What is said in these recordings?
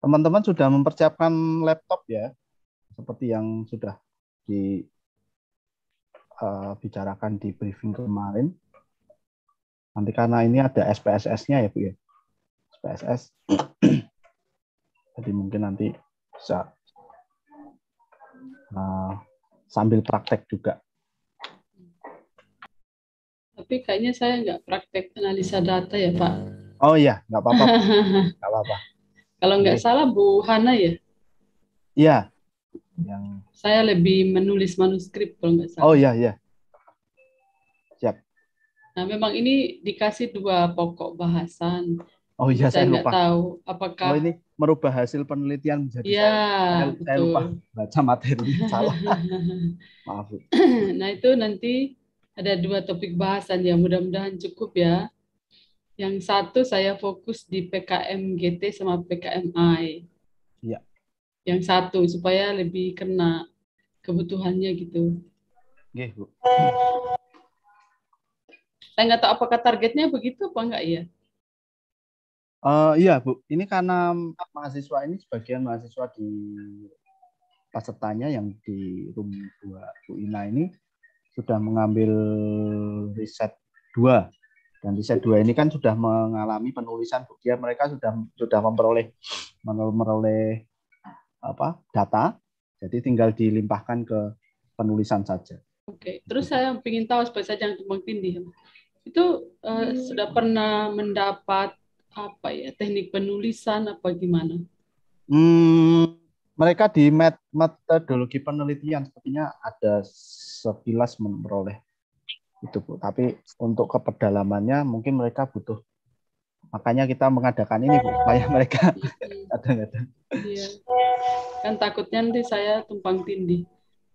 teman-teman sudah mempersiapkan laptop ya, seperti yang sudah dibicarakan uh, di briefing kemarin. Nanti karena ini ada SPSS-nya ya Bu ya, SPSS. Jadi mungkin nanti bisa uh, sambil praktek juga. Tapi kayaknya saya nggak praktek analisa data ya Pak. Oh iya, nggak apa-apa. nggak apa-apa. Kalau nggak okay. salah Bu Hana ya? Iya. Yang saya lebih menulis manuskrip kalau nggak salah. Oh iya iya. Siap. Nah memang ini dikasih dua pokok bahasan. Oh iya saya, saya lupa. tahu apakah Oh ini merubah hasil penelitian menjadi ya, saya, betul. saya lupa baca materi salah. Maaf. nah itu nanti ada dua topik bahasan ya mudah-mudahan cukup ya. Yang satu saya fokus di PKM GT sama PKMI. Iya. Yang satu supaya lebih kena kebutuhannya gitu. Oke, Bu. Saya nggak tahu apakah targetnya begitu apa enggak ya? Uh, iya Bu, ini karena mahasiswa ini sebagian mahasiswa di pesertanya yang di room 2 Bu Ina ini sudah mengambil riset 2 dan riset 2 ini kan sudah mengalami penulisan. Dia mereka sudah sudah memperoleh memperoleh apa data, jadi tinggal dilimpahkan ke penulisan saja. Oke, terus saya ingin tahu supaya saya jangan tumpang tindih. Itu uh, sudah pernah mendapat apa ya teknik penulisan apa gimana? Hmm, mereka di metodologi penelitian sepertinya ada sekilas memperoleh itu bu. Tapi untuk kepedalamannya mungkin mereka butuh. Makanya kita mengadakan ini bu, supaya mereka kadang-kadang. Iya. Kan takutnya nanti saya tumpang tindih.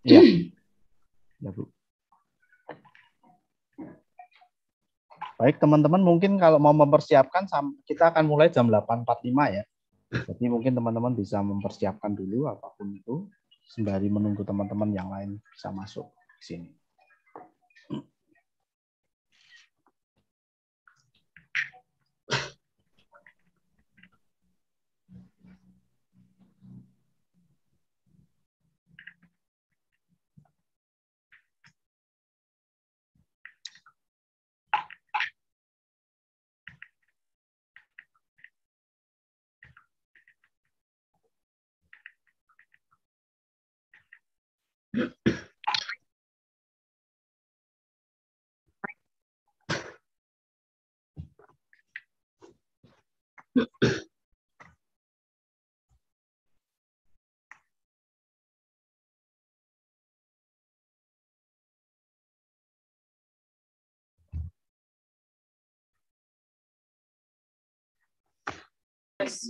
Iya. ya bu. Baik teman-teman mungkin kalau mau mempersiapkan kita akan mulai jam 8.45 ya. Jadi mungkin teman-teman bisa mempersiapkan dulu apa pun itu sembari menunggu teman-teman yang lain bisa masuk ke sini. Yes.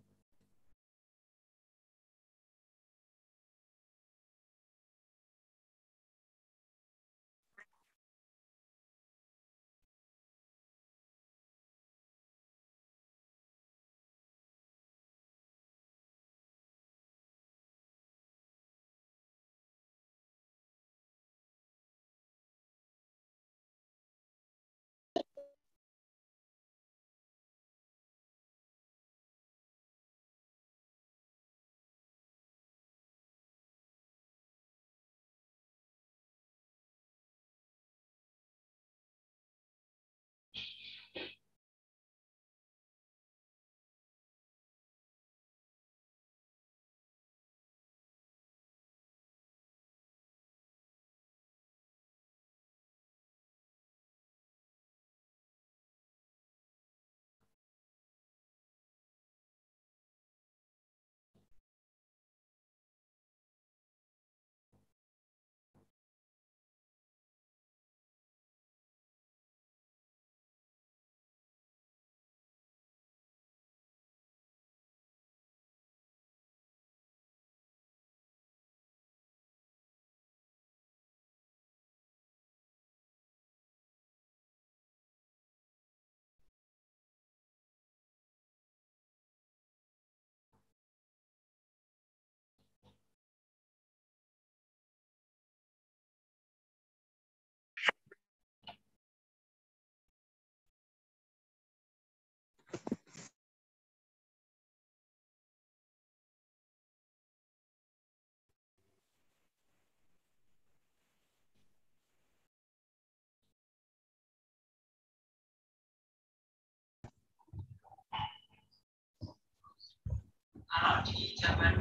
kalau di zaman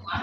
tua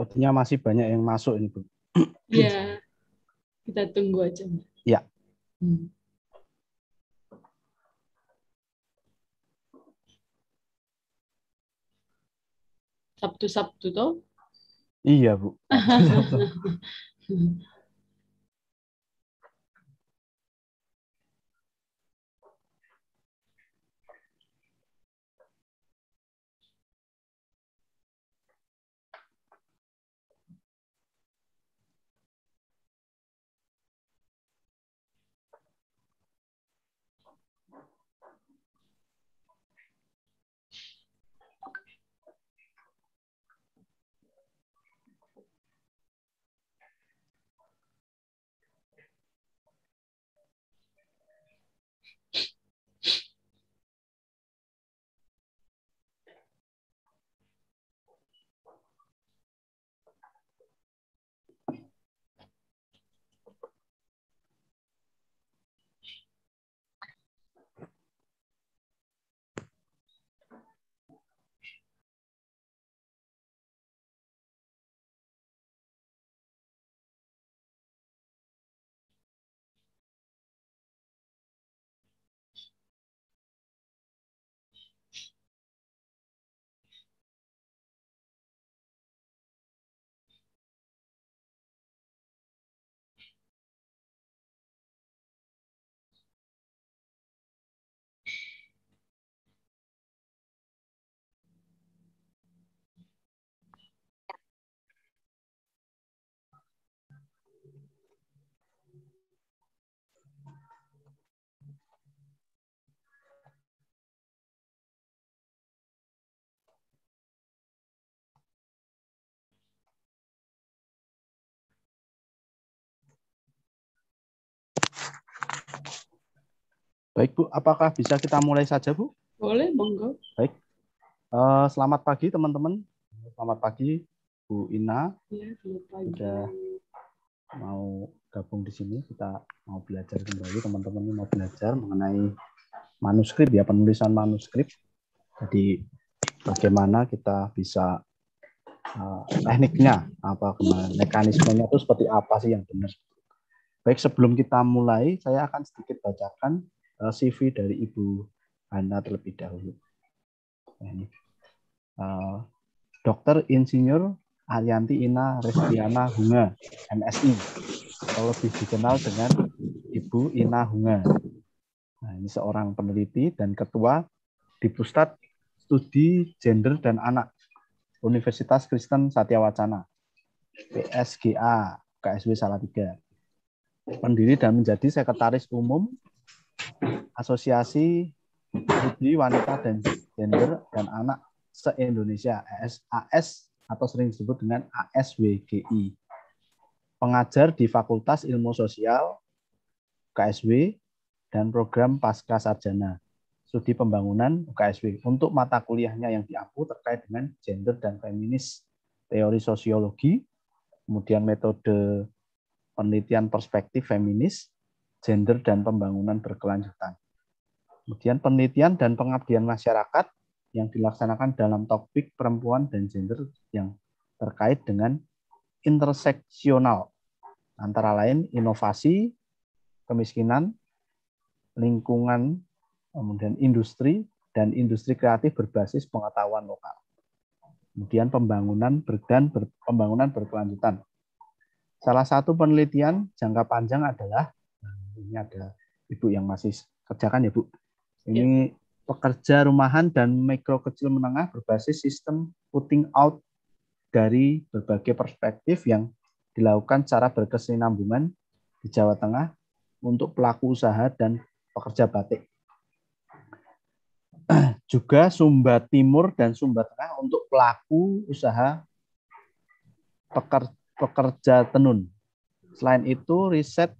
Sepertinya masih banyak yang masuk ini, Bu. Iya. Kita tunggu aja. Ya. Hmm. Sabtu-Sabtu toh? Iya, Bu. Baik Bu, apakah bisa kita mulai saja Bu? Boleh, monggo. Eh, selamat pagi teman-teman. Selamat pagi Bu Ina. Ya, selamat pagi. Udah mau gabung di sini. Kita mau belajar kembali. Teman-teman ini mau belajar mengenai manuskrip ya, penulisan manuskrip. Jadi bagaimana kita bisa uh, tekniknya, apa mekanismenya itu seperti apa sih yang benar. Baik, sebelum kita mulai, saya akan sedikit bacakan uh, CV dari Ibu Hana terlebih dahulu. Nah, ini. Uh, Dokter Insinyur Arianti Ina Restiana Hunga, MSI, atau lebih dikenal dengan Ibu Ina Hunga. Nah, ini seorang peneliti dan ketua di Pusat Studi Gender dan Anak Universitas Kristen Satya Wacana, PSGA, KSW Salatiga. Pendiri dan menjadi sekretaris umum Asosiasi Studi Wanita dan Gender dan Anak se-Indonesia AS atau sering disebut dengan ASWGI. Pengajar di Fakultas Ilmu Sosial KSW dan program Pasca Sarjana Studi Pembangunan UKSW untuk mata kuliahnya yang diampu terkait dengan gender dan feminis teori sosiologi, kemudian metode penelitian perspektif feminis, gender dan pembangunan berkelanjutan. Kemudian penelitian dan pengabdian masyarakat yang dilaksanakan dalam topik perempuan dan gender yang terkait dengan interseksional antara lain inovasi, kemiskinan, lingkungan, kemudian industri dan industri kreatif berbasis pengetahuan lokal. Kemudian pembangunan ber, dan ber, pembangunan berkelanjutan. Salah satu penelitian jangka panjang adalah ini ada ibu yang masih kerjakan ya bu. Ini ya pekerja rumahan dan mikro kecil menengah berbasis sistem putting out dari berbagai perspektif yang dilakukan secara berkesinambungan di Jawa Tengah untuk pelaku usaha dan pekerja batik. Juga Sumba Timur dan Sumba Tengah untuk pelaku usaha pekerja tenun. Selain itu, riset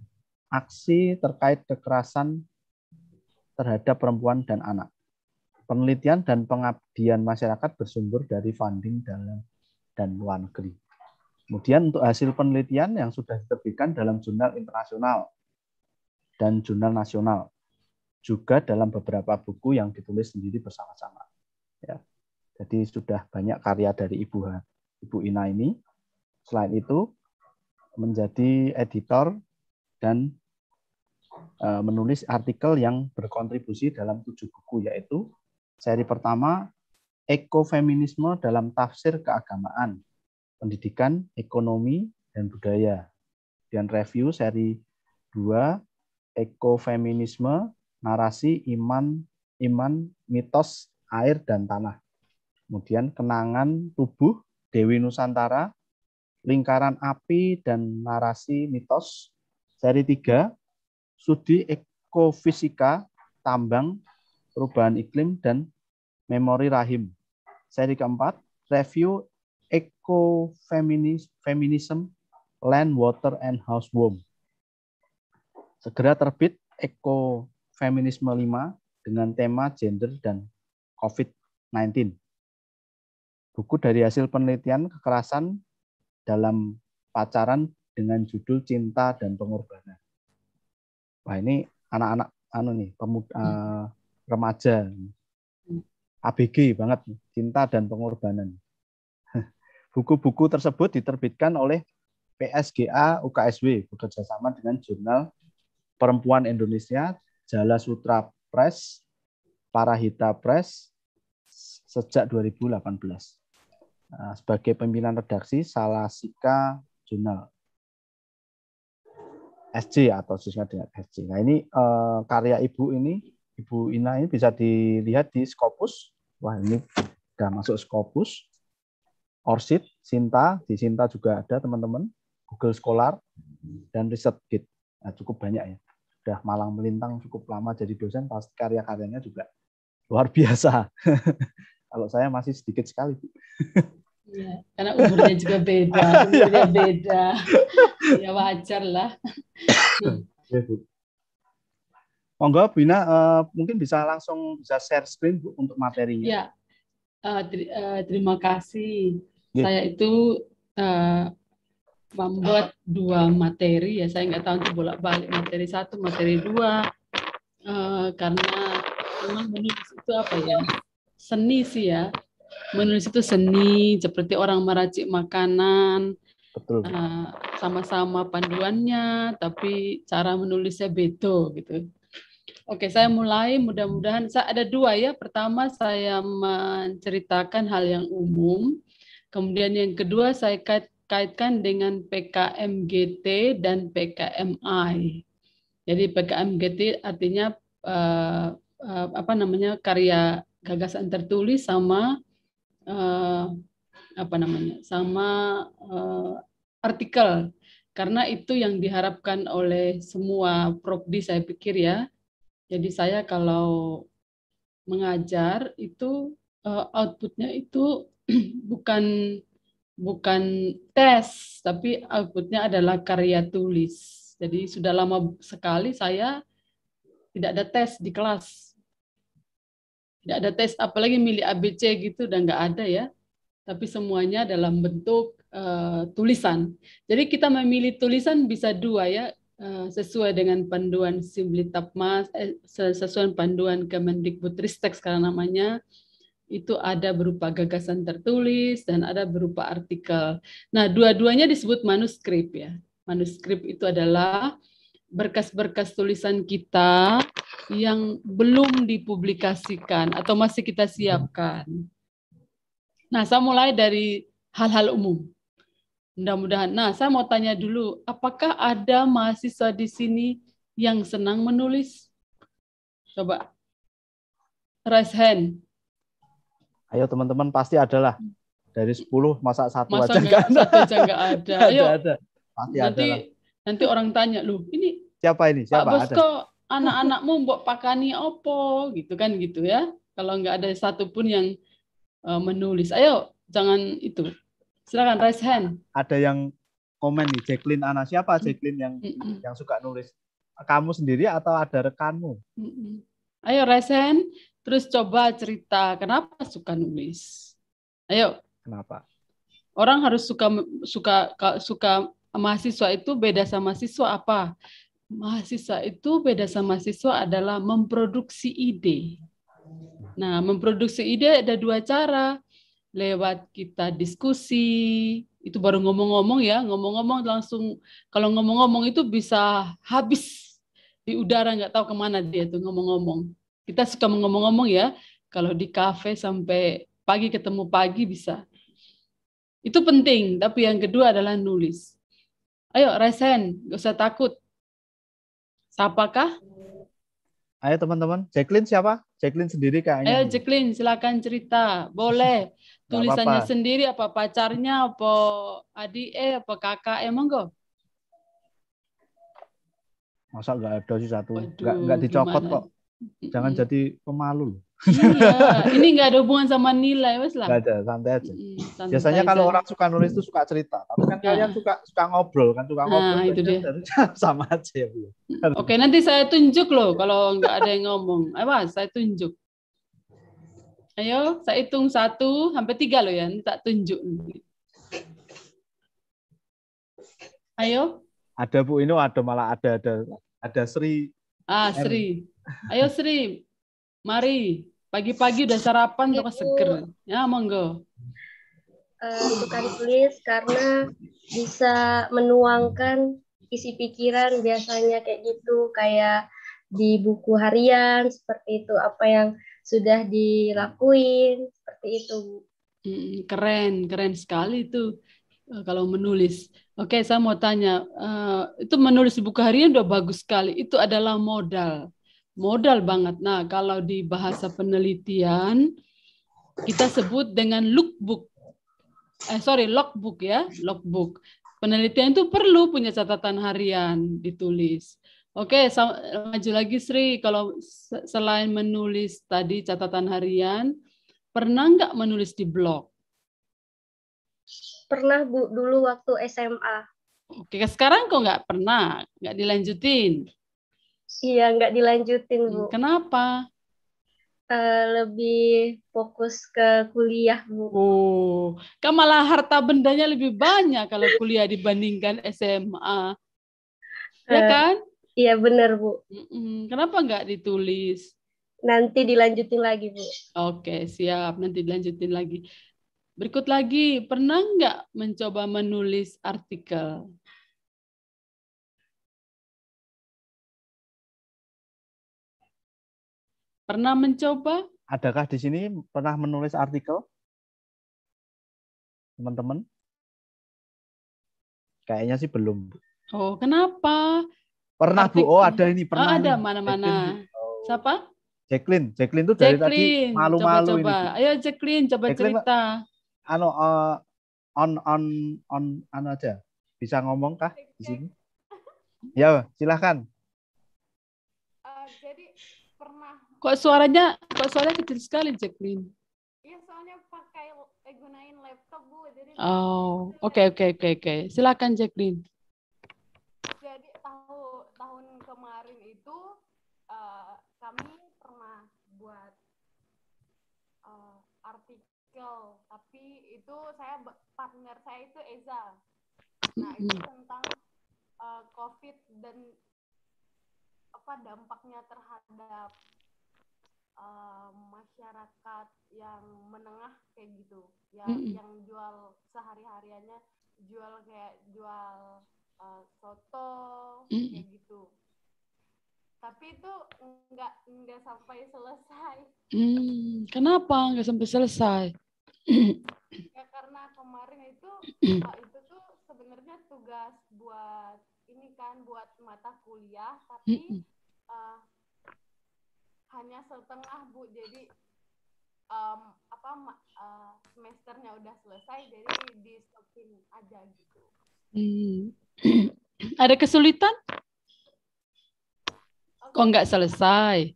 aksi terkait kekerasan terhadap perempuan dan anak. Penelitian dan pengabdian masyarakat bersumber dari funding dalam dan luar negeri. Kemudian untuk hasil penelitian yang sudah diterbitkan dalam jurnal internasional dan jurnal nasional, juga dalam beberapa buku yang ditulis sendiri bersama-sama. Ya. Jadi sudah banyak karya dari Ibu Ibu Ina ini. Selain itu menjadi editor dan eh, menulis artikel yang berkontribusi dalam tujuh buku yaitu Seri pertama, Ekofeminisme dalam Tafsir Keagamaan, Pendidikan, Ekonomi, dan Budaya. Dan review seri 2, Ekofeminisme, Narasi, Iman, Iman, Mitos, Air, dan Tanah. Kemudian Kenangan Tubuh, Dewi Nusantara, Lingkaran Api, dan Narasi Mitos. Seri 3, Studi Ekofisika, Tambang, perubahan iklim, dan memori rahim. Seri keempat, review Ecofeminism, Land, Water, and Housewarm. Segera terbit Ecofeminisme 5 dengan tema gender dan COVID-19. Buku dari hasil penelitian kekerasan dalam pacaran dengan judul Cinta dan Pengorbanan. Wah ini anak-anak anu nih pemuda uh, remaja. ABG banget, cinta dan pengorbanan. Buku-buku tersebut diterbitkan oleh PSGA UKSW bekerjasama dengan Jurnal Perempuan Indonesia, Jala Sutra Press, Parahita Press sejak 2018. Nah, sebagai pimpinan redaksi Salasika Jurnal SC atau siswa dengan SC. Nah ini eh, karya ibu ini Ibu Ina ini bisa dilihat di Scopus. Wah, ini sudah masuk Scopus. Orsit, Sinta, di Sinta juga ada teman-teman. Google Scholar, dan ResearchGate. Nah, cukup banyak ya. Sudah malang melintang cukup lama jadi dosen, pasti karya-karyanya juga luar biasa. Kalau saya masih sedikit sekali. Ya, karena umurnya juga beda, umurnya beda. Ya wajar lah. Ya, Bu. Monggo Bina uh, mungkin bisa langsung bisa share screen Bu untuk materinya. Ya, uh, ter uh, terima kasih. Yeah. Saya itu uh, membuat dua materi ya. Saya nggak tahu untuk bolak-balik materi satu, materi dua, uh, karena memang menulis itu apa ya seni sih ya. Menulis itu seni seperti orang meracik makanan. Betul. sama-sama panduannya, tapi cara menulisnya beda gitu. Oke, saya mulai. Mudah-mudahan saya ada dua ya. Pertama saya menceritakan hal yang umum. Kemudian yang kedua saya kait, kaitkan dengan PKMGT dan PKMI. Jadi PKMGT artinya uh, uh, apa namanya karya gagasan tertulis sama uh, apa namanya sama uh, artikel karena itu yang diharapkan oleh semua prodi saya pikir ya jadi saya kalau mengajar itu uh, outputnya itu bukan bukan tes, tapi outputnya adalah karya tulis. Jadi sudah lama sekali saya tidak ada tes di kelas. Tidak ada tes, apalagi milih ABC gitu, dan nggak ada ya. Tapi semuanya dalam bentuk uh, tulisan. Jadi kita memilih tulisan bisa dua ya, Eh, sesuai dengan panduan Simlitapmas, eh, sesuai panduan Kemendikbudristek sekarang namanya, itu ada berupa gagasan tertulis dan ada berupa artikel. Nah, dua-duanya disebut manuskrip ya. Manuskrip itu adalah berkas-berkas tulisan kita yang belum dipublikasikan atau masih kita siapkan. Nah, saya mulai dari hal-hal umum. Mudah-mudahan. Nah, saya mau tanya dulu, apakah ada mahasiswa di sini yang senang menulis? Coba. Raise hand. Ayo teman-teman pasti adalah dari 10 masa satu masa aja enggak, satu aja enggak ada. Ayo. ada, ada. Pasti nanti ada nanti orang tanya, "Loh, ini siapa ini? Siapa? Pak Bosko, anak-anakmu mbok pakani opo?" gitu kan gitu ya. Kalau enggak ada satupun yang uh, menulis. Ayo, jangan itu Silakan raise hand. Ada yang komen nih, Jacqueline Ana. Siapa Jacqueline yang mm -mm. yang suka nulis? Kamu sendiri atau ada rekanmu? Mm -mm. Ayo raise hand, terus coba cerita kenapa suka nulis. Ayo. Kenapa? Orang harus suka suka suka mahasiswa itu beda sama siswa apa? Mahasiswa itu beda sama siswa adalah memproduksi ide. Nah, memproduksi ide ada dua cara. Lewat kita diskusi itu baru ngomong-ngomong ya ngomong-ngomong langsung kalau ngomong-ngomong itu bisa habis di udara nggak tahu ke mana dia tuh ngomong-ngomong. Kita suka ngomong-ngomong ya kalau di kafe sampai pagi ketemu pagi bisa. Itu penting tapi yang kedua adalah nulis. Ayo resen gak usah takut. Siapakah ayo teman-teman. Jacqueline siapa? Jacqueline sendiri kayaknya ayo Jacqueline silakan cerita. Boleh. Tulisannya apa -apa. sendiri apa pacarnya apa adik eh apa kakak emang kok masa nggak ada sih satu? Nggak nggak dicopot kok. Jangan jadi pemalu iya ini nggak ada hubungan sama nilai wes lah nggak ada santai aja santai biasanya kalau orang suka nulis itu suka cerita tapi kan ya. kalian suka suka ngobrol kan suka ngobrol nah, itu dia. sama aja ya bu oke nanti saya tunjuk loh kalau nggak ada yang ngomong apa saya tunjuk Ayo, saya hitung satu sampai tiga loh ya. Ini tak tunjuk. Ayo. Ada Bu, ini ada malah ada ada ada Sri. Ah, Sri. Ayo Sri. Mari. Pagi-pagi udah sarapan tuh seger. Ya, monggo. Uh, suka ditulis karena bisa menuangkan isi pikiran biasanya kayak gitu kayak di buku harian seperti itu apa yang sudah dilakuin seperti itu keren keren sekali itu eh, kalau menulis oke saya mau tanya uh, itu menulis buku harian udah bagus sekali itu adalah modal modal banget nah kalau di bahasa penelitian kita sebut dengan lookbook eh sorry logbook ya logbook penelitian itu perlu punya catatan harian ditulis Oke, maju lagi Sri. Kalau selain menulis tadi catatan harian, pernah nggak menulis di blog? Pernah Bu, dulu waktu SMA. Oke, sekarang kok nggak pernah, nggak dilanjutin? Iya, nggak dilanjutin, Bu. Kenapa? Eh, lebih fokus ke kuliah, Bu. Oh, kan malah harta bendanya lebih banyak kalau kuliah dibandingkan SMA. Ya Eh, kan? Iya, benar, Bu. Mm-mm. Kenapa nggak ditulis? Nanti dilanjutin lagi, Bu. Oke, siap. Nanti dilanjutin lagi. Berikut lagi, pernah nggak mencoba menulis artikel? Pernah mencoba? Adakah di sini pernah menulis artikel? Teman-teman? Kayaknya sih belum. Oh, kenapa? Pernah, Bu. Oh, ada ini. Oh, Pernah ada nih. mana-mana. Oh. Siapa? Jacqueline. Jacqueline tuh dari tadi Jacqueline. malu-malu ini. Bu. Ayo Jacqueline, coba Jacqueline, cerita. Anu, eh, on, on, on, anu aja. Bisa ngomong kah di sini? Ya, silahkan. Eh, jadi pernah Kok suaranya, kok suaranya kecil sekali Jacqueline? ya soalnya pakai eh, gunain laptop bu jadi Oh, oke oke oke oke. Silakan Jacqueline. jadi tahu tahun kemarin itu eh, kami pernah buat eh, artikel tapi itu saya partner saya itu Eza nah itu tentang eh, COVID dan apa dampaknya terhadap masyarakat yang menengah kayak gitu yang Mm-mm. yang jual sehari hariannya jual kayak jual eh, soto Mm-mm. kayak gitu tapi itu nggak nggak sampai selesai Hmm, kenapa nggak sampai selesai? ya karena kemarin itu Mm. itu tuh sebenarnya tugas buat ini kan buat mata kuliah tapi Mm-mm. eh, hanya setengah bu jadi em, apa eh, semesternya udah selesai jadi di stopin aja gitu Hmm. Ada kesulitan? Kok nggak selesai?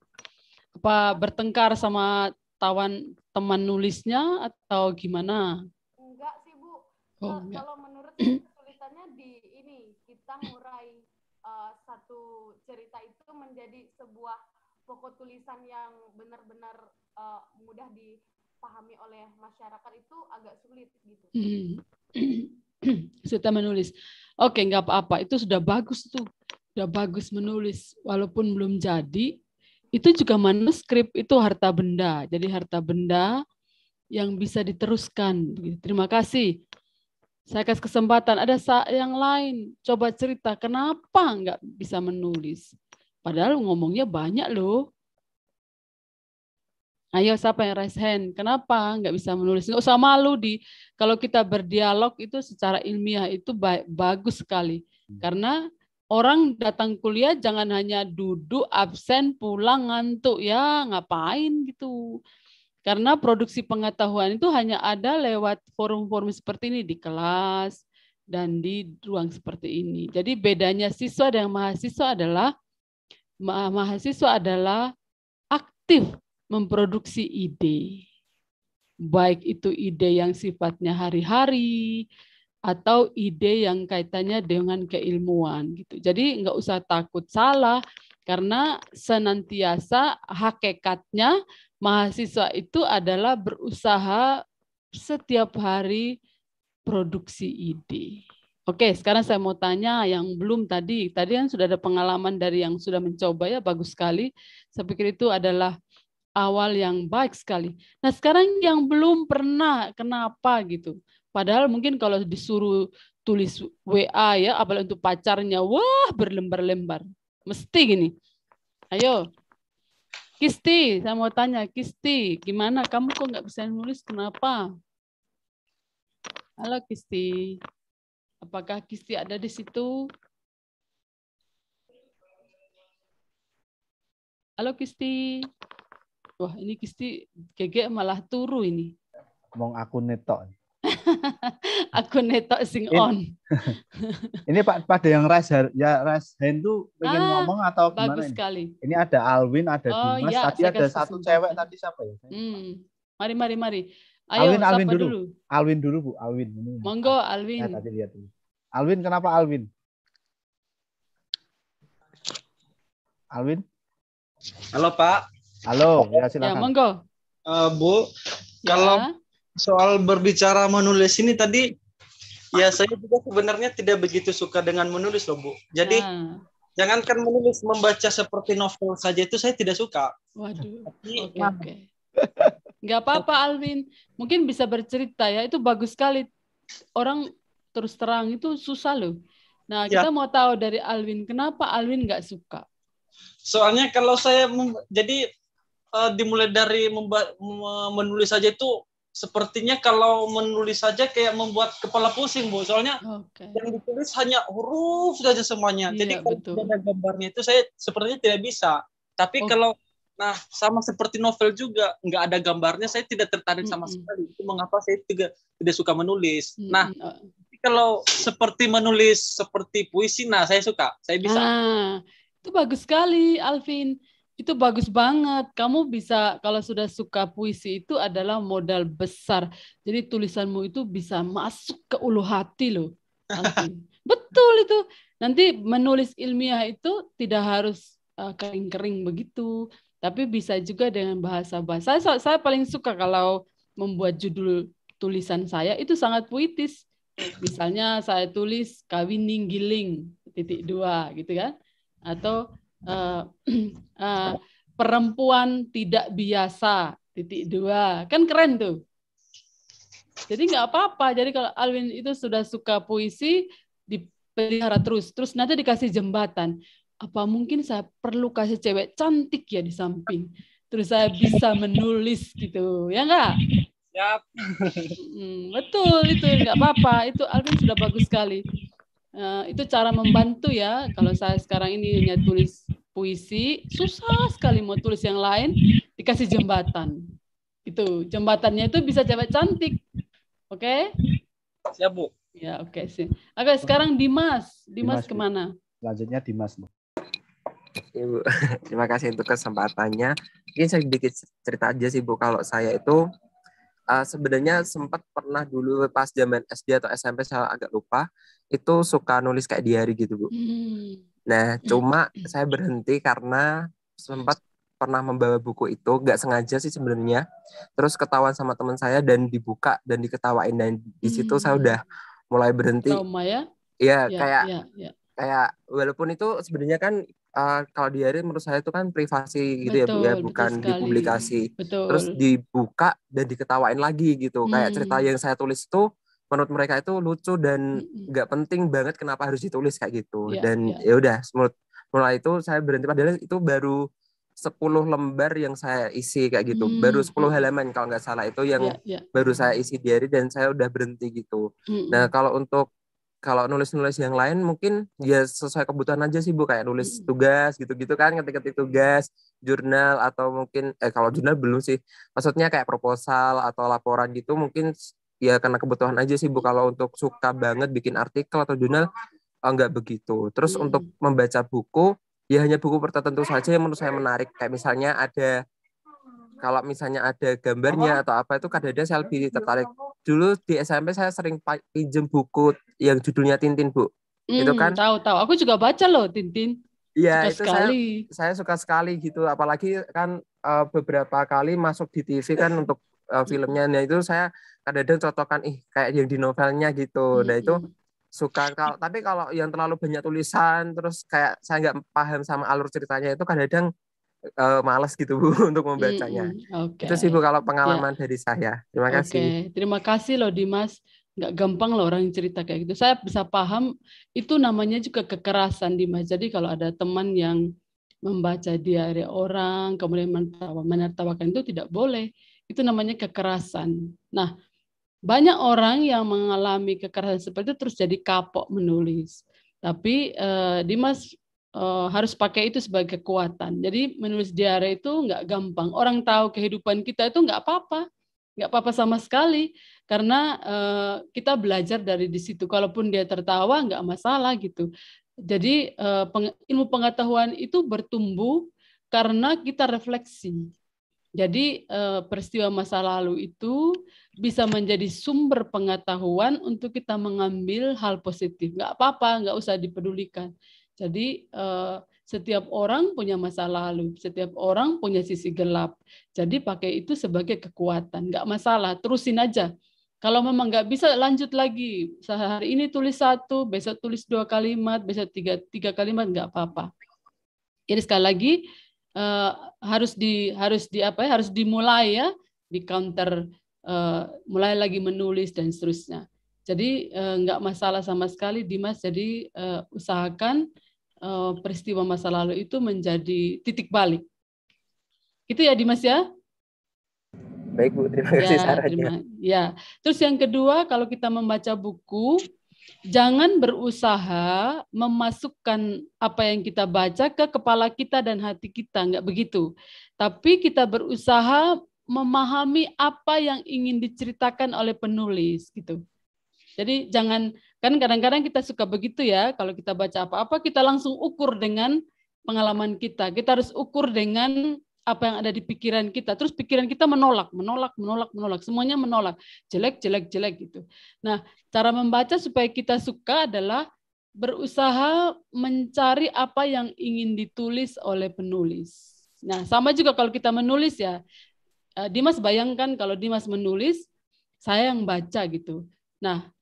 Apa bertengkar sama tawan teman nulisnya atau gimana? enggak sih bu Oh, Kalau- enggak. kalau menurut kesulitannya di ini kita murai eh, satu cerita itu menjadi sebuah pokok tulisan yang benar-benar eh, mudah dipahami oleh masyarakat itu agak sulit gitu. Hmm. Sudah menulis. Oke, nggak apa-apa. Itu sudah bagus tuh. Sudah bagus menulis. Walaupun belum jadi, itu juga manuskrip itu harta benda. Jadi harta benda yang bisa diteruskan. Terima kasih. Saya kasih kesempatan. Ada yang lain. Coba cerita kenapa nggak bisa menulis. Padahal ngomongnya banyak loh. Ayo siapa yang raise hand? Kenapa nggak bisa menulis? Nggak usah malu di kalau kita berdialog itu secara ilmiah itu ba- bagus sekali. Karena orang datang kuliah jangan hanya duduk absen pulang ngantuk ya ngapain gitu. Karena produksi pengetahuan itu hanya ada lewat forum-forum seperti ini di kelas dan di ruang seperti ini. Jadi bedanya siswa dan mahasiswa adalah mahasiswa adalah aktif memproduksi ide. Baik itu ide yang sifatnya hari-hari atau ide yang kaitannya dengan keilmuan gitu. Jadi nggak usah takut salah karena senantiasa hakikatnya mahasiswa itu adalah berusaha setiap hari produksi ide. Oke, sekarang saya mau tanya yang belum tadi. Tadi kan sudah ada pengalaman dari yang sudah mencoba ya, bagus sekali. Saya pikir itu adalah awal yang baik sekali. Nah, sekarang yang belum pernah, kenapa gitu? Padahal mungkin kalau disuruh tulis WA ya, apalagi untuk pacarnya, wah berlembar-lembar. Mesti gini. Ayo, Kisti, saya mau tanya, Kisti, gimana kamu kok nggak bisa nulis? Kenapa? Halo Kisti, apakah Kisti ada di situ? Halo Kisti. Wah, ini Kisti GG malah turu ini. Ngomong akun netok. Aku netok sing In- on. Ini Pak pada yang har- ya raise hand tuh pengen Ah, ngomong atau gimana Bagus ini? sekali. Ini ada Alwin, ada Oh, Dimas, iya, tadi ada satu cewek tadi siapa ya? Hmm. Mari, mari, mari. Ayo, Alwin, Alwin dulu. dulu. Alwin dulu Bu, Alwin. Ini. Monggo, Saya Alwin. tadi lihat dulu. Alwin kenapa Alwin? Alwin. Halo Pak, Halo, ya Ya, silakan. monggo. Eh, Bu, Ya. kalau soal berbicara menulis ini tadi, ya saya juga sebenarnya tidak begitu suka dengan menulis loh Bu. Jadi Nah, jangankan menulis, membaca seperti novel saja itu saya tidak suka. waduh. Tapi, Oke, oke. Nggak apa-apa, Alvin. Mungkin bisa bercerita ya. Itu bagus sekali. Orang terus terang itu susah loh. Nah, Ya. kita mau tahu dari Alvin, kenapa Alvin nggak suka? Soalnya kalau saya jadi eh, dimulai dari menulis saja itu sepertinya kalau menulis saja kayak membuat kepala pusing Bu. Soalnya Oke. yang ditulis hanya huruf saja semuanya. Iya, Jadi kalau betul. ada gambarnya itu saya sepertinya tidak bisa. Tapi Oh. kalau nah sama seperti novel juga nggak ada gambarnya saya tidak tertarik sama Mm-mm. sekali. Itu mengapa saya tidak tidak suka menulis. Nah, Mm, oh. kalau seperti menulis seperti puisi nah saya suka. Saya bisa. Ah, itu bagus sekali, Alvin. Itu bagus banget. Kamu bisa, kalau sudah suka puisi, itu adalah modal besar. Jadi tulisanmu itu bisa masuk ke ulu hati loh, Alvin. Betul itu. Nanti menulis ilmiah itu tidak harus uh, kering-kering begitu, tapi bisa juga dengan bahasa-bahasa. Saya, saya paling suka kalau membuat judul tulisan saya itu sangat puitis. Misalnya saya tulis kawin ninggiling titik dua gitu kan, atau eh, eh, perempuan tidak biasa titik dua kan keren tuh. Jadi nggak apa-apa. Jadi kalau Alwin itu sudah suka puisi dipelihara terus, terus nanti dikasih jembatan. Apa mungkin saya perlu kasih cewek cantik ya di samping, terus saya bisa menulis gitu, ya enggak? Siap. Hmm, betul itu nggak apa-apa itu Alvin sudah bagus sekali Eh, itu cara membantu ya kalau saya sekarang ini hanya tulis puisi susah sekali mau tulis yang lain dikasih jembatan itu jembatannya itu bisa cewek cantik oke Siap, Bu. ya oke sih oke sekarang Dimas Dimas, Dimas, ke mana Selanjutnya Dimas. Bu. Ibu, terima kasih untuk kesempatannya. Mungkin saya sedikit cerita aja sih Bu, kalau saya itu uh, sebenarnya sempat pernah dulu pas zaman SD atau SMP saya agak lupa, itu suka nulis kayak diary gitu Bu. Hmm, Nah, cuma saya berhenti karena sempat pernah membawa buku itu, nggak sengaja sih sebenarnya. Terus ketahuan sama teman saya dan dibuka dan diketawain dan di situ saya Hmm. udah mulai berhenti. trauma ya Iya, ya kayak ya ya kayak walaupun itu sebenarnya kan uh, kalau diary menurut saya itu kan privasi gitu ya Bu Betul, ya, betul bukan sekali. dipublikasi. betul Terus dibuka dan diketawain lagi gitu. Kayak cerita Hmm. yang saya tulis itu menurut mereka itu lucu dan Mm-mm. nggak penting banget kenapa harus ditulis kayak gitu. Iya, dan iya. ya udah menurut mulai itu saya berhenti padahal itu baru 10 lembar yang saya isi kayak gitu. Hmm, Baru 10 hmm. halaman kalau nggak salah itu yang ya ya baru saya isi diary dan saya udah berhenti gitu. Mm-mm. Nah, kalau untuk kalau nulis-nulis yang lain mungkin ya sesuai kebutuhan aja sih Bu kayak nulis tugas gitu-gitu kan ketik-ketik tugas, jurnal atau mungkin eh kalau jurnal belum sih. Maksudnya kayak proposal atau laporan gitu mungkin ya karena kebutuhan aja sih Bu kalau untuk suka banget bikin artikel atau jurnal eh, enggak begitu. Terus Mm. untuk membaca buku ya hanya buku tertentu saja yang menurut saya menarik kayak misalnya ada kalau misalnya ada gambarnya atau apa itu kadang-kadang saya lebih tertarik dulu di SMP saya sering pinjem buku yang judulnya Tintin bu. Itu Hmm, kan- tahu tahu. Aku juga baca loh Tintin. Iya itu saya sekali. saya suka sekali gitu. Apalagi kan eh, beberapa kali masuk di TV kan untuk eh, filmnya. Nah itu saya kadang-kadang cocokkan ih kayak yang di novelnya gitu. Nah itu Mm-mm. suka kalau tapi kalau yang terlalu banyak tulisan terus kayak saya nggak paham sama alur ceritanya itu kadang-kadang eh, malas gitu bu untuk membacanya Mm-mm. Oke. itu sih bu kalau pengalaman dari saya terima Oke, kasih terima kasih loh Dimas. Nggak gampang loh orang yang cerita kayak gitu. Saya bisa paham itu namanya juga kekerasan Dimas. Jadi kalau ada teman yang membaca diary orang, kemudian menertawa- menertawakan itu tidak boleh. Itu namanya kekerasan. Nah, banyak orang yang mengalami kekerasan seperti itu terus jadi kapok menulis. Tapi eh, Dimas eh, harus pakai itu sebagai kekuatan. Jadi menulis diary itu nggak gampang. Orang tahu kehidupan kita itu nggak apa-apa, nggak apa-apa sama sekali karena eh, kita belajar dari di situ. Kalaupun dia tertawa nggak masalah gitu. Jadi eh, peng- ilmu pengetahuan itu bertumbuh karena kita refleksi. Jadi peristiwa masa lalu itu bisa menjadi sumber pengetahuan untuk kita mengambil hal positif. Nggak apa-apa, nggak usah dipedulikan. Jadi eh, setiap orang punya masa lalu, setiap orang punya sisi gelap. Jadi pakai itu sebagai kekuatan, nggak masalah, terusin aja. Kalau memang nggak bisa lanjut lagi, sehari ini tulis satu, besok tulis dua kalimat, besok tiga tiga kalimat nggak apa-apa. Jadi sekali lagi eh, harus di harus di apa ya harus dimulai ya di counter eh, mulai lagi menulis dan seterusnya. Jadi nggak masalah sama sekali Dimas. Jadi usahakan peristiwa masa lalu itu menjadi titik balik. Itu ya Dimas ya. Baik Bu, terima kasih Ya, sarannya. terima. Ya. Terus yang kedua, kalau kita membaca buku, jangan berusaha memasukkan apa yang kita baca ke kepala kita dan hati kita, nggak begitu. Tapi kita berusaha memahami apa yang ingin diceritakan oleh penulis, gitu. Jadi jangan kan kadang-kadang kita suka begitu ya, kalau kita baca apa-apa kita langsung ukur dengan pengalaman kita. Kita harus ukur dengan apa yang ada di pikiran kita. Terus pikiran kita menolak, menolak, menolak, menolak. Semuanya menolak. Jelek, jelek, jelek gitu. Nah, cara membaca supaya kita suka adalah berusaha mencari apa yang ingin ditulis oleh penulis. Nah, sama juga kalau kita menulis ya. eh, Dimas bayangkan kalau Dimas menulis, saya yang baca gitu. Nah,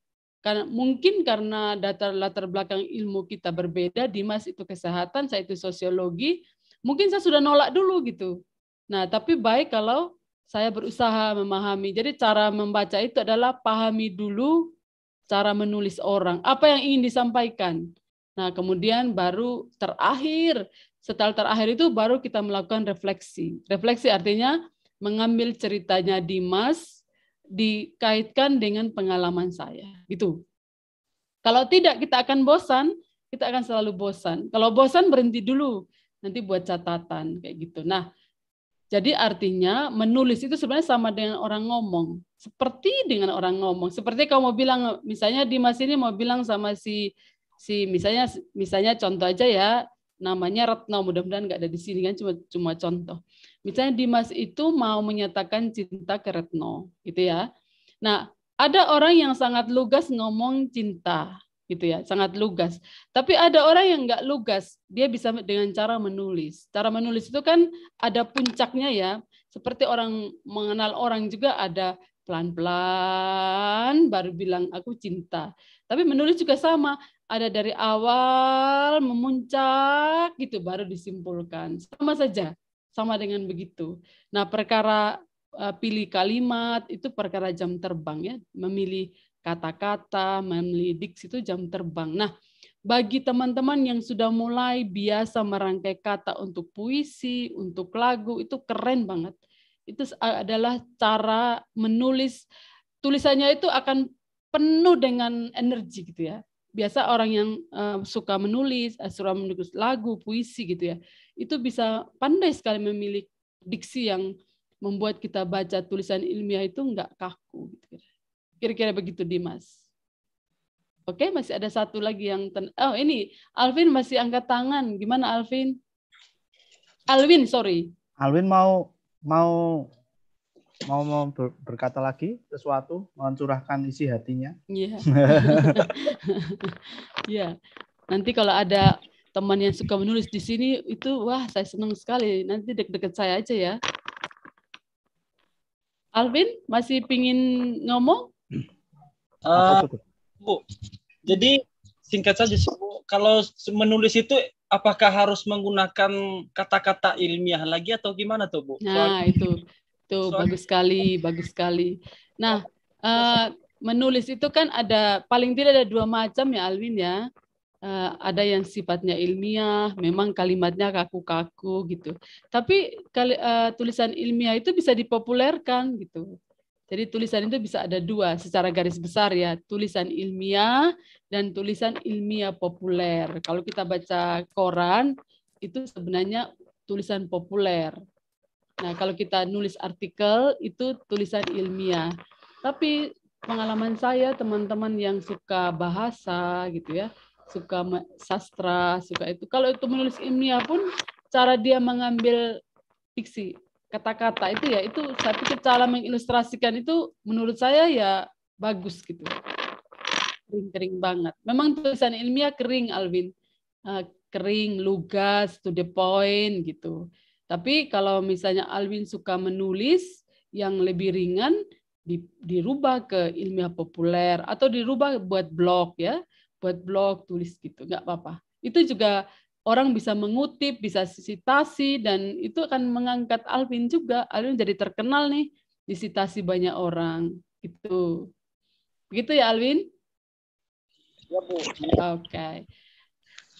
karena mungkin karena data latar belakang ilmu kita berbeda, Dimas itu kesehatan, saya itu sosiologi, mungkin saya sudah nolak dulu gitu. Nah, tapi baik kalau saya berusaha memahami. Jadi cara membaca itu adalah pahami dulu cara menulis orang, apa yang ingin disampaikan. Nah, kemudian baru terakhir, setelah terakhir itu baru kita melakukan refleksi. Refleksi artinya mengambil ceritanya Dimas, dikaitkan dengan pengalaman saya. Gitu. Kalau tidak, kita akan bosan, kita akan selalu bosan. Kalau bosan berhenti dulu, nanti buat catatan kayak gitu. Nah, jadi artinya menulis itu sebenarnya sama dengan orang ngomong. Seperti dengan orang ngomong. Seperti kalau mau bilang misalnya Dimas ini mau bilang sama si si misalnya misalnya contoh aja ya namanya Retno mudah-mudahan nggak ada di sini kan cuma cuma contoh. Misalnya Dimas itu mau menyatakan cinta ke Retno gitu ya. Nah, ada orang yang sangat lugas ngomong cinta gitu ya, sangat lugas. Tapi ada orang yang nggak lugas, dia bisa dengan cara menulis. Cara menulis itu kan ada puncaknya ya, seperti orang mengenal orang juga ada pelan-pelan baru bilang aku cinta. Tapi menulis juga sama, ada dari awal memuncak gitu baru disimpulkan. Sama saja, sama dengan begitu. Nah, perkara uh, pilih kalimat itu perkara jam terbang ya, memilih kata-kata, memilih diksi itu jam terbang. Nah, bagi teman-teman yang sudah mulai biasa merangkai kata untuk puisi, untuk lagu, itu keren banget. Itu adalah cara menulis tulisannya itu akan penuh dengan energi gitu ya. Biasa orang yang uh, suka menulis, uh, suka menulis lagu, puisi gitu ya, itu bisa pandai sekali memilih diksi yang membuat kita baca tulisan ilmiah itu enggak kaku. Gitu. Kira-kira begitu Dimas. Oke, masih ada satu lagi yang ten oh ini Alvin masih angkat tangan. Gimana Alvin? Alvin, sorry. Alvin mau mau mau mau ber- berkata lagi sesuatu, mencurahkan isi hatinya. Iya. Iya. Nanti kalau ada teman yang suka menulis di sini itu wah saya senang sekali. Nanti deket-deket saya aja ya. Alvin masih pingin ngomong? Eh, tuh? Bu, jadi singkat saja sih Bu, kalau menulis itu apakah harus menggunakan kata-kata ilmiah lagi atau gimana tuh Bu? Soal- Nah, itu. Soalnya- bagus sekali, bagus sekali. Nah, eh, menulis itu kan ada paling tidak ada dua macam ya Alvin ya. Eh, ada yang sifatnya ilmiah, memang kalimatnya kaku-kaku gitu. Tapi kali, eh, tulisan ilmiah itu bisa dipopulerkan gitu. Jadi tulisan itu bisa ada dua secara garis besar ya, tulisan ilmiah dan tulisan ilmiah populer. Kalau kita baca koran itu sebenarnya tulisan populer. Nah, kalau kita nulis artikel itu tulisan ilmiah. Tapi pengalaman saya teman-teman yang suka bahasa gitu ya, suka sastra, suka itu. Kalau itu menulis ilmiah pun cara dia mengambil diksi kata-kata itu ya itu saya pikir cara mengilustrasikan itu menurut saya ya bagus gitu. Kering-kering banget. Memang tulisan ilmiah kering Alvin. Eh, kering, lugas, to the point gitu. Tapi kalau misalnya Alwin suka menulis yang lebih ringan, dirubah ke ilmiah populer atau dirubah buat blog ya, buat blog tulis gitu, nggak apa-apa. Itu juga orang bisa mengutip, bisa sitasi dan itu akan mengangkat Alvin juga. Alvin jadi terkenal nih, disitasi banyak orang gitu. Begitu ya Alvin? Ya Bu. Oke. Okay.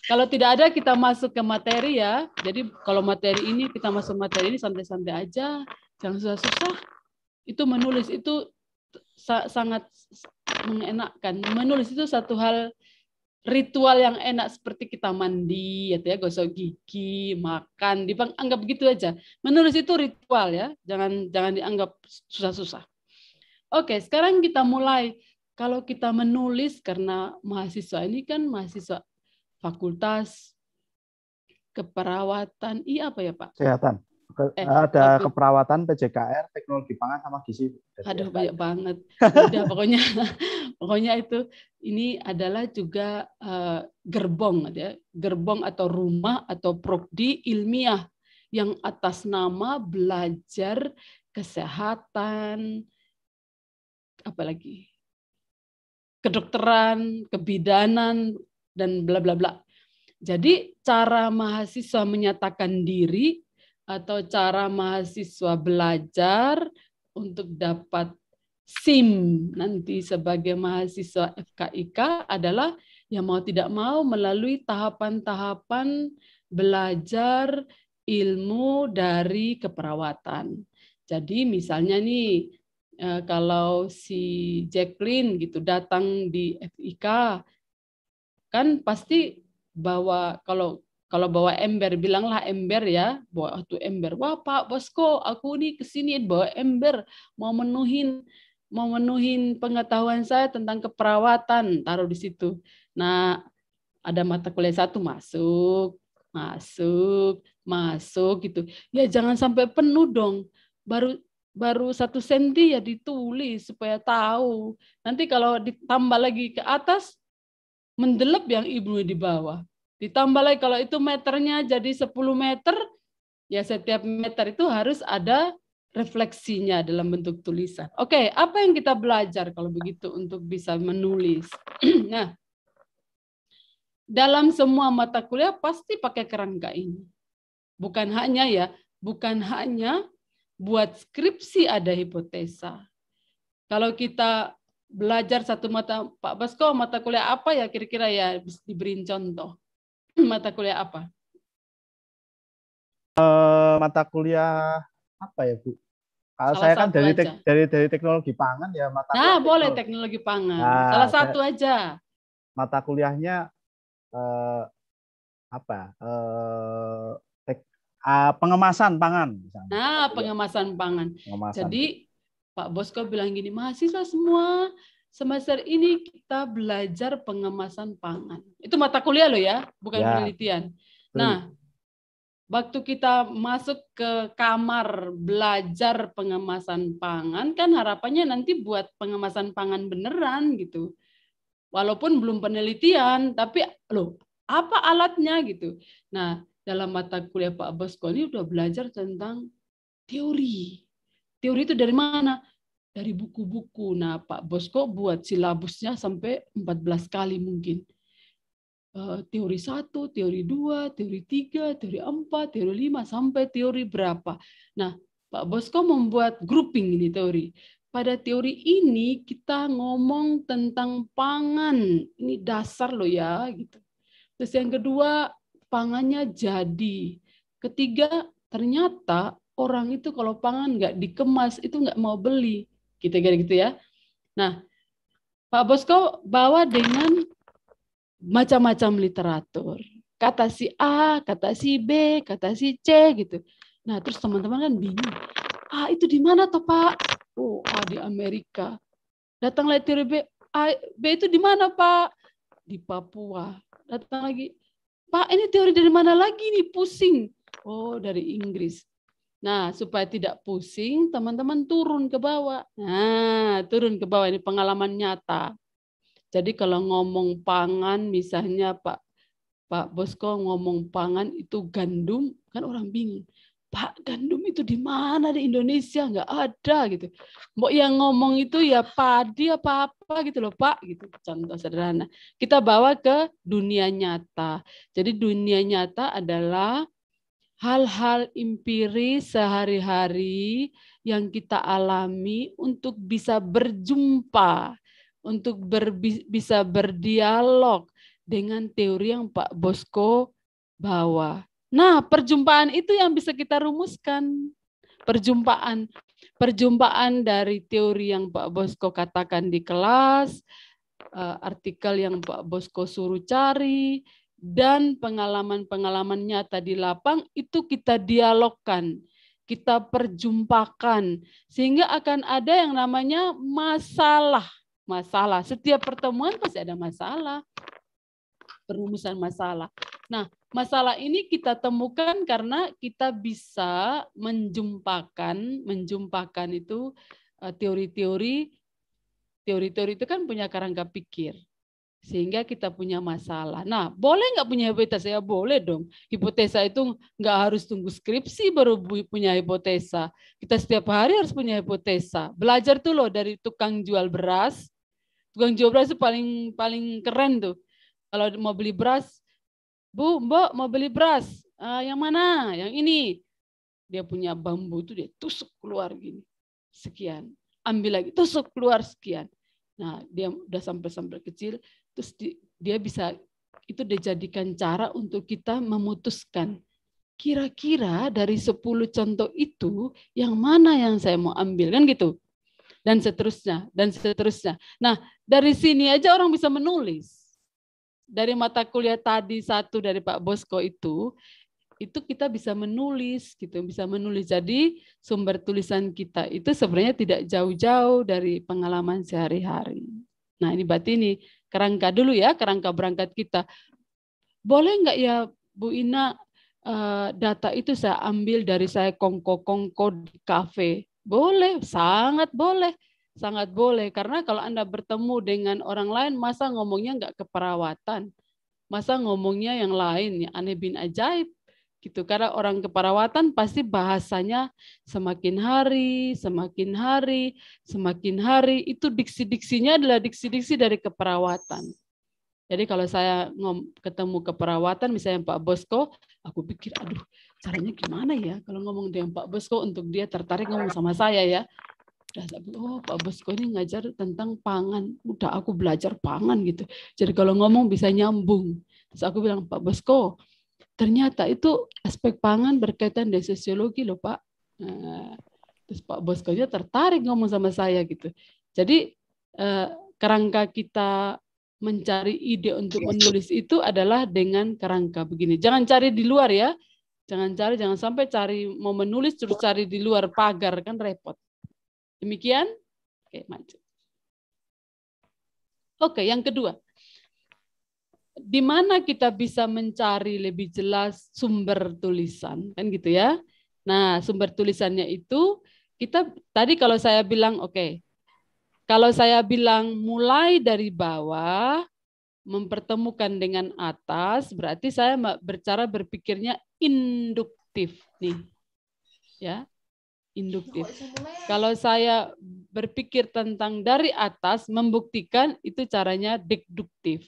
Kalau tidak ada kita masuk ke materi ya. Jadi kalau materi ini kita masuk materi ini santai-santai aja, jangan susah-susah. Itu menulis itu sangat mengenakkan. Menulis itu satu hal ritual yang enak seperti kita mandi, ya, gosok gigi, makan, dianggap begitu aja. Menulis itu ritual ya, jangan jangan dianggap susah-susah. Oke, sekarang kita mulai. Kalau kita menulis karena mahasiswa ini kan mahasiswa fakultas keperawatan iya apa ya Pak? Kesehatan. Ke, eh, ada fakult... keperawatan, PJKR, teknologi pangan sama gizi. Aduh banyak banget. Udah pokoknya pokoknya itu ini adalah juga uh, gerbong ya, gerbong atau rumah atau prodi ilmiah yang atas nama belajar kesehatan apalagi kedokteran, kebidanan dan bla bla bla. Jadi cara mahasiswa menyatakan diri atau cara mahasiswa belajar untuk dapat SIM nanti sebagai mahasiswa FKIK adalah yang mau tidak mau melalui tahapan-tahapan belajar ilmu dari keperawatan. Jadi misalnya nih eh, kalau si Jacqueline gitu datang di FIK kan pasti bawa kalau kalau bawa ember bilanglah ember ya. Bawa tuh ember wah pak bosku aku nih ke sini bawa ember mau menuhin mau menuhin pengetahuan saya tentang keperawatan. Taruh di situ. Nah ada mata kuliah satu masuk masuk masuk gitu. Ya jangan sampai penuh dong. Baru baru satu senti ya ditulis supaya tahu. Nanti kalau ditambah lagi ke atas mendelep yang ibu di bawah. Ditambah lagi kalau itu meternya jadi 10 meter, ya setiap meter itu harus ada refleksinya dalam bentuk tulisan. Oke, apa yang kita belajar kalau begitu untuk bisa menulis? nah, dalam semua mata kuliah pasti pakai kerangka ini. Bukan hanya ya, bukan hanya buat skripsi ada hipotesa. Kalau kita belajar satu mata Pak Basko mata kuliah apa ya kira-kira ya diberi contoh? Mata kuliah apa? Uh, mata kuliah apa ya Bu? Kalau saya kan dari tek, dari dari teknologi pangan ya mata nah boleh teknologi pangan. Nah, salah satu saya, aja. Mata kuliahnya uh, apa? Uh, tek, uh, pengemasan pangan misalnya. nah pengemasan pangan. Pengemasan. jadi Pak Bosko bilang gini, mahasiswa semua semester ini kita belajar pengemasan pangan. Itu mata kuliah loh ya, bukan ya. penelitian. Nah, waktu kita masuk ke kamar belajar pengemasan pangan, kan harapannya nanti buat pengemasan pangan beneran gitu. Walaupun belum penelitian, tapi loh, apa alatnya gitu. Nah, dalam mata kuliah Pak Bosko ini udah belajar tentang teori Teori itu dari mana? Dari buku-buku. Nah, Pak Bosko buat silabusnya sampai 14 kali mungkin. Eh, teori satu, teori dua, teori tiga, teori empat, teori lima, sampai teori berapa. Nah, Pak Bosko membuat grouping ini teori. Pada teori ini kita ngomong tentang pangan. Ini dasar loh ya. gitu. Terus yang kedua, pangannya jadi. Ketiga, ternyata orang itu kalau pangan nggak dikemas itu nggak mau beli. Gitu gitu gitu ya. Nah Pak Bosko bawa dengan macam-macam literatur. Kata si A kata si B kata si C gitu. Nah terus teman-teman kan bingung. Ah itu di mana toh Pak? Oh ah, di Amerika. Datang lagi teori B. A, B itu di mana Pak? Di Papua. Datang lagi. Pak ini teori dari mana lagi nih? Pusing. Oh dari Inggris Nah, supaya tidak pusing, teman-teman turun ke bawah. Nah, turun ke bawah ini pengalaman nyata. Jadi kalau ngomong pangan misalnya Pak Pak Bosko ngomong pangan itu gandum, kan orang bingung. Pak, gandum itu di mana di Indonesia? Nggak ada gitu. Mau yang ngomong itu ya padi apa-apa gitu loh Pak. gitu Contoh sederhana. Kita bawa ke dunia nyata. Jadi dunia nyata adalah hal-hal empiris sehari-hari yang kita alami untuk bisa berjumpa, untuk ber, bisa berdialog dengan teori yang Pak Bosko bawa. Nah, perjumpaan itu yang bisa kita rumuskan. Perjumpaan perjumpaan dari teori yang Pak Bosko katakan di kelas, eh, artikel yang Pak Bosko suruh cari, dan pengalaman-pengalaman nyata di lapang itu kita dialogkan, kita perjumpakan, sehingga akan ada yang namanya masalah. Masalah. Setiap pertemuan pasti ada masalah. Perumusan masalah. Nah, masalah ini kita temukan karena kita bisa menjumpakan, menjumpakan itu eh, teori-teori, teori-teori itu kan punya kerangka pikir. Sehingga kita punya masalah. Nah, boleh nggak punya hipotesa? Ya boleh dong. Hipotesa itu nggak harus tunggu skripsi baru punya hipotesa. Kita setiap hari harus punya hipotesa. Belajar tuh loh dari tukang jual beras. Tukang jual beras itu paling paling keren tuh. Kalau mau beli beras, Bu, Mbok mau beli beras. Uh, yang mana? Yang ini. Dia punya bambu itu dia tusuk keluar gini. Sekian. Ambil lagi, tusuk keluar sekian. Nah, dia udah sampai-sampai kecil, terus di, dia bisa itu dijadikan cara untuk kita memutuskan kira-kira dari 10 contoh itu yang mana yang saya mau ambil kan gitu? Dan seterusnya dan seterusnya. Nah dari sini aja orang bisa menulis. Dari mata kuliah tadi satu dari Pak Bosko itu itu kita bisa menulis gitu bisa menulis. Jadi sumber tulisan kita itu sebenarnya tidak jauh-jauh dari pengalaman sehari-hari. Nah ini berarti ini kerangka dulu ya kerangka berangkat kita. Boleh nggak ya Bu Ina eh, data itu saya ambil dari saya kongko-kongko di kafe? Boleh sangat boleh sangat boleh. Karena kalau Anda bertemu dengan orang lain masa ngomongnya nggak keperawatan. Masa ngomongnya yang lain ya aneh bin ajaib gitu. Karena orang keperawatan pasti bahasanya semakin hari, semakin hari, semakin hari. Itu diksi-diksinya adalah diksi-diksi dari keperawatan. Jadi kalau saya ngom ketemu keperawatan misalnya Pak Bosko, aku pikir aduh caranya gimana ya kalau ngomong dengan Pak Bosko untuk dia tertarik ngomong sama saya ya? Oh Pak Bosko ini ngajar tentang pangan. Udah aku belajar pangan gitu. Jadi kalau ngomong bisa nyambung. Terus aku bilang Pak Bosko ternyata itu aspek pangan berkaitan dengan sosiologi loh Pak nah, terus Pak Bosko nya tertarik ngomong sama saya gitu jadi eh, kerangka kita mencari ide untuk menulis itu adalah dengan kerangka begini jangan cari di luar ya jangan cari jangan sampai cari mau menulis terus cari di luar pagar kan repot Demikian? Oke, maju. Oke, yang kedua. Di mana kita bisa mencari lebih jelas sumber tulisan, kan gitu ya? Nah, sumber tulisannya itu kita tadi kalau saya bilang oke. Okay, kalau saya bilang mulai dari bawah mempertemukan dengan atas, berarti saya bercara berpikirnya induktif nih. Ya induktif. Kalau saya berpikir tentang dari atas, membuktikan itu caranya deduktif.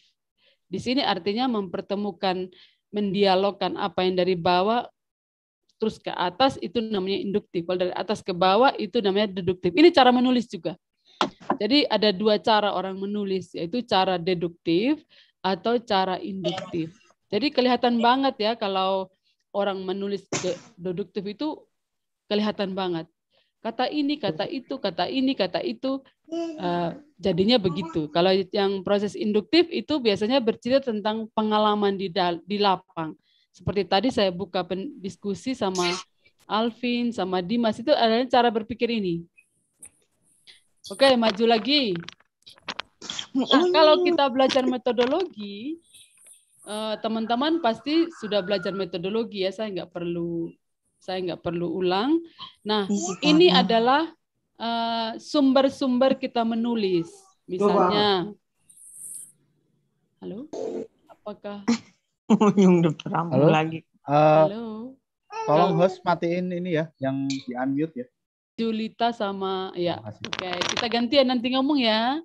Di sini artinya mempertemukan, mendialogkan apa yang dari bawah terus ke atas itu namanya induktif. Kalau dari atas ke bawah itu namanya deduktif. Ini cara menulis juga. Jadi ada dua cara orang menulis, yaitu cara deduktif atau cara induktif. Jadi kelihatan banget ya kalau orang menulis deduktif itu kelihatan banget. Kata ini, kata itu, kata ini, kata itu, uh, jadinya begitu. Kalau yang proses induktif itu biasanya bercerita tentang pengalaman di, di lapang. Seperti tadi saya buka diskusi sama Alvin, sama Dimas, itu adalah cara berpikir ini. Oke, maju lagi. Nah, kalau kita belajar metodologi, eh, teman-teman pasti sudah belajar metodologi ya, saya nggak perlu saya nggak perlu ulang. Nah, ini adalah eh, sumber-sumber uh, kita menulis. Misalnya, halo, apakah Rambu Halo? lagi. Eh, Halo. tolong host matiin ini ya, yang di unmute ya. Julita sama ya. Oke, kita gantian nanti ngomong ya.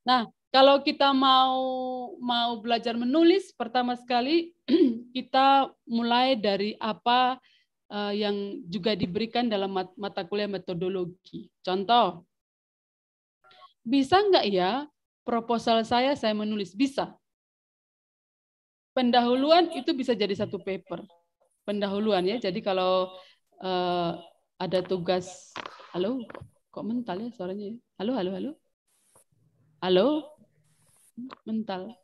Nah, kalau kita mau mau belajar menulis, pertama sekali kita mulai dari apa eh, yang juga diberikan dalam mat- mata kuliah metodologi. Contoh, bisa nggak ya proposal saya saya menulis? Bisa. Pendahuluan itu bisa jadi satu paper. Pendahuluan ya. Jadi kalau eh, ada tugas, halo, kok mental ya suaranya? ya? Halo, halo, halo. Halo, mental.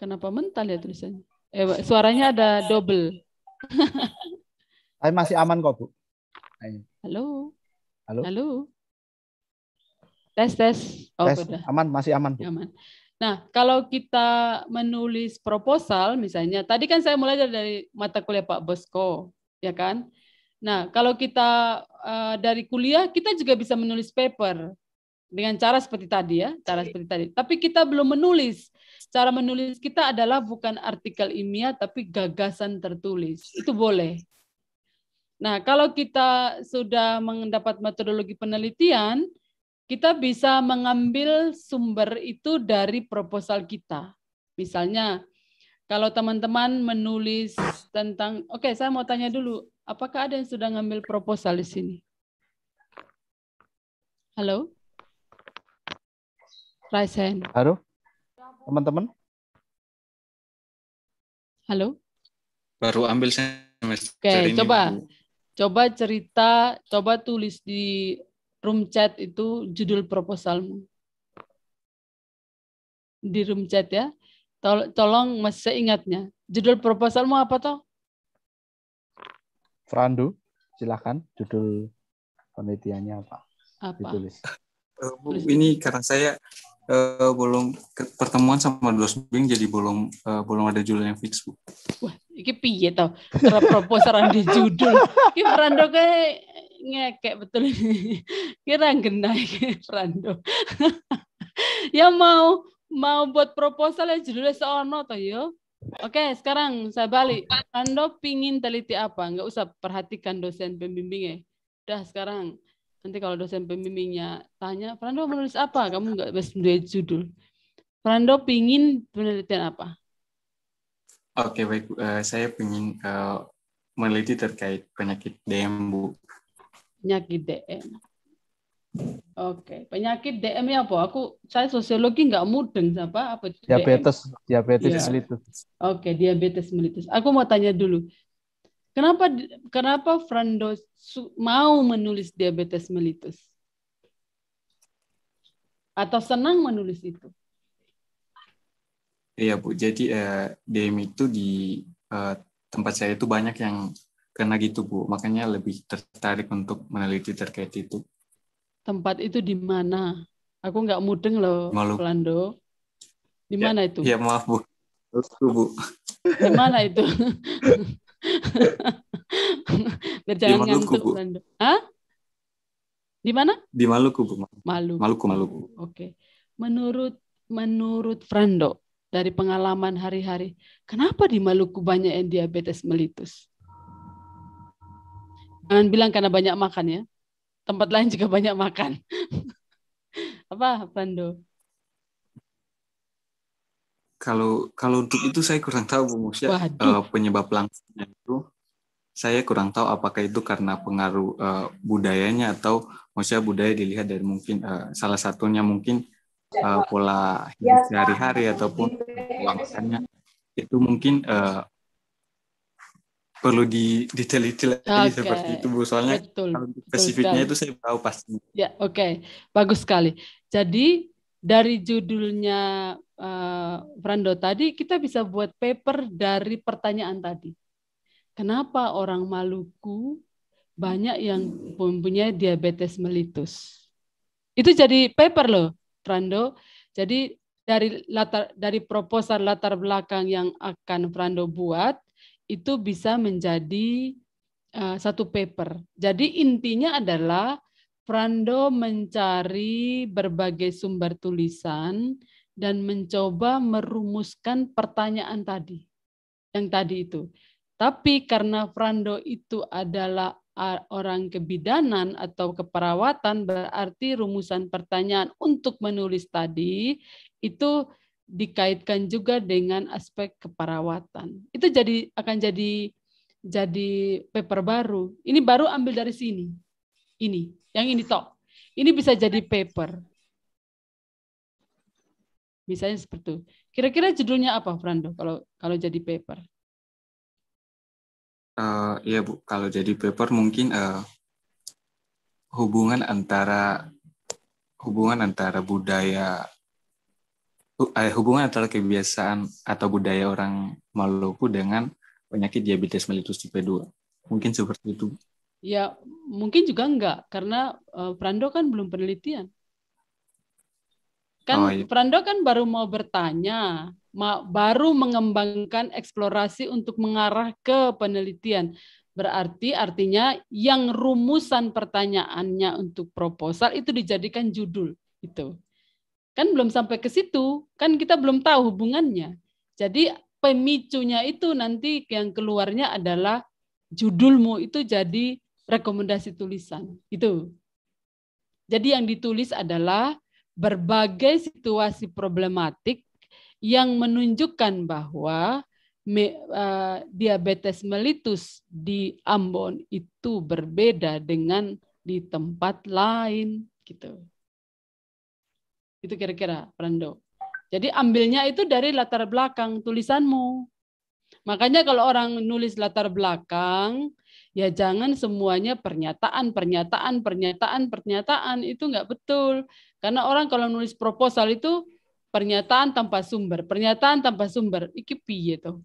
Kenapa mental ya tulisannya? Eh, suaranya ada double. Saya masih aman kok, Bu. Halo, Halo. halo. Tes, tes. Oh, Tes, udah. aman, masih aman, Bu. Nyaman. Nah, kalau kita menulis proposal, misalnya, tadi kan saya mulai dari, mata kuliah Pak Bosko, ya kan? Nah, kalau kita eh, dari kuliah, kita juga bisa menulis paper dengan cara seperti tadi ya, cara seperti tadi. Tapi kita belum menulis. Cara menulis kita adalah bukan artikel ilmiah, tapi gagasan tertulis. Itu boleh. Nah, kalau kita sudah mendapat metodologi penelitian, kita bisa mengambil sumber itu dari proposal kita. Misalnya, kalau teman-teman menulis tentang, oke, saya mau tanya dulu, apakah ada yang sudah ngambil proposal di sini? Halo? Raise hand. Halo, teman-teman. Halo? Baru ambil semester Oke, ini, coba. Coba cerita, coba tulis di room chat itu judul proposalmu. Di room chat ya. Tol- Tolong masih ingatnya. Judul proposalmu apa toh? Frando, silakan judul penelitiannya apa? Apa? Ditulis. Eh, Bu, ini karena saya belum ke- pertemuan sama Dosbing jadi belum eh, belum ada judul yang fix, Bu. Wah, iki piye toh? Cara proposalan di judul. Iki Frando kayak ngekek betul ini. Kira genah iki Frando. ya mau mau buat proposal ya judulnya seono toh yo. Oke, sekarang saya balik. Frando pingin teliti apa? Nggak usah perhatikan dosen pembimbingnya. Udah sekarang nanti kalau dosen pembimbingnya tanya, Frando menulis apa? Kamu nggak bisa menulis judul. Frando pingin penelitian apa? Oke, baik. Bu. Eh, saya ingin eh, meneliti terkait penyakit DM, Bu. penyakit DM. Oke, penyakit DM ya apa? Aku saya sosiologi nggak mudeng apa apa itu DM? Diabetes, diabetes Iya. mellitus. Oke, diabetes mellitus. Aku mau tanya dulu. Kenapa kenapa Frando mau menulis diabetes mellitus? Atau senang menulis itu? Iya, Bu. Jadi eh, DM itu di eh, tempat saya itu banyak yang kena gitu, Bu. Makanya lebih tertarik untuk meneliti terkait itu. Tempat itu di mana? Aku nggak mudeng loh, Maluku. Frando. Di Ya, mana itu? Ya, maaf, Bu. Itu, Bu. Di mana itu? Maluku, ngantuk, Bu. Frando. Hah? Di mana? Di Maluku, Bu. Maluku. Maluku, Maluku. Oke. Menurut menurut Frando dari pengalaman hari-hari, kenapa di Maluku banyak yang diabetes mellitus? Jangan bilang karena banyak makan ya. Tempat lain juga banyak makan. Apa, Frando? Kalau kalau untuk itu saya kurang tahu Bu Musya eh, penyebab langsungnya itu saya kurang tahu apakah itu karena pengaruh eh, budayanya atau maksudnya budaya dilihat dari mungkin eh, salah satunya mungkin eh, pola hidup sehari-hari ataupun pola makannya itu mungkin eh, perlu di diteliti lagi Oke. seperti itu Bu soalnya Betul. betul spesifiknya sekali. itu saya tahu pasti Ya, oke. Bagus sekali. Jadi dari judulnya eh, Frando tadi kita bisa buat paper dari pertanyaan tadi. Kenapa orang Maluku banyak yang mempunyai diabetes mellitus? Itu jadi paper loh, Frando. Jadi dari latar dari proposal latar belakang yang akan Frando buat itu bisa menjadi eh, satu paper. Jadi intinya adalah Frando mencari berbagai sumber tulisan dan mencoba merumuskan pertanyaan tadi. Yang tadi itu. Tapi karena Frando itu adalah orang kebidanan atau keperawatan berarti rumusan pertanyaan untuk menulis tadi itu dikaitkan juga dengan aspek keperawatan. Itu jadi akan jadi jadi paper baru. Ini baru ambil dari sini. Ini, yang ini toh. Ini bisa jadi paper. Misalnya seperti itu. Kira-kira judulnya apa, Frando, kalau kalau jadi paper? Uh, iya Bu, kalau jadi paper mungkin uh, hubungan antara hubungan antara budaya uh, hubungan antara kebiasaan atau budaya orang Maluku dengan penyakit diabetes mellitus tipe 2. Mungkin seperti itu. Ya, mungkin juga enggak karena uh, Frando kan belum penelitian. Kan oh, iya. Prando kan baru mau bertanya, baru mengembangkan eksplorasi untuk mengarah ke penelitian. Berarti artinya yang rumusan pertanyaannya untuk proposal itu dijadikan judul itu. Kan belum sampai ke situ, kan kita belum tahu hubungannya. Jadi pemicunya itu nanti yang keluarnya adalah judulmu itu jadi rekomendasi tulisan. Itu. Jadi yang ditulis adalah berbagai situasi problematik yang menunjukkan bahwa me, uh, diabetes mellitus di Ambon itu berbeda dengan di tempat lain gitu. Itu kira-kira Prando. Jadi ambilnya itu dari latar belakang tulisanmu. Makanya kalau orang nulis latar belakang, ya jangan semuanya pernyataan, pernyataan, pernyataan, pernyataan itu nggak betul. Karena orang kalau nulis proposal itu pernyataan tanpa sumber, pernyataan tanpa sumber, iki piye itu.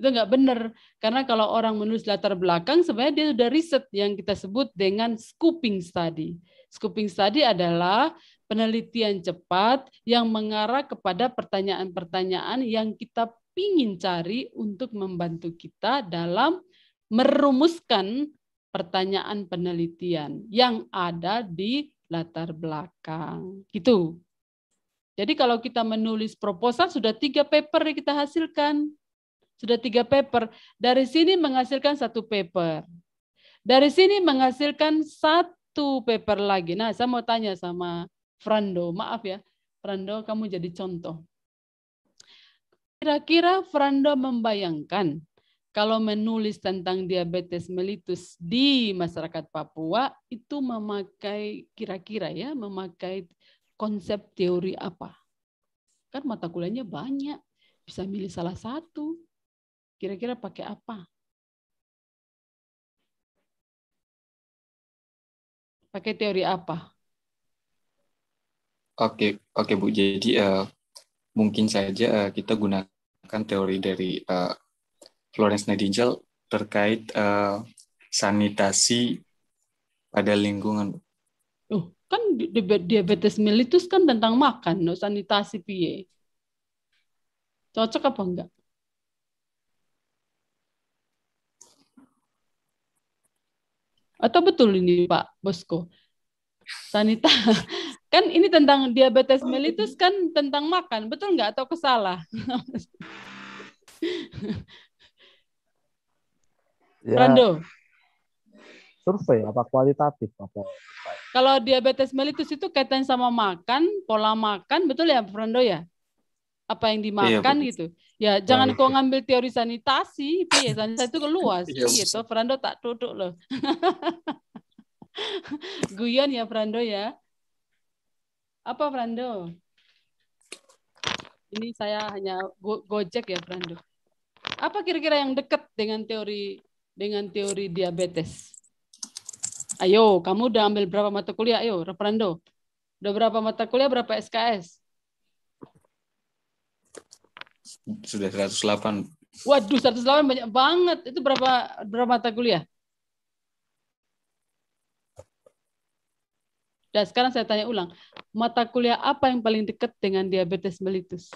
Itu nggak benar. Karena kalau orang menulis latar belakang, sebenarnya dia sudah riset yang kita sebut dengan scooping study. Scooping study adalah penelitian cepat yang mengarah kepada pertanyaan-pertanyaan yang kita ingin cari untuk membantu kita dalam merumuskan pertanyaan penelitian yang ada di latar belakang. Gitu. Jadi kalau kita menulis proposal sudah tiga paper yang kita hasilkan. Sudah tiga paper. Dari sini menghasilkan satu paper. Dari sini menghasilkan satu paper lagi. Nah, saya mau tanya sama Frando. Maaf ya, Frando kamu jadi contoh. Kira-kira Frando membayangkan kalau menulis tentang diabetes mellitus di masyarakat Papua itu memakai kira-kira ya memakai konsep teori apa? Kan mata kuliahnya banyak, bisa milih salah satu. Kira-kira pakai apa? Pakai teori apa? Oke, oke Bu. Jadi uh, mungkin saja uh, kita gunakan teori dari uh, Florence Nightingale terkait uh, sanitasi pada lingkungan. Oh, kan diabetes mellitus kan tentang makan, no sanitasi piye. Cocok apa enggak? Atau betul ini Pak Bosko? Sanita kan ini tentang diabetes mellitus kan tentang makan, betul enggak atau kesalah? Ya, Rando. Survei apa kualitatif apa? Kalau diabetes mellitus itu kaitan sama makan, pola makan, betul ya, Rando ya? Apa yang dimakan iya, gitu. Ya, jangan kau ngambil teori sanitasi, ya sanitasi itu luas iya, gitu. Frando tak duduk loh. Guyon ya Frando ya. Apa Frando? Ini saya hanya go gojek ya Frando. Apa kira-kira yang dekat dengan teori dengan teori diabetes. Ayo, kamu udah ambil berapa mata kuliah? Ayo, referendo. Udah berapa mata kuliah, berapa SKS? Sudah 108. Waduh, 108 banyak banget. Itu berapa berapa mata kuliah? Dan sekarang saya tanya ulang, mata kuliah apa yang paling dekat dengan diabetes mellitus?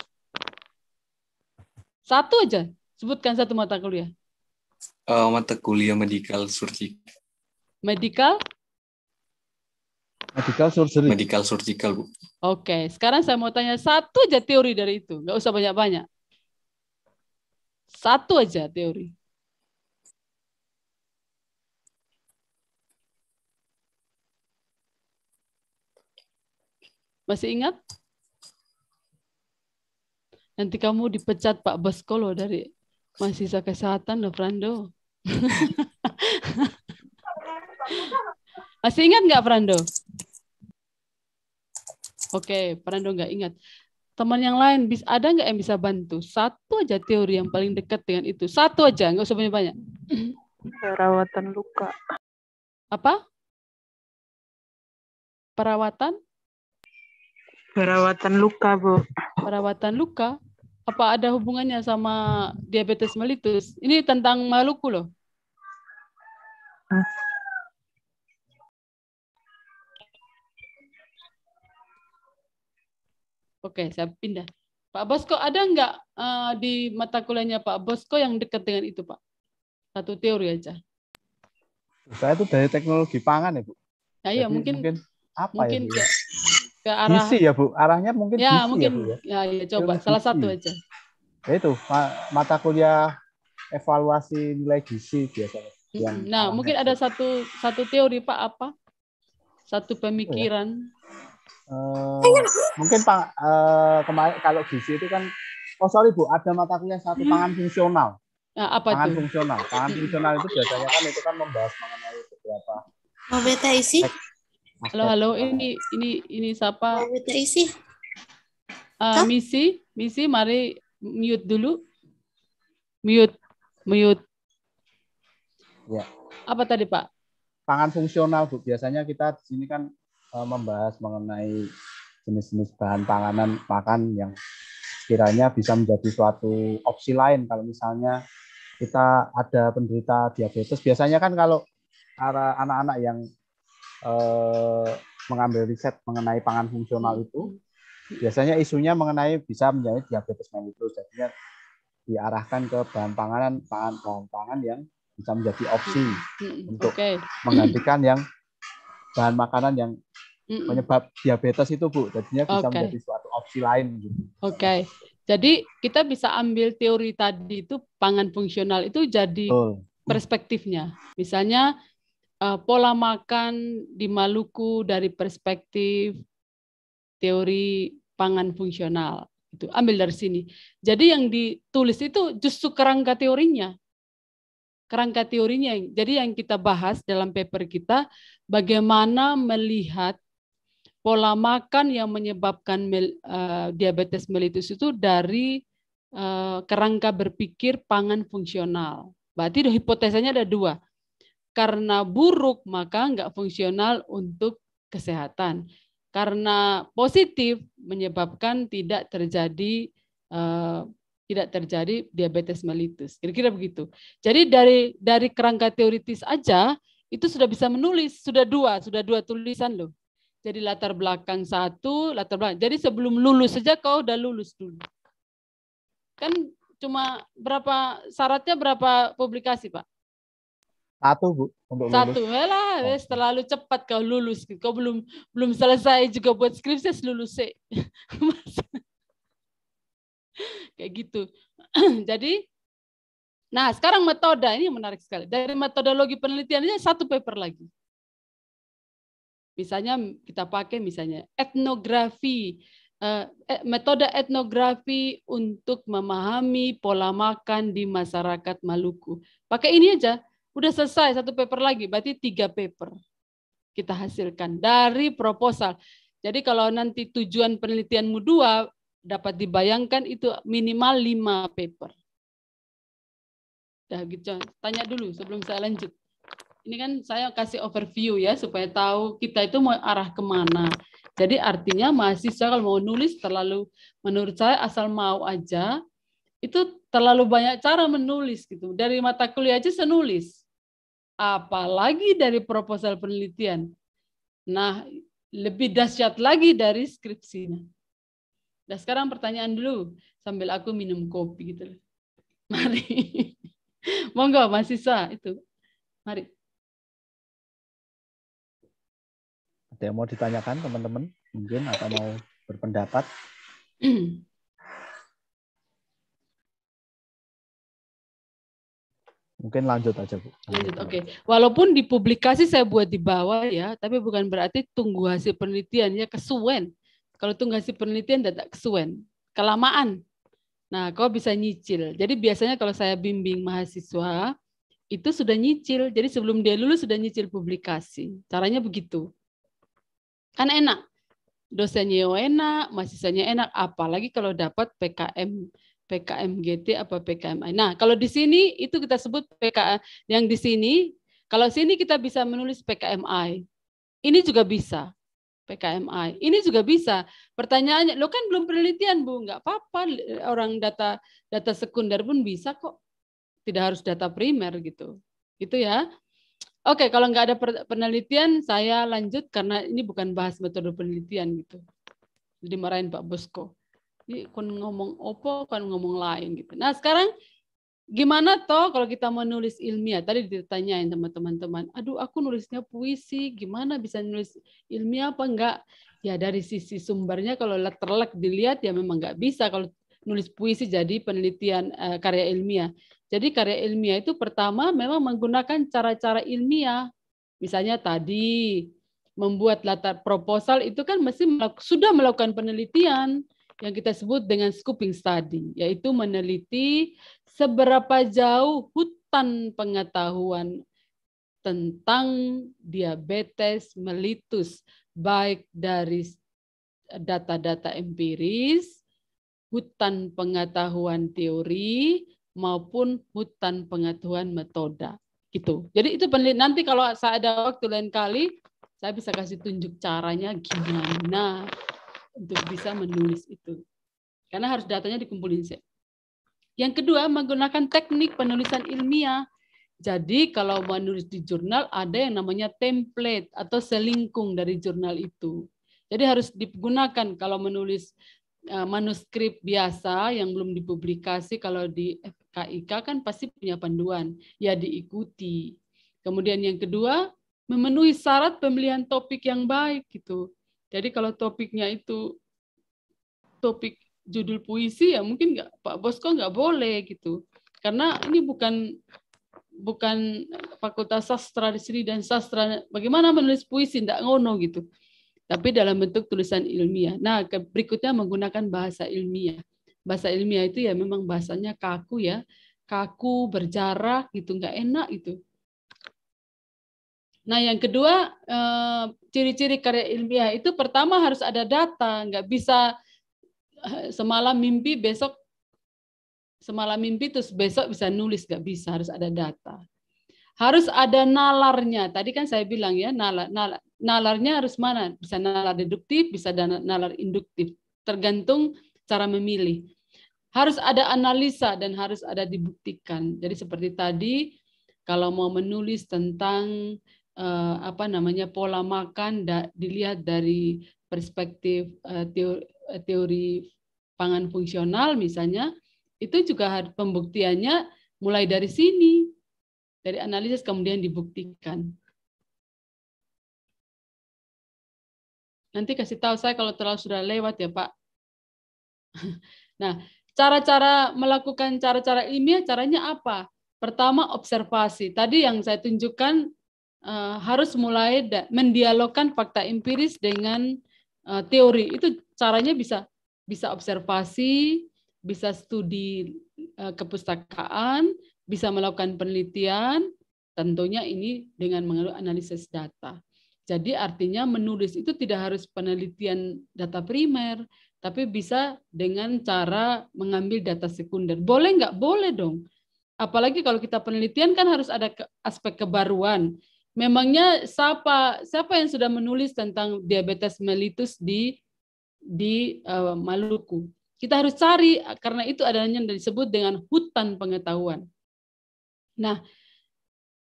Satu aja, sebutkan satu mata kuliah. Uh, mata kuliah medical surgical. Medical? Medical surgery. Medical surgical, Bu. Oke, sekarang saya mau tanya satu aja teori dari itu, nggak usah banyak-banyak. Satu aja teori. Masih ingat? Nanti kamu dipecat Pak Bosko loh dari mahasiswa kesehatan loh, Frando. Masih ingat nggak, Frando? Oke, Frando nggak ingat. Teman yang lain bisa ada nggak yang bisa bantu? Satu aja teori yang paling dekat dengan itu. Satu aja, nggak usah banyak-banyak. Perawatan luka. Apa? Perawatan? Perawatan luka, Bu. Perawatan luka? Apa ada hubungannya sama diabetes mellitus? Ini tentang Maluku loh. Oke, saya pindah. Pak Bosko, ada nggak eh, di mata kuliahnya Pak Bosko yang dekat dengan itu, Pak? Satu teori aja. Saya itu dari teknologi pangan ya, Bu. Nah, iya, mungkin mungkin apa mungkin ya, Bu? Ke, arah Gizi ya, Bu. Arahnya mungkin ya gizi mungkin ya, Bu ya. ya, ya coba Ilmu salah gizi. satu aja. Ya itu ma- mata kuliah evaluasi nilai gizi biasanya. Yang Nah, arahnya mungkin itu. ada satu satu teori Pak apa? Satu pemikiran. Eh, mungkin Pak eh, kemarin kalau gizi itu kan oh sorry Bu, ada mata kuliah satu pangan fungsional. Nah, apa Pangan itu? fungsional. Pangan fungsional itu biasanya kan itu kan membahas mengenai beberapa Mau beta isi? Halo, halo. Ini ini ini siapa? Mau beta isi? Eh, misi, misi, mari mute dulu. Mute, mute. Ya. Apa tadi Pak? pangan fungsional Bu. Biasanya kita di sini kan eh, membahas mengenai jenis-jenis bahan panganan makan yang kiranya bisa menjadi suatu opsi lain kalau misalnya kita ada penderita diabetes. Biasanya kan kalau anak-anak yang eh, mengambil riset mengenai pangan fungsional itu biasanya isunya mengenai bisa menjadi diabetes mellitus. Jadinya diarahkan ke bahan panganan, pangan bahan pangan yang bisa menjadi opsi Mm, untuk Oke. menggantikan yang bahan makanan yang penyebab diabetes itu Bu. Jadinya bisa Oke. menjadi suatu opsi lain gitu. Oke. Jadi kita bisa ambil teori tadi itu pangan fungsional itu jadi Betul. perspektifnya. Misalnya eh, pola makan di Maluku dari perspektif teori pangan fungsional. Itu ambil dari sini. Jadi yang ditulis itu justru kerangka teorinya. Kerangka teorinya. Jadi yang kita bahas dalam paper kita bagaimana melihat pola makan yang menyebabkan mel- eh, diabetes mellitus itu dari eh, kerangka berpikir pangan fungsional. Berarti hipotesanya ada dua. Karena buruk maka nggak fungsional untuk kesehatan. Karena positif menyebabkan tidak terjadi eh, tidak terjadi diabetes mellitus. Kira-kira begitu. Jadi dari dari kerangka teoritis aja itu sudah bisa menulis, sudah dua, sudah dua tulisan loh. Jadi latar belakang satu, latar belakang. Jadi sebelum lulus saja kau udah lulus dulu. Kan cuma berapa syaratnya berapa publikasi, Pak? Satu Bu untuk Satu. Walah, wes terlalu cepat kau lulus. Kau belum belum selesai juga buat skripsi lulus sih. Kayak gitu. Jadi Nah, sekarang metode ini menarik sekali. Dari metodologi penelitiannya satu paper lagi. Misalnya kita pakai misalnya etnografi, eh, eh, metode etnografi untuk memahami pola makan di masyarakat Maluku. Pakai ini aja, udah selesai satu paper lagi, berarti tiga paper kita hasilkan dari proposal. Jadi kalau nanti tujuan penelitianmu dua, dapat dibayangkan itu minimal lima paper. Dah gitu. Tanya dulu sebelum saya lanjut. Ini kan saya kasih overview ya supaya tahu kita itu mau arah ke mana. Jadi artinya mahasiswa kalau mau nulis terlalu menurut saya asal mau aja itu terlalu banyak cara menulis gitu. Dari mata kuliah aja saya nulis. Apalagi dari proposal penelitian. Nah, lebih dahsyat lagi dari skripsinya. Nah, sekarang pertanyaan dulu sambil aku minum kopi gitu. Mari. Monggo mahasiswa itu. Mari. Ada yang mau ditanyakan teman-teman mungkin atau mau berpendapat? Mungkin lanjut aja Bu. Lanjut, oke. Walaupun di publikasi saya buat di bawah ya, tapi bukan berarti tunggu hasil penelitian ya kesuwen. Kalau tunggu hasil penelitian tidak kesuwen, kelamaan. Nah, kau bisa nyicil. Jadi biasanya kalau saya bimbing mahasiswa itu sudah nyicil. Jadi sebelum dia lulus sudah nyicil publikasi. Caranya begitu. Kan enak. Dosennya enak, mahasiswanya enak, apalagi kalau dapat PKM PKMGT apa PKMI. Nah, kalau di sini itu kita sebut PKM yang di sini, kalau sini kita bisa menulis PKMI. Ini juga bisa. PKMI. Ini juga bisa. Pertanyaannya, lo kan belum penelitian, Bu. Enggak apa-apa, orang data data sekunder pun bisa kok. Tidak harus data primer gitu. Gitu ya. Oke, kalau nggak ada penelitian, saya lanjut karena ini bukan bahas metode penelitian gitu. Jadi marahin Pak Bosko kon ngomong opo kan ngomong lain gitu. Nah sekarang gimana toh kalau kita mau nulis ilmiah? Tadi ditanyain sama teman-teman, aduh aku nulisnya puisi, gimana bisa nulis ilmiah apa enggak? Ya dari sisi sumbernya kalau terlek dilihat ya memang enggak bisa kalau nulis puisi jadi penelitian uh, karya ilmiah. Jadi karya ilmiah itu pertama memang menggunakan cara-cara ilmiah. Misalnya tadi membuat latar proposal itu kan mesti sudah melakukan penelitian yang kita sebut dengan scoping study, yaitu meneliti seberapa jauh hutan pengetahuan tentang diabetes mellitus, baik dari data-data empiris, hutan pengetahuan teori, maupun hutan pengetahuan metoda. Gitu. Jadi itu penelitian. Nanti kalau saya ada waktu lain kali, saya bisa kasih tunjuk caranya gimana untuk bisa menulis itu. Karena harus datanya dikumpulin. Yang kedua, menggunakan teknik penulisan ilmiah. Jadi kalau menulis di jurnal ada yang namanya template atau selingkung dari jurnal itu. Jadi harus digunakan kalau menulis eh, manuskrip biasa yang belum dipublikasi kalau di FKIK kan pasti punya panduan, ya diikuti. Kemudian yang kedua, memenuhi syarat pemilihan topik yang baik gitu. Jadi kalau topiknya itu topik judul puisi ya mungkin nggak Pak Bosko nggak boleh gitu. Karena ini bukan bukan fakultas sastra di sini dan sastra bagaimana menulis puisi tidak ngono gitu. Tapi dalam bentuk tulisan ilmiah. Nah, berikutnya menggunakan bahasa ilmiah. Bahasa ilmiah itu ya memang bahasanya kaku ya, kaku, berjarak gitu, nggak enak itu. Nah, yang kedua, eh, ciri-ciri karya ilmiah itu pertama harus ada data, nggak bisa eh, semalam mimpi besok semalam mimpi terus besok bisa nulis nggak bisa harus ada data. Harus ada nalarnya. Tadi kan saya bilang ya nalar, nalar nalarnya harus mana? Bisa nalar deduktif, bisa nalar induktif. Tergantung cara memilih. Harus ada analisa dan harus ada dibuktikan. Jadi seperti tadi kalau mau menulis tentang uh, apa namanya pola makan da, dilihat dari perspektif uh, teori, teori pangan fungsional misalnya itu juga pembuktiannya mulai dari sini dari analisis kemudian dibuktikan. Nanti kasih tahu saya kalau terlalu sudah lewat ya Pak. Nah cara-cara melakukan cara-cara ilmiah caranya apa? Pertama observasi. Tadi yang saya tunjukkan uh, harus mulai mendialogkan fakta empiris dengan uh, teori. Itu caranya bisa bisa observasi, bisa studi uh, kepustakaan, bisa melakukan penelitian, tentunya ini dengan mengenai analisis data. Jadi artinya menulis itu tidak harus penelitian data primer, tapi bisa dengan cara mengambil data sekunder. Boleh nggak? Boleh dong. Apalagi kalau kita penelitian kan harus ada aspek kebaruan. Memangnya siapa siapa yang sudah menulis tentang diabetes mellitus di di uh, Maluku? Kita harus cari karena itu adanya yang disebut dengan hutan pengetahuan. Nah,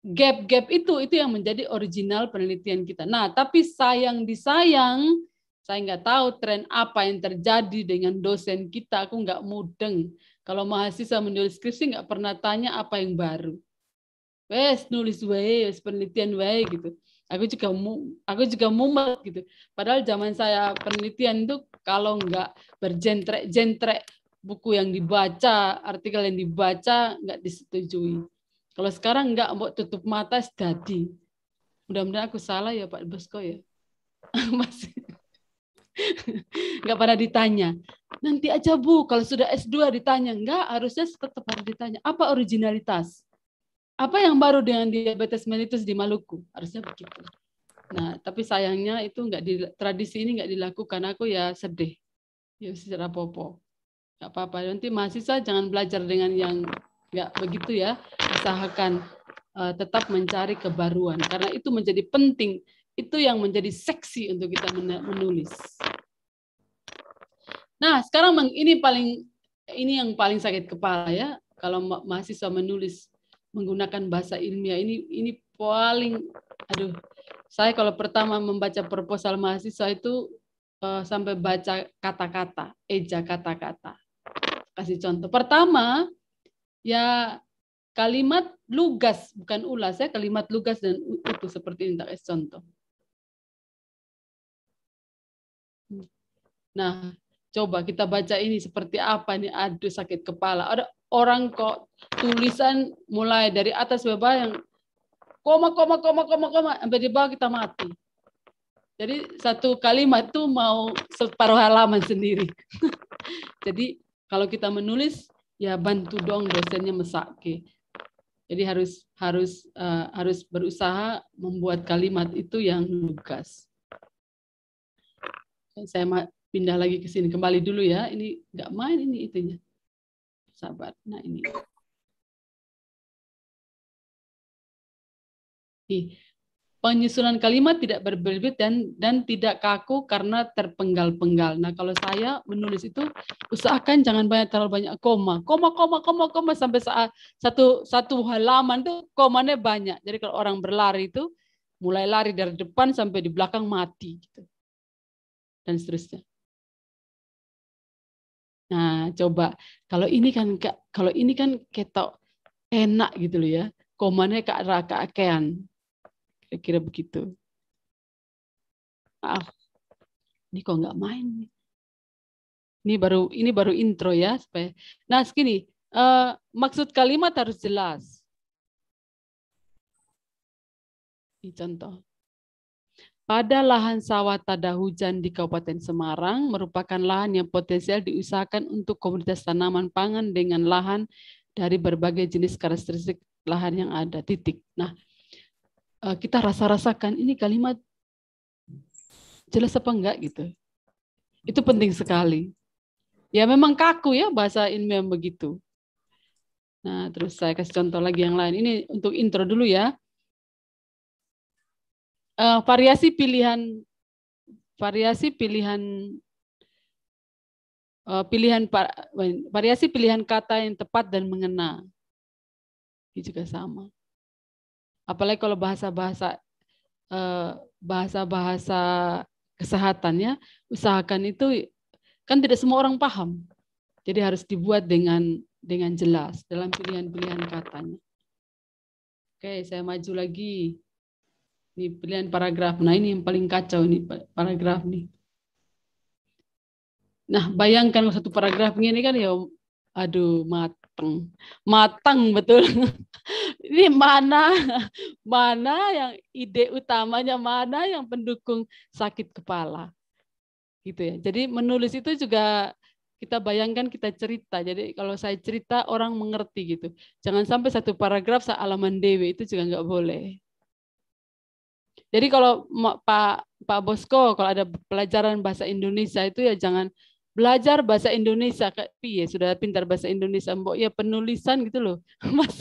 gap-gap itu itu yang menjadi original penelitian kita. Nah, tapi sayang disayang, saya nggak tahu tren apa yang terjadi dengan dosen kita. Aku nggak mudeng. Kalau mahasiswa menulis skripsi nggak pernah tanya apa yang baru wes nulis wae, wes penelitian wae gitu. Aku juga mu, aku juga mumet gitu. Padahal zaman saya penelitian itu kalau nggak berjentrek-jentrek buku yang dibaca, artikel yang dibaca nggak disetujui. Kalau sekarang nggak mau tutup mata jadi. Mudah-mudahan aku salah ya Pak Bosko ya. Masih nggak pada ditanya. Nanti aja Bu, kalau sudah S2 ditanya. Enggak, harusnya tetap harus ditanya. Apa originalitas? Apa yang baru dengan diabetes mellitus di Maluku? Harusnya begitu. Nah, tapi sayangnya itu enggak di tradisi ini enggak dilakukan. Aku ya sedih. Ya secara popo. Enggak apa-apa. Nanti mahasiswa jangan belajar dengan yang enggak begitu ya. Usahakan uh, tetap mencari kebaruan karena itu menjadi penting itu yang menjadi seksi untuk kita menulis. Nah, sekarang ini paling ini yang paling sakit kepala ya kalau mahasiswa menulis menggunakan bahasa ilmiah ini ini paling aduh. Saya kalau pertama membaca proposal mahasiswa itu uh, sampai baca kata-kata eja kata-kata. Kasih contoh. Pertama ya kalimat lugas bukan ulas ya kalimat lugas dan utuh seperti ini. Tak contoh. Nah, coba kita baca ini seperti apa nih? Aduh sakit kepala. Ada orang kok tulisan mulai dari atas bawah yang koma koma koma koma koma sampai di bawah kita mati. Jadi satu kalimat itu mau separuh halaman sendiri. Jadi kalau kita menulis ya bantu dong dosennya mesake. Jadi harus harus uh, harus berusaha membuat kalimat itu yang lugas. Saya pindah lagi ke sini. Kembali dulu ya. Ini nggak main ini itunya. Sabar. Nah ini. Penyusunan kalimat tidak berbelit dan dan tidak kaku karena terpenggal-penggal. Nah, kalau saya menulis itu usahakan jangan banyak terlalu banyak koma. Koma koma koma koma sampai saat satu satu halaman tuh komanya banyak. Jadi kalau orang berlari itu mulai lari dari depan sampai di belakang mati gitu. Dan seterusnya. Nah, coba kalau ini kan kalau ini kan ketok enak gitu loh ya. Komanya kak raka akean. Kira-kira begitu. Maaf. Ini kok nggak main nih. Ini baru ini baru intro ya supaya. Nah, segini, uh, maksud kalimat harus jelas. Ini contoh. Pada lahan sawah tada hujan di Kabupaten Semarang merupakan lahan yang potensial diusahakan untuk komunitas tanaman pangan dengan lahan dari berbagai jenis karakteristik lahan yang ada. Titik. Nah, eh, kita rasa-rasakan ini kalimat jelas apa enggak gitu. Itu penting sekali. Ya memang kaku ya bahasa ilmiah begitu. Nah, terus saya kasih contoh lagi yang lain. Ini untuk intro dulu ya uh, variasi pilihan variasi pilihan uh, pilihan variasi pilihan kata yang tepat dan mengena. Ini juga sama. Apalagi kalau bahasa-bahasa uh, bahasa-bahasa kesehatan ya usahakan itu kan tidak semua orang paham. Jadi harus dibuat dengan dengan jelas dalam pilihan-pilihan katanya. Oke saya maju lagi ini pilihan paragraf. Nah ini yang paling kacau ini paragraf nih. Nah bayangkan satu paragraf ini kan ya, aduh matang, matang betul. ini mana, mana yang ide utamanya, mana yang pendukung sakit kepala, gitu ya. Jadi menulis itu juga kita bayangkan kita cerita. Jadi kalau saya cerita orang mengerti gitu. Jangan sampai satu paragraf sealaman dewi itu juga nggak boleh. Jadi kalau Pak Pak Bosko kalau ada pelajaran bahasa Indonesia itu ya jangan belajar bahasa Indonesia kayak piye sudah pintar bahasa Indonesia mbok ya penulisan gitu loh. Mas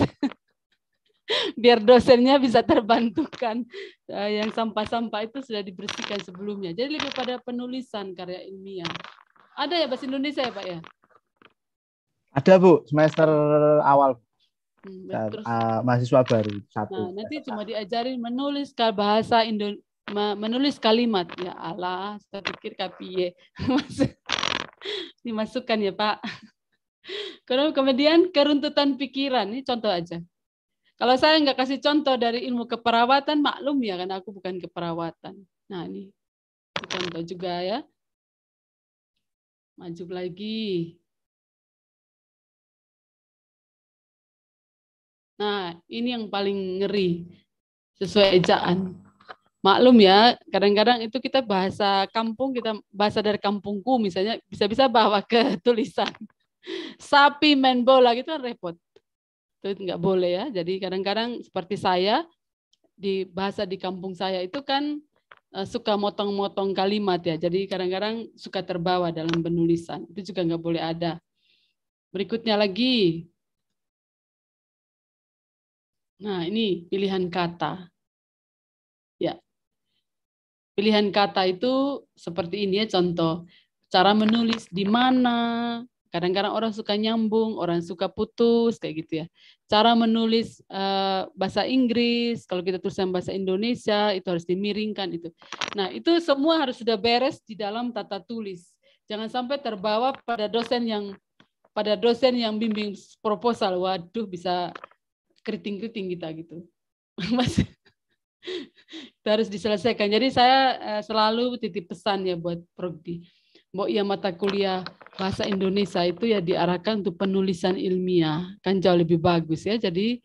biar dosennya bisa terbantukan eh, yang sampah-sampah itu sudah dibersihkan sebelumnya. Jadi lebih pada penulisan karya ilmiah. Ada ya bahasa Indonesia ya Pak ya? Ada Bu, semester awal. Hmm, Dan, terus, uh, mahasiswa baru satu. nah, nanti cuma diajarin menulis bahasa Indo menulis kalimat ya Allah saya pikir kapiye dimasukkan ya Pak Kemudian keruntutan pikiran ini contoh aja Kalau saya nggak kasih contoh dari ilmu keperawatan, maklum ya kan aku bukan keperawatan. Nah ini contoh juga ya. Maju lagi. Nah, ini yang paling ngeri sesuai ejaan. Maklum ya, kadang-kadang itu kita bahasa kampung, kita bahasa dari kampungku misalnya bisa-bisa bawa ke tulisan. Sapi main bola gitu kan repot. Itu nggak boleh ya. Jadi kadang-kadang seperti saya di bahasa di kampung saya itu kan eh, suka motong-motong kalimat ya. Jadi kadang-kadang suka terbawa dalam penulisan. Itu juga nggak boleh ada. Berikutnya lagi, Nah, ini pilihan kata. Ya. Pilihan kata itu seperti ini ya contoh. Cara menulis di mana. Kadang-kadang orang suka nyambung, orang suka putus kayak gitu ya. Cara menulis uh, bahasa Inggris, kalau kita tulisan bahasa Indonesia itu harus dimiringkan itu. Nah, itu semua harus sudah beres di dalam tata tulis. Jangan sampai terbawa pada dosen yang pada dosen yang bimbing proposal. Waduh, bisa keriting-keriting kita gitu. Mas itu harus diselesaikan. Jadi saya eh, selalu titip pesan ya buat Prodi. Mau ia mata kuliah bahasa Indonesia itu ya diarahkan untuk penulisan ilmiah kan jauh lebih bagus ya. Jadi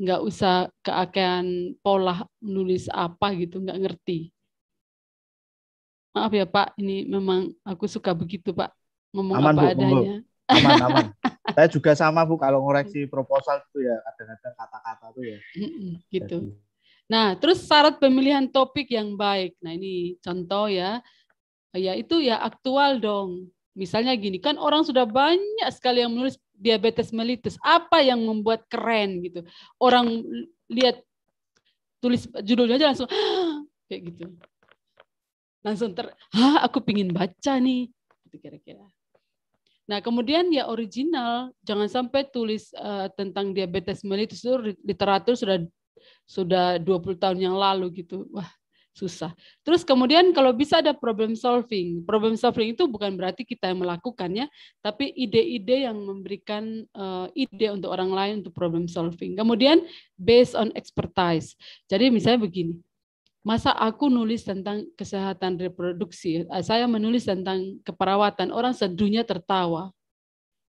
nggak usah keakean pola menulis apa gitu nggak ngerti. Maaf ya Pak, ini memang aku suka begitu Pak ngomong Aman, apa Bu, adanya. Aman, aman. saya juga sama Bu kalau ngoreksi proposal itu ya kadang-kadang kata-kata tuh ya. Gitu. Jadi, Nah, terus syarat pemilihan topik yang baik. Nah, ini contoh ya. Ya itu ya aktual dong. Misalnya gini, kan orang sudah banyak sekali yang menulis diabetes mellitus. Apa yang membuat keren gitu? Orang lihat tulis judulnya aja langsung kayak gitu. Langsung ter, aku pingin baca nih. Gitu kira-kira. Nah, kemudian ya original, jangan sampai tulis uh, tentang diabetes mellitus itu literatur sudah sudah 20 tahun yang lalu gitu. Wah, susah. Terus kemudian kalau bisa ada problem solving. Problem solving itu bukan berarti kita yang melakukannya, tapi ide-ide yang memberikan uh, ide untuk orang lain untuk problem solving. Kemudian based on expertise. Jadi misalnya begini, masa aku nulis tentang kesehatan reproduksi, eh, saya menulis tentang keperawatan, orang sedunia tertawa.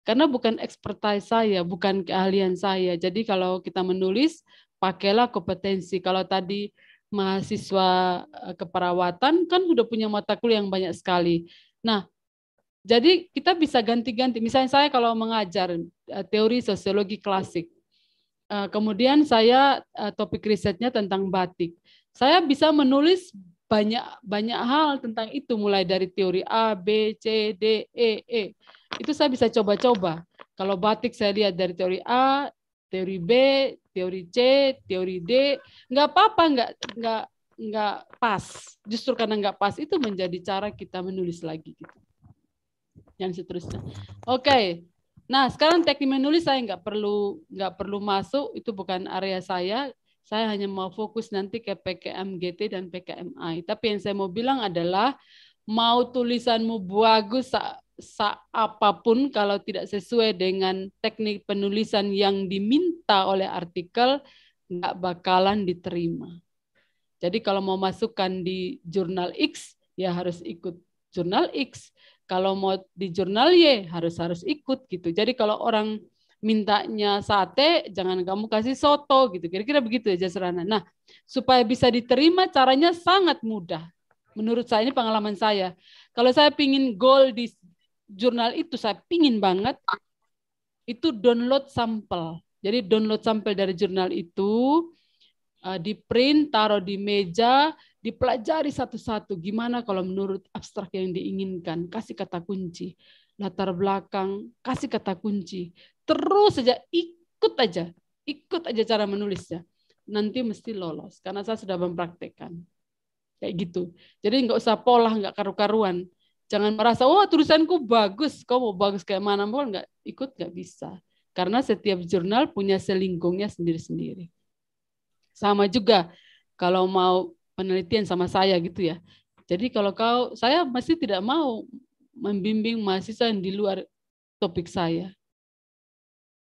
Karena bukan expertise saya, bukan keahlian saya. Jadi kalau kita menulis, pakailah kompetensi. Kalau tadi mahasiswa eh, keperawatan kan sudah punya mata kuliah yang banyak sekali. Nah, jadi kita bisa ganti-ganti. Misalnya saya kalau mengajar eh, teori sosiologi klasik, kemudian saya topik risetnya tentang batik. Saya bisa menulis banyak banyak hal tentang itu mulai dari teori A, B, C, D, E, E. Itu saya bisa coba-coba. Kalau batik saya lihat dari teori A, teori B, teori C, teori D, nggak apa-apa, nggak nggak nggak pas. Justru karena nggak pas itu menjadi cara kita menulis lagi gitu. Yang seterusnya. Oke. Nah sekarang teknik menulis saya nggak perlu nggak perlu masuk, itu bukan area saya. Saya hanya mau fokus nanti ke PKMGT dan PKMI. Tapi yang saya mau bilang adalah mau tulisanmu bagus sa apa pun kalau tidak sesuai dengan teknik penulisan yang diminta oleh artikel nggak bakalan diterima. Jadi kalau mau masukkan di jurnal X ya harus ikut jurnal X. Kalau mau di jurnal Y harus harus ikut gitu. Jadi kalau orang mintanya sate, jangan kamu kasih soto gitu. Kira-kira begitu ya Jasrana. Nah, supaya bisa diterima caranya sangat mudah. Menurut saya ini pengalaman saya. Kalau saya pingin goal di jurnal itu saya pingin banget itu download sampel. Jadi download sampel dari jurnal itu uh, di print, taruh di meja, dipelajari satu-satu. Gimana kalau menurut abstrak yang diinginkan? Kasih kata kunci. Latar belakang, kasih kata kunci. Terus saja ikut aja. Ikut aja cara menulisnya. Nanti mesti lolos. Karena saya sudah mempraktekkan. Kayak gitu. Jadi nggak usah pola, nggak karu-karuan Jangan merasa, oh tulisanku bagus, kau mau bagus kayak mana pun nggak ikut nggak bisa. Karena setiap jurnal punya selingkungnya sendiri-sendiri. Sama juga kalau mau penelitian sama saya gitu ya. Jadi kalau kau, saya masih tidak mau membimbing mahasiswa yang di luar topik saya.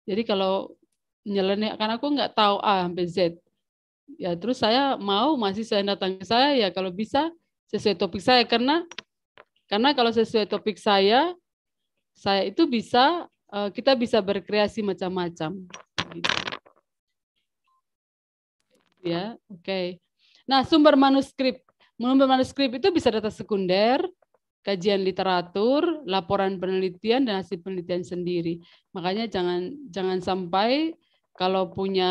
Jadi kalau nyeleneh karena aku nggak tahu A sampai Z. Ya terus saya mau masih saya datang ke saya ya kalau bisa sesuai topik saya karena karena kalau sesuai topik saya saya itu bisa eh, kita bisa berkreasi macam-macam. Gitu. Ya, oke. Nah, sumber manuskrip. Sumber manuskrip itu bisa data sekunder, kajian literatur, laporan penelitian dan hasil penelitian sendiri. Makanya jangan jangan sampai kalau punya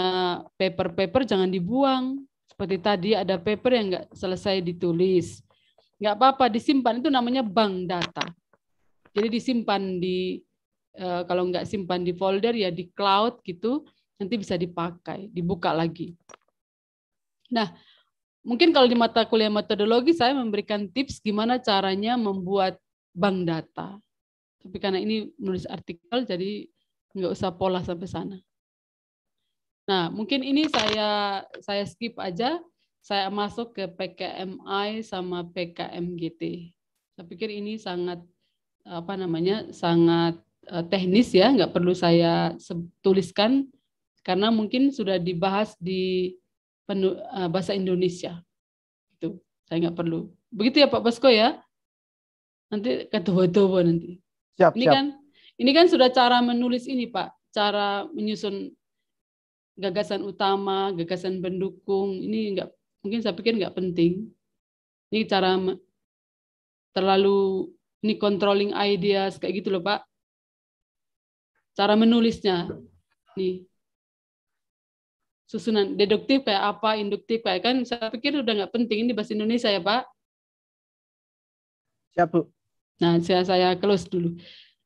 paper-paper jangan dibuang. Seperti tadi ada paper yang nggak selesai ditulis. Nggak apa-apa, disimpan. Itu namanya bank data. Jadi disimpan di, eh, kalau nggak simpan di folder ya di cloud gitu, nanti bisa dipakai, dibuka lagi. Nah, mungkin kalau di mata kuliah metodologi saya memberikan tips gimana caranya membuat bank data. Tapi karena ini menulis artikel, jadi nggak usah pola sampai sana. Nah, mungkin ini saya saya skip aja. Saya masuk ke PKMI sama PKMGT. Saya pikir ini sangat apa namanya sangat eh, teknis ya, nggak perlu saya tuliskan karena mungkin sudah dibahas di penu, uh, bahasa Indonesia. Itu saya nggak perlu. Begitu ya Pak Basko ya. Nanti ketua-ketua nanti. Siap, ini siap. kan ini kan sudah cara menulis ini Pak, cara menyusun gagasan utama, gagasan pendukung. Ini enggak mungkin saya pikir nggak penting. Ini cara terlalu ini controlling ideas kayak gitu loh Pak. Cara menulisnya. Nih, susunan deduktif kayak apa, induktif kayak kan saya pikir udah nggak penting ini bahasa Indonesia ya Pak. Siap Bu. Nah saya saya close dulu.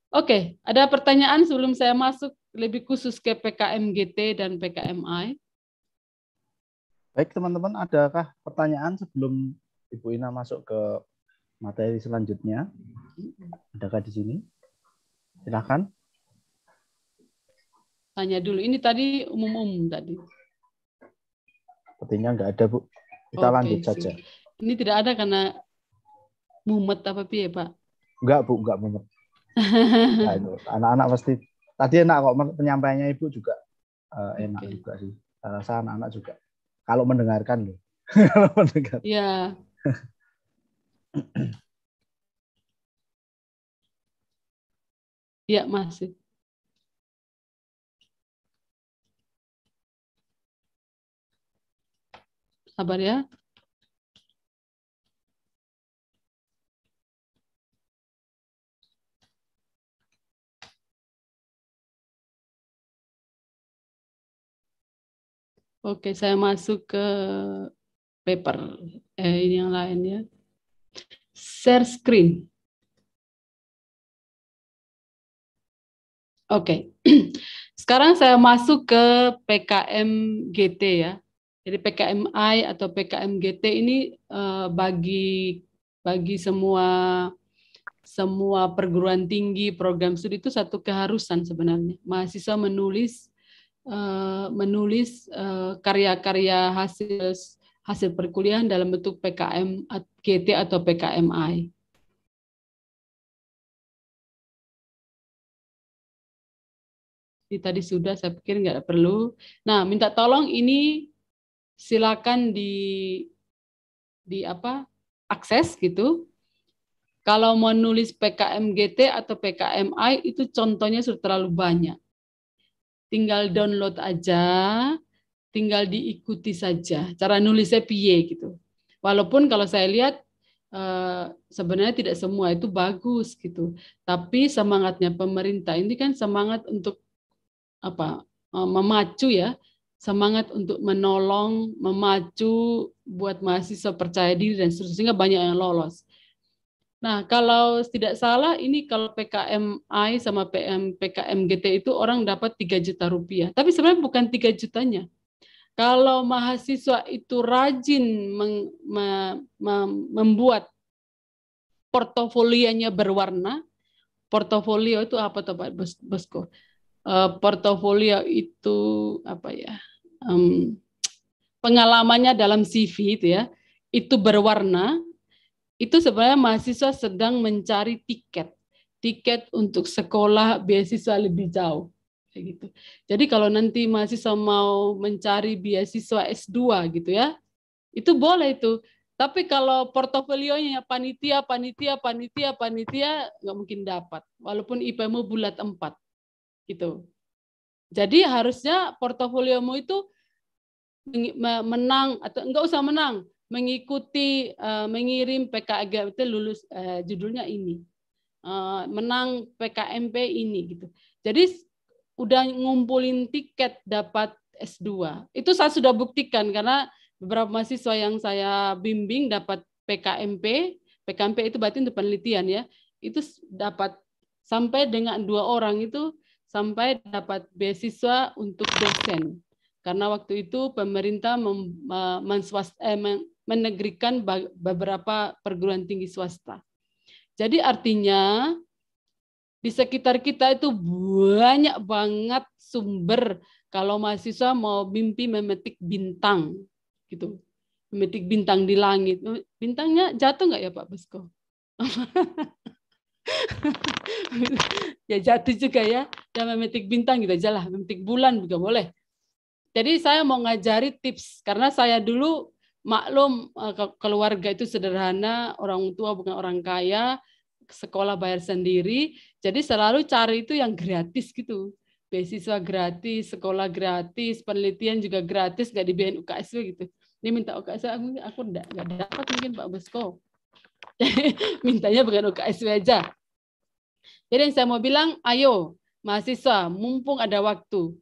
Oke, ada pertanyaan sebelum saya masuk lebih khusus ke PKMGT dan PKMI? Baik teman-teman, adakah pertanyaan sebelum Ibu Ina masuk ke materi selanjutnya? Adakah di sini? Silakan. Tanya dulu. Ini tadi umum-umum tadi. Sepertinya nggak ada, Bu. Kita Oke, lanjut saja. Ini tidak ada karena mumet apa piye, Pak? Enggak, Bu, enggak mumet. Nah. Anak-anak pasti tadi enak kok penyampaiannya Ibu juga eh, enak Oke. juga sih. Saya rasa anak-anak juga kalau mendengarkan loh. kalau mendengar. Ya. Ya, masih. Sabar ya. Oke, saya masuk ke paper. Eh, ini yang lain ya. Share screen. Oke. Sekarang saya masuk ke PKM GT ya. Jadi PKMI atau PKM GT ini eh, bagi bagi semua semua perguruan tinggi program studi itu satu keharusan sebenarnya. Mahasiswa menulis eh, menulis eh, karya-karya hasil hasil perkuliahan dalam bentuk PKM GT atau PKMI. Ini tadi sudah saya pikir nggak perlu. Nah, minta tolong ini silakan di di apa akses gitu. Kalau mau nulis PKMGT atau PKMI itu contohnya sudah terlalu banyak. Tinggal download aja, tinggal diikuti saja. Cara nulisnya piye gitu. Walaupun kalau saya lihat eh, sebenarnya tidak semua itu bagus gitu. Tapi semangatnya pemerintah ini kan semangat untuk apa eh, memacu ya semangat untuk menolong, memacu buat mahasiswa percaya diri dan seterusnya sehingga banyak yang lolos. Nah, kalau tidak salah ini kalau PKMI sama PM PKMGT itu orang dapat 3 juta rupiah. Tapi sebenarnya bukan 3 jutanya. Kalau mahasiswa itu rajin meng- me- mem- membuat portofolionya berwarna, portofolio itu apa tuh Pak Bos- Bosco? Eh, portofolio itu apa ya? Em, pengalamannya dalam CV itu ya, itu berwarna, itu sebenarnya mahasiswa sedang mencari tiket, tiket untuk sekolah beasiswa lebih jauh. kayak gitu. Jadi kalau nanti mahasiswa mau mencari beasiswa S2 gitu ya, itu boleh itu. Tapi kalau portofolionya panitia, panitia, panitia, panitia, nggak mungkin dapat. Walaupun IP-mu bulat 4. Gitu. Jadi harusnya portofoliomu itu menang atau enggak usah menang, mengikuti uh, mengirim PKG itu lulus uh, judulnya ini. Uh, menang PKMP ini gitu. Jadi udah ngumpulin tiket dapat S2. Itu saya sudah buktikan karena beberapa mahasiswa yang saya bimbing dapat PKMP, PKMP itu berarti untuk penelitian ya, itu dapat sampai dengan dua orang itu sampai dapat beasiswa untuk dosen. Karena waktu itu pemerintah mem, eh, menegrikan beberapa perguruan tinggi swasta. Jadi artinya di sekitar kita itu banyak banget sumber kalau mahasiswa mau mimpi memetik bintang gitu. Memetik bintang di langit. Bintangnya jatuh nggak ya Pak Besko ya jatuh juga ya. Dan memetik bintang gitu aja lah memetik bulan juga boleh jadi saya mau ngajari tips karena saya dulu maklum eh, keluarga itu sederhana orang tua bukan orang kaya sekolah bayar sendiri. Jadi selalu cari itu yang gratis gitu. Beasiswa gratis sekolah gratis penelitian juga gratis nggak dibiayain UKSW gitu. Dia minta UKSW aku aku enggak enggak dapat mungkin Pak Bosko mintanya bukan UKSW aja. Jadi yang saya mau bilang ayo mahasiswa mumpung ada waktu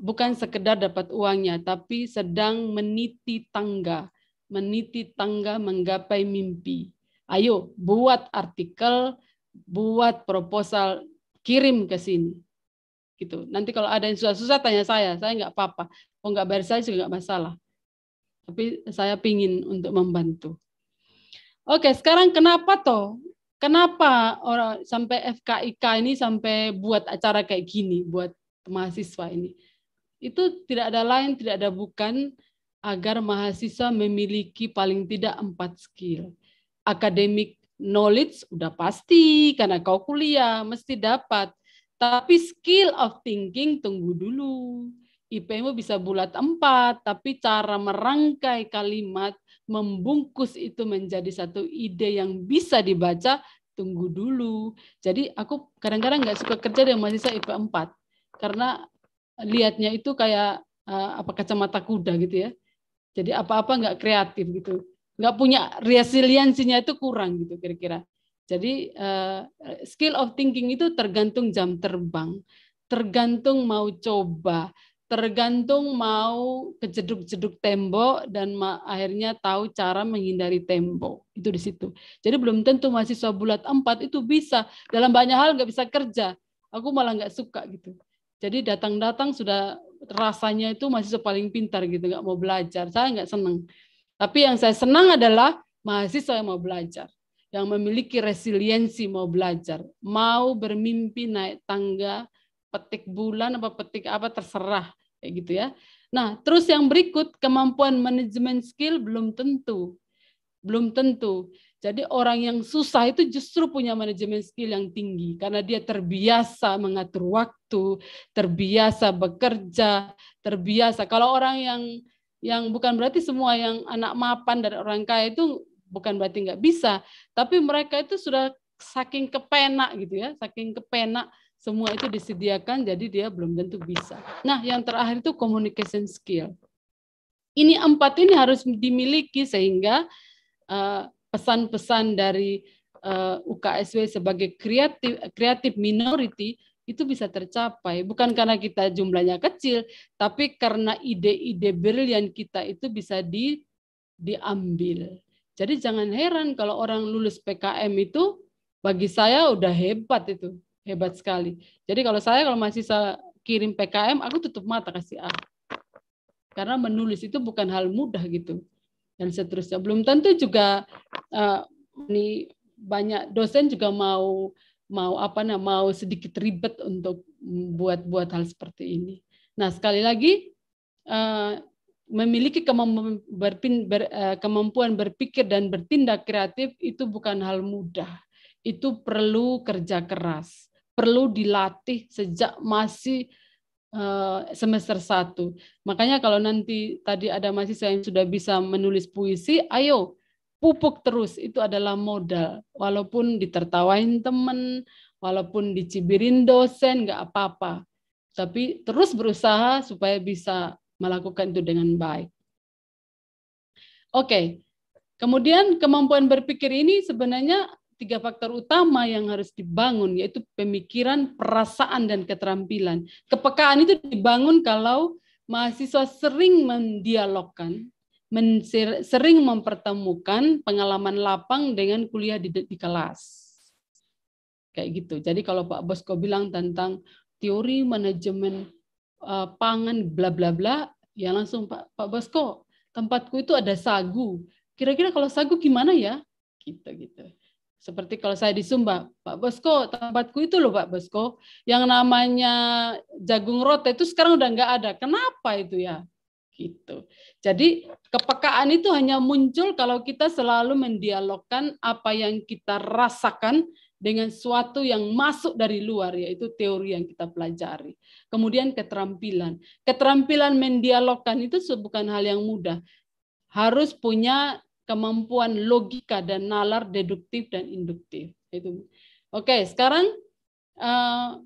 bukan sekedar dapat uangnya tapi sedang meniti tangga. Meniti tangga menggapai mimpi. Ayo buat artikel buat proposal kirim ke sini. Gitu. Nanti kalau ada yang susah-susah tanya saya. Saya nggak apa-apa. Kalau nggak bayar saya juga nggak masalah. Tapi saya pingin untuk membantu. Oke, sekarang kenapa toh? Kenapa orang sampai FKIK ini sampai buat acara kayak gini? Buat mahasiswa ini? Itu tidak ada lain, tidak ada bukan agar mahasiswa memiliki paling tidak empat skill. Academic knowledge udah pasti karena kau kuliah mesti dapat. Tapi skill of thinking tunggu dulu IP-mu bisa bulat empat, tapi cara merangkai kalimat, membungkus itu menjadi satu ide yang bisa dibaca, tunggu dulu. Jadi aku kadang-kadang nggak suka kerja dengan mahasiswa IP 4 karena lihatnya itu kayak uh, apa kacamata kuda gitu ya. Jadi apa-apa nggak kreatif gitu, nggak punya resiliensinya itu kurang gitu kira-kira. Jadi uh, skill of thinking itu tergantung jam terbang, tergantung mau coba, tergantung mau kejeduk-jeduk tembok dan akhirnya tahu cara menghindari tembok. Itu di situ. Jadi belum tentu mahasiswa bulat empat itu bisa dalam banyak hal nggak bisa kerja. Aku malah nggak suka gitu jadi datang-datang sudah rasanya itu mahasiswa paling pintar gitu nggak mau belajar saya nggak senang tapi yang saya senang adalah mahasiswa yang mau belajar yang memiliki resiliensi mau belajar mau bermimpi naik tangga petik bulan apa petik apa terserah kayak gitu ya. Nah, terus yang berikut kemampuan manajemen skill belum tentu. Belum tentu. Jadi orang yang susah itu justru punya manajemen skill yang tinggi karena dia terbiasa mengatur waktu, terbiasa bekerja, terbiasa. Kalau orang yang yang bukan berarti semua yang anak mapan dari orang kaya itu bukan berarti nggak bisa, tapi mereka itu sudah saking kepenak gitu ya, saking kepenak semua itu disediakan jadi dia belum tentu bisa. Nah, yang terakhir itu communication skill. Ini empat ini harus dimiliki sehingga eh, pesan-pesan dari uh, eh, UKSW sebagai kreatif kreatif minority itu bisa tercapai bukan karena kita jumlahnya kecil tapi karena ide-ide brilian kita itu bisa di diambil. Jadi jangan heran kalau orang lulus PKM itu bagi saya udah hebat itu hebat sekali. Jadi kalau saya kalau masih saya kirim PKM, aku tutup mata kasih A. Karena menulis itu bukan hal mudah gitu. Dan seterusnya. Belum tentu juga uh, ini banyak dosen juga mau mau apa nah mau sedikit ribet untuk buat-buat hal seperti ini. Nah sekali lagi uh, memiliki kemampuan, berpin, ber, uh, kemampuan berpikir dan bertindak kreatif itu bukan hal mudah. Itu perlu kerja keras perlu dilatih sejak masih semester 1. Makanya kalau nanti tadi ada mahasiswa yang sudah bisa menulis puisi, ayo pupuk terus itu adalah modal. Walaupun ditertawain teman, walaupun dicibirin dosen, nggak apa-apa. Tapi terus berusaha supaya bisa melakukan itu dengan baik. Oke, kemudian kemampuan berpikir ini sebenarnya tiga faktor utama yang harus dibangun, yaitu pemikiran, perasaan, dan keterampilan. Kepekaan itu dibangun kalau mahasiswa sering mendialogkan, men sering mempertemukan pengalaman lapang dengan kuliah di, di kelas. Kayak gitu. Jadi kalau Pak Bosko bilang tentang teori manajemen uh, pangan bla bla bla, ya langsung Pak Pak Bosko, tempatku itu ada sagu. Kira-kira kalau sagu gimana ya? Gitu gitu. Seperti kalau saya di Sumba, Pak Bosko, tempatku itu loh Pak Bosko, yang namanya jagung rote itu sekarang udah nggak ada. Kenapa itu ya? Gitu. Jadi kepekaan itu hanya muncul kalau kita selalu mendialogkan apa yang kita rasakan dengan suatu yang masuk dari luar, yaitu teori yang kita pelajari. Kemudian keterampilan. Keterampilan mendialogkan itu bukan hal yang mudah. Harus punya kemampuan logika dan nalar deduktif dan induktif. Itu. Oke, sekarang uh,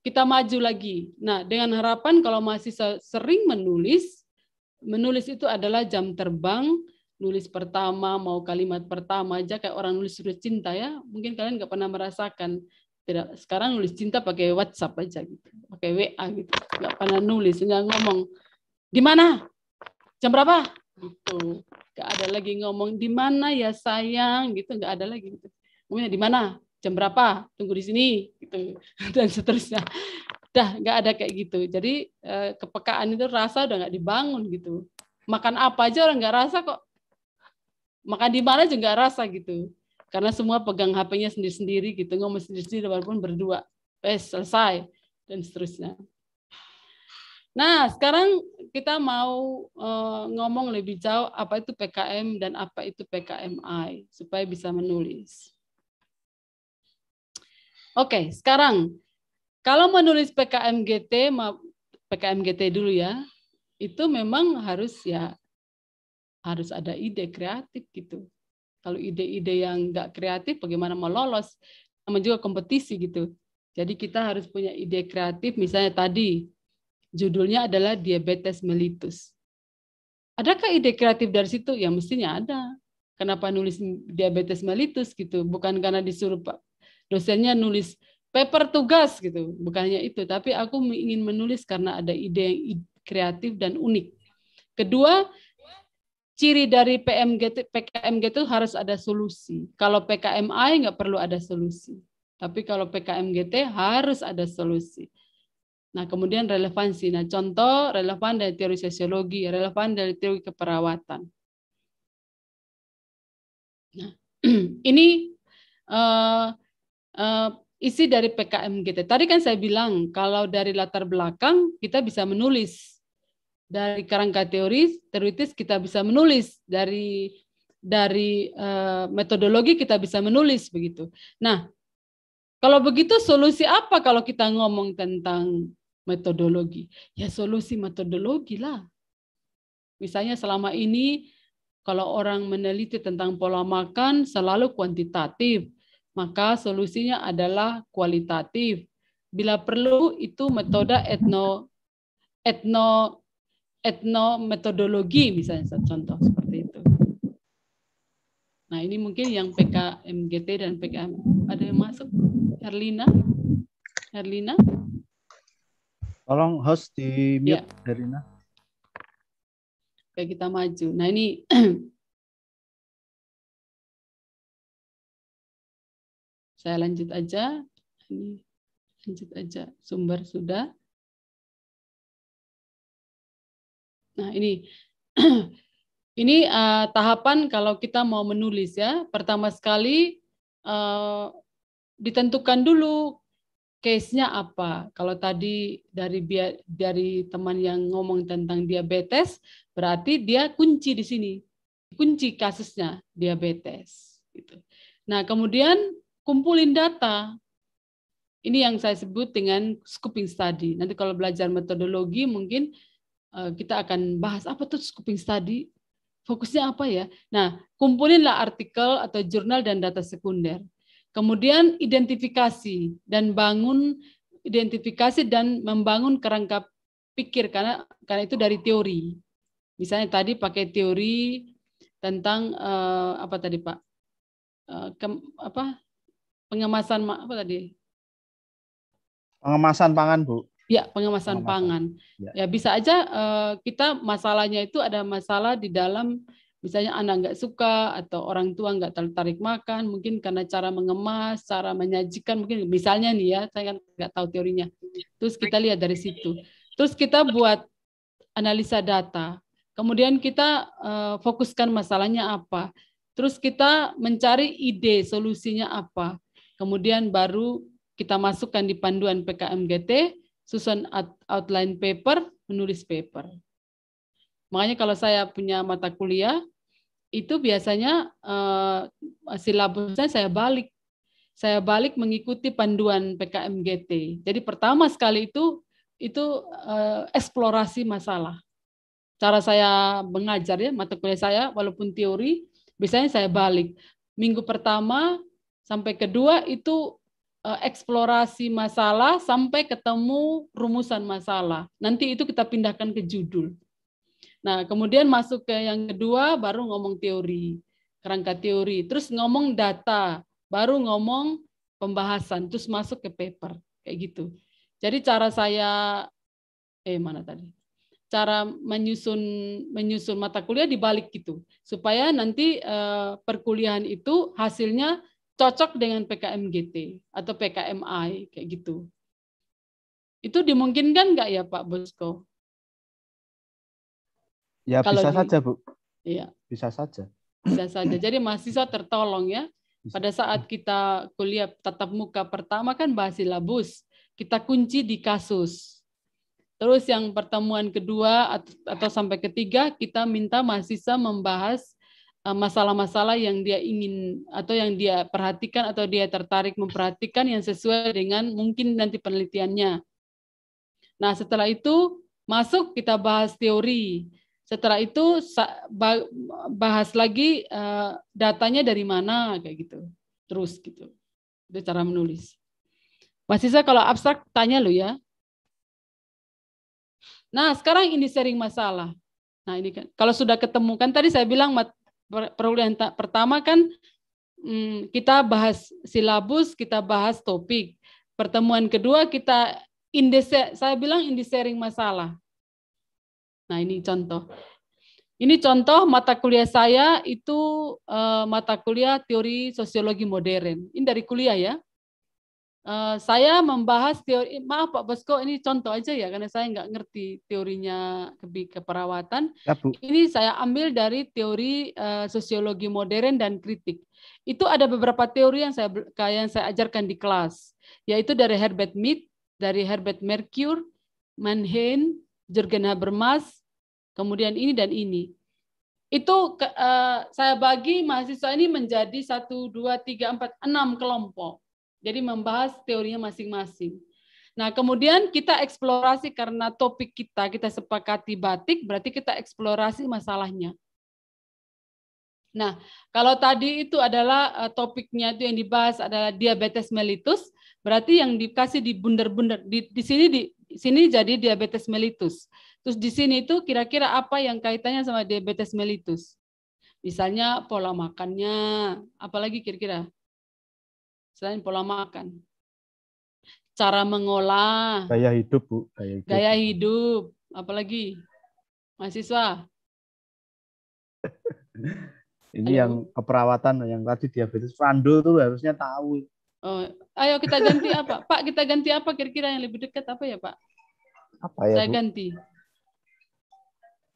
kita maju lagi. Nah, dengan harapan kalau masih sering menulis, menulis itu adalah jam terbang, nulis pertama mau kalimat pertama aja kayak orang nulis surat cinta ya. Mungkin kalian nggak pernah merasakan tidak sekarang nulis cinta pakai WhatsApp aja gitu, pakai WA gitu, nggak pernah nulis, nggak ngomong di mana, jam berapa, gitu Gak ada lagi ngomong di mana ya sayang gitu, nggak ada lagi gitu. Ngomongnya di mana? Jam berapa? Tunggu di sini gitu dan seterusnya. Dah nggak ada kayak gitu. Jadi eh, kepekaan itu rasa udah nggak dibangun gitu. Makan apa aja orang nggak rasa kok. Makan di mana juga nggak rasa gitu. Karena semua pegang HP-nya sendiri-sendiri gitu, ngomong sendiri-sendiri walaupun berdua. Eh, selesai dan seterusnya. Nah, sekarang kita mau uh, ngomong lebih jauh apa itu PKM dan apa itu PKMI supaya bisa menulis. Oke, sekarang kalau menulis PKMGT, PKMGT dulu ya, itu memang harus ya harus ada ide kreatif gitu. Kalau ide-ide yang nggak kreatif, bagaimana mau lolos? Sama juga kompetisi gitu. Jadi kita harus punya ide kreatif, misalnya tadi Judulnya adalah diabetes mellitus. Adakah ide kreatif dari situ? Ya mestinya ada. Kenapa nulis diabetes mellitus gitu? Bukan karena disuruh Pak dosennya nulis paper tugas gitu. Bukannya itu, tapi aku ingin menulis karena ada ide yang kreatif dan unik. Kedua, ciri dari PMGT, PKMG itu harus ada solusi. Kalau PKMI nggak perlu ada solusi. Tapi kalau PKMGT harus ada solusi. Nah, kemudian relevansi. Nah, contoh relevan dari teori sosiologi, relevan dari teori keperawatan. Nah, ini uh, uh, isi dari PKMGT. Tadi kan saya bilang kalau dari latar belakang kita bisa menulis dari kerangka teori teoritis kita bisa menulis dari dari uh, metodologi kita bisa menulis begitu. Nah, kalau begitu solusi apa kalau kita ngomong tentang metodologi. Ya solusi metodologi lah. Misalnya selama ini kalau orang meneliti tentang pola makan selalu kuantitatif, maka solusinya adalah kualitatif. Bila perlu itu metode etno etno etno metodologi misalnya contoh seperti itu. Nah ini mungkin yang PKMGT dan PKM ada yang masuk. Herlina, Herlina. Tolong host di mute, ya. Darina. Oke, kita maju. Nah, ini saya lanjut aja. Ini lanjut aja. Sumber sudah. Nah, ini ini uh, tahapan kalau kita mau menulis ya. Pertama sekali uh, ditentukan dulu case-nya apa? Kalau tadi dari dari teman yang ngomong tentang diabetes, berarti dia kunci di sini. Kunci kasusnya diabetes gitu. Nah, kemudian kumpulin data. Ini yang saya sebut dengan scoping study. Nanti kalau belajar metodologi mungkin eh, kita akan bahas apa tuh scoping study, fokusnya apa ya. Nah, kumpulinlah artikel atau jurnal dan data sekunder. Kemudian identifikasi dan bangun identifikasi dan membangun kerangka pikir karena karena itu dari teori. Misalnya tadi pakai teori tentang eh, apa tadi Pak? Eh, kem- apa pengemasan ma- apa tadi? Pengemasan pangan, Bu. Ya, pengemasan Pengemasan. pangan. Ya. Ya, bisa aja eh, kita masalahnya itu ada masalah di dalam misalnya anak nggak suka atau orang tua nggak tertarik makan, mungkin karena cara mengemas, cara menyajikan, mungkin misalnya nih ya, saya kan nggak tahu teorinya. Terus kita lihat dari situ. Terus kita buat analisa data. Kemudian kita eh, fokuskan masalahnya apa. Terus kita mencari ide solusinya apa. Kemudian baru kita masukkan di panduan PKMGT, susun out- outline paper, menulis paper. Makanya kalau saya punya mata kuliah, itu biasanya eh, silabusnya saya balik. Saya balik mengikuti panduan PKMGT. Jadi pertama sekali itu itu eh, eksplorasi masalah. Cara saya mengajar ya, mata kuliah saya walaupun teori, biasanya saya balik. Minggu pertama sampai kedua itu eh, eksplorasi masalah sampai ketemu rumusan masalah. Nanti itu kita pindahkan ke judul. Nah, kemudian masuk ke yang kedua baru ngomong teori, kerangka teori, terus ngomong data, baru ngomong pembahasan, terus masuk ke paper kayak gitu. Jadi cara saya eh mana tadi? Cara menyusun menyusun mata kuliah dibalik gitu supaya nanti eh, perkuliahan itu hasilnya cocok dengan PKMGT atau PKMI kayak gitu. Itu dimungkinkan nggak ya Pak Bosko? Ya Kalau bisa di- saja, Bu. Iya. Bisa saja. bisa saja. Jadi mahasiswa tertolong ya. Pada saat kita kuliah tatap muka pertama kan bahas silabus, kita kunci di kasus. Terus yang pertemuan kedua at- atau sampai ketiga kita minta mahasiswa membahas eh, masalah-masalah yang dia ingin atau yang dia perhatikan atau dia tertarik memperhatikan yang sesuai dengan mungkin nanti penelitiannya. Nah, setelah itu masuk kita bahas teori. Setelah itu bahas lagi eh, datanya dari mana kayak gitu. Terus gitu. Itu cara menulis. Mahasiswa kalau abstrak tanya lo ya. Nah, sekarang ini sharing masalah. Nah, ini kan kalau sudah ketemu kan tadi saya bilang mat- per- perkuliahan ta- pertama kan hmm, kita bahas silabus, kita bahas topik. Pertemuan kedua kita indese saya bilang indi sharing masalah. Nah, ini contoh. Ini contoh mata kuliah saya itu eh, mata kuliah teori sosiologi modern. Ini dari kuliah ya. Eh, saya membahas teori, maaf Pak Bosko, ini contoh aja ya, karena saya nggak ngerti teorinya kebi- keperawatan. Ya. Ini saya ambil dari teori eh, sosiologi modern dan kritik. Itu ada beberapa teori yang saya yang saya ajarkan di kelas, yaitu dari Herbert Mead, dari Herbert Mercure, Mannheim, Jürgen Habermas, kemudian ini dan ini. Itu ke- eh, saya bagi mahasiswa ini menjadi satu, dua, tiga, empat, enam kelompok. Jadi membahas teorinya masing-masing. Nah, kemudian kita eksplorasi karena topik kita kita sepakati batik, berarti kita eksplorasi masalahnya. Nah, kalau tadi itu adalah eh, topiknya itu yang dibahas adalah diabetes mellitus, berarti yang dikasih di bundar-bundar di, di sini di sini jadi diabetes mellitus. Terus di sini itu kira-kira apa yang kaitannya sama diabetes mellitus? Misalnya pola makannya, apalagi kira-kira? Selain pola makan. Cara mengolah, Gaya hidup, Bu. Gaya hidup. gaya hidup, apalagi mahasiswa. Ini Ayo. yang keperawatan yang tadi diabetes Rando tuh harusnya tahu. Oh, ayo kita ganti apa? Pak, kita ganti apa kira-kira yang lebih dekat apa ya, Pak? Apa ya, Saya Bu? ganti.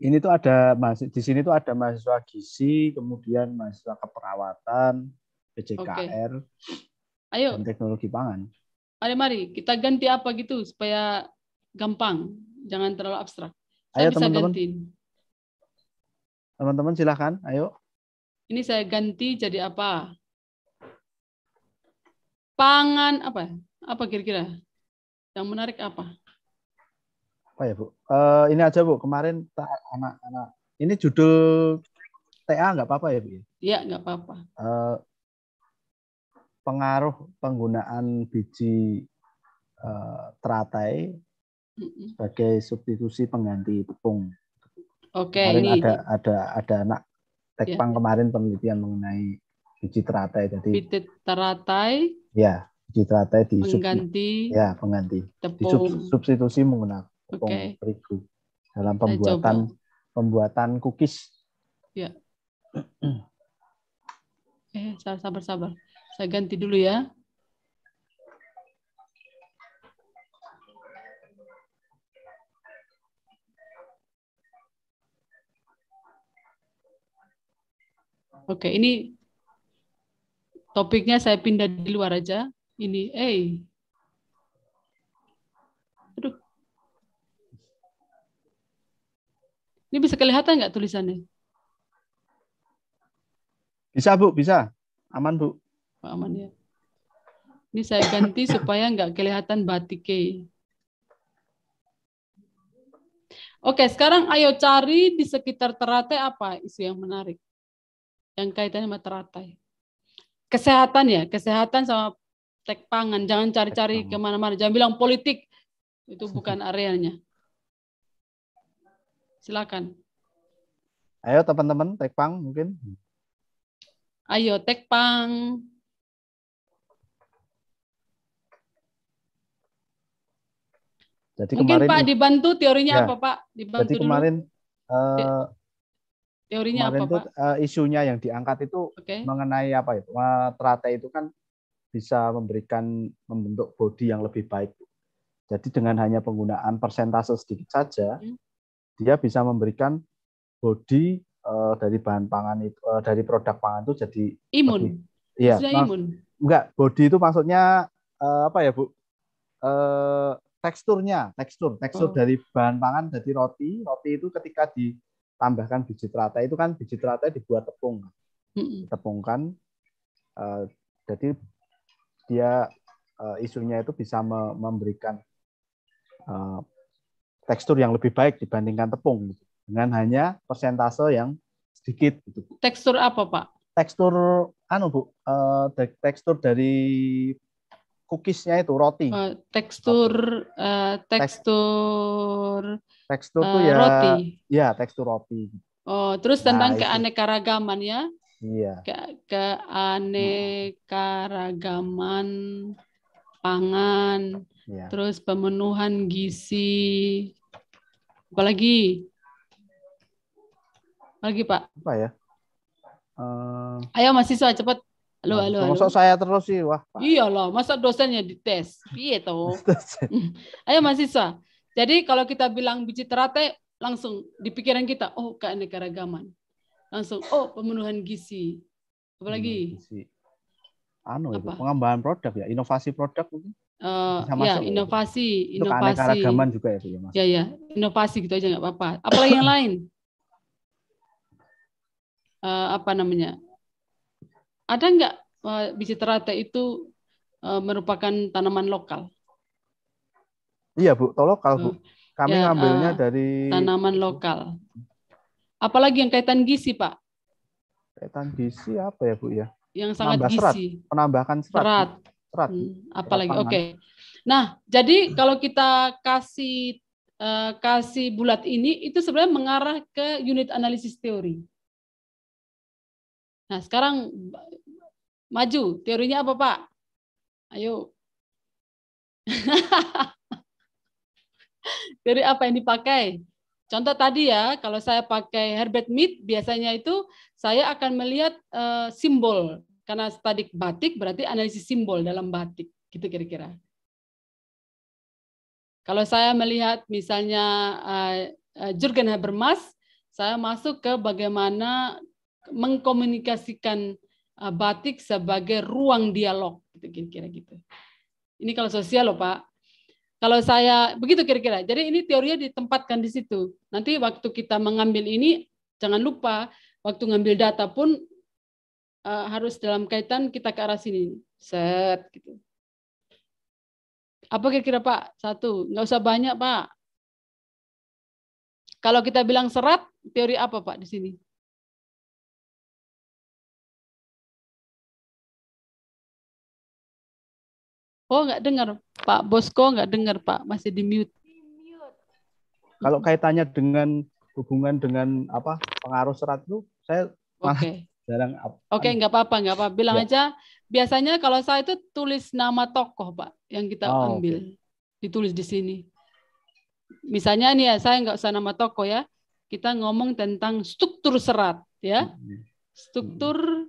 Ini tuh ada di sini tuh ada mahasiswa gizi, kemudian mahasiswa keperawatan, PJKR, Ayo, dan teknologi pangan. mari mari kita ganti apa gitu supaya gampang, jangan terlalu abstrak. Saya Ayo, bisa teman-teman. Teman-teman silahkan, ayo. Ini saya ganti jadi apa? Pangan apa? Apa kira-kira? Yang menarik apa? Apa ya Bu? Eh, ini aja Bu, kemarin anak-anak ini judul TA nggak apa-apa ya Bu? ya? Ya, nggak apa-apa. Eh, pengaruh penggunaan biji eh, teratai Mm-mm. sebagai substitusi pengganti tepung. Oke, kemarin ini ada ada ada anak tekpang kemarin penelitian mengenai biji teratai. Jadi pitit teratai ya biji teratai di sub- mengganti ya pengganti tepung. disubstitusi menggunakan tepung Oke. terigu dalam pembuatan pembuatan cookies. Eh, sabar, sabar. Saya ganti dulu ya. Oke, ini topiknya saya pindah di luar aja. Ini, eh. Aduh. Ini bisa kelihatan nggak tulisannya? Bisa Bu, bisa. Aman Bu. Aman ya. Ini saya ganti supaya nggak kelihatan batiknya. Oke, sekarang ayo cari di sekitar teratai apa isu yang menarik. Yang kaitannya sama teratai. Kesehatan ya, kesehatan sama tek pangan. Jangan cari-cari ke mana-mana. Jangan bilang politik. Itu bukan areanya. Silakan. Ayo teman-teman tekpang mungkin. Ayo tekpang. Jadi Mungkin kemarin Pak dibantu teorinya Ya. apa Pak? Dibantu jadi dulu. kemarin eh, Teorinya kemarin apa tuh Pak? eh, isunya yang diangkat itu Oke. mengenai apa itu? Eh, teratai itu kan bisa memberikan membentuk bodi yang lebih baik. Jadi dengan hanya penggunaan persentase sedikit saja, Hmm. Dia bisa memberikan bodi eh, dari bahan pangan itu eh, dari produk pangan itu jadi Imun. iya, imun. enggak bodi itu maksudnya eh, apa ya Bu? Eh, teksturnya, tekstur, tekstur Oh. dari bahan pangan jadi roti. Roti itu ketika ditambahkan biji teratai itu kan biji teratai dibuat tepung, Mm-mm. ditepungkan. eh, jadi dia eh, isunya itu bisa me- memberikan eh, tekstur yang lebih baik dibandingkan tepung gitu. dengan hanya persentase yang sedikit gitu. Tekstur apa Pak? Tekstur anu Bu, eh, tek- tekstur dari cookiesnya itu roti. Eh, tekstur eh, tekstur Tekstur tuh ya roti. ya tekstur roti. Oh, terus Nah, tentang keanekaragaman ya, Iya. ke keanekaragaman pangan, Iya. terus pemenuhan gizi, apalagi, apalagi Pak. Apa ya? Eh, Ayo mahasiswa cepat. Halo, halo, halo. Masuk saya terus sih, wah. Pak. Iya loh, masa dosennya dites? Piye toh? Ayo mahasiswa. Jadi kalau kita bilang biji teratai, langsung di pikiran kita, oh keanekaragaman. Langsung, oh pemenuhan gizi. Apalagi? Isi. Anu itu Apa? pengembangan produk ya, inovasi produk mungkin. Eh, Bisa ya, ya? inovasi, Itu inovasi. keanekaragaman juga ya, Bu ya, Mas. Ya, ya, inovasi gitu aja nggak apa-apa. Apalagi yang lain? Eh, apa namanya? Ada nggak eh, biji teratai itu eh, merupakan tanaman lokal? Iya, Bu, tolong kalau Bu. Hmm. Kami Ya, ngambilnya eh, dari Tanaman lokal. Apalagi yang kaitan gizi, Pak? kaitan gizi apa ya, Bu ya? Yang sangat gizi. Penambahan serat. Bu. Serat. Serat. Bu. Hmm, apalagi oke. Nah, jadi kalau kita kasih eh, kasih bulat ini itu sebenarnya mengarah ke unit analisis teori. Nah, sekarang maju, teorinya apa, Pak? Ayo. Teori apa yang dipakai? Contoh tadi ya, kalau saya pakai Herbert Mead, biasanya itu saya akan melihat eh, simbol karena tadi batik berarti analisis simbol dalam batik gitu kira-kira. Kalau saya melihat misalnya eh, eh, Jurgen Habermas, saya masuk ke bagaimana mengkomunikasikan eh, batik sebagai ruang dialog gitu kira-kira gitu. Ini kalau sosial loh Pak. Kalau saya begitu kira-kira. Jadi ini teorinya ditempatkan di situ. Nanti waktu kita mengambil ini jangan lupa waktu ngambil data pun eh, harus dalam kaitan kita ke arah sini. Set gitu. Apa kira-kira Pak? Satu, nggak usah banyak Pak. Kalau kita bilang serat, teori apa Pak di sini? Oh nggak dengar Pak Bosko nggak dengar Pak masih di mute. Kalau kaitannya dengan hubungan dengan apa pengaruh serat itu saya malah Oke. Jarang Oke, nggak apa-apa, nggak apa. Bilang Ya. aja. Biasanya kalau saya itu tulis nama tokoh, Pak, yang kita Oh, ambil, ditulis di sini. Misalnya nih ya, saya nggak usah nama tokoh ya. Kita ngomong tentang struktur serat, ya. Struktur.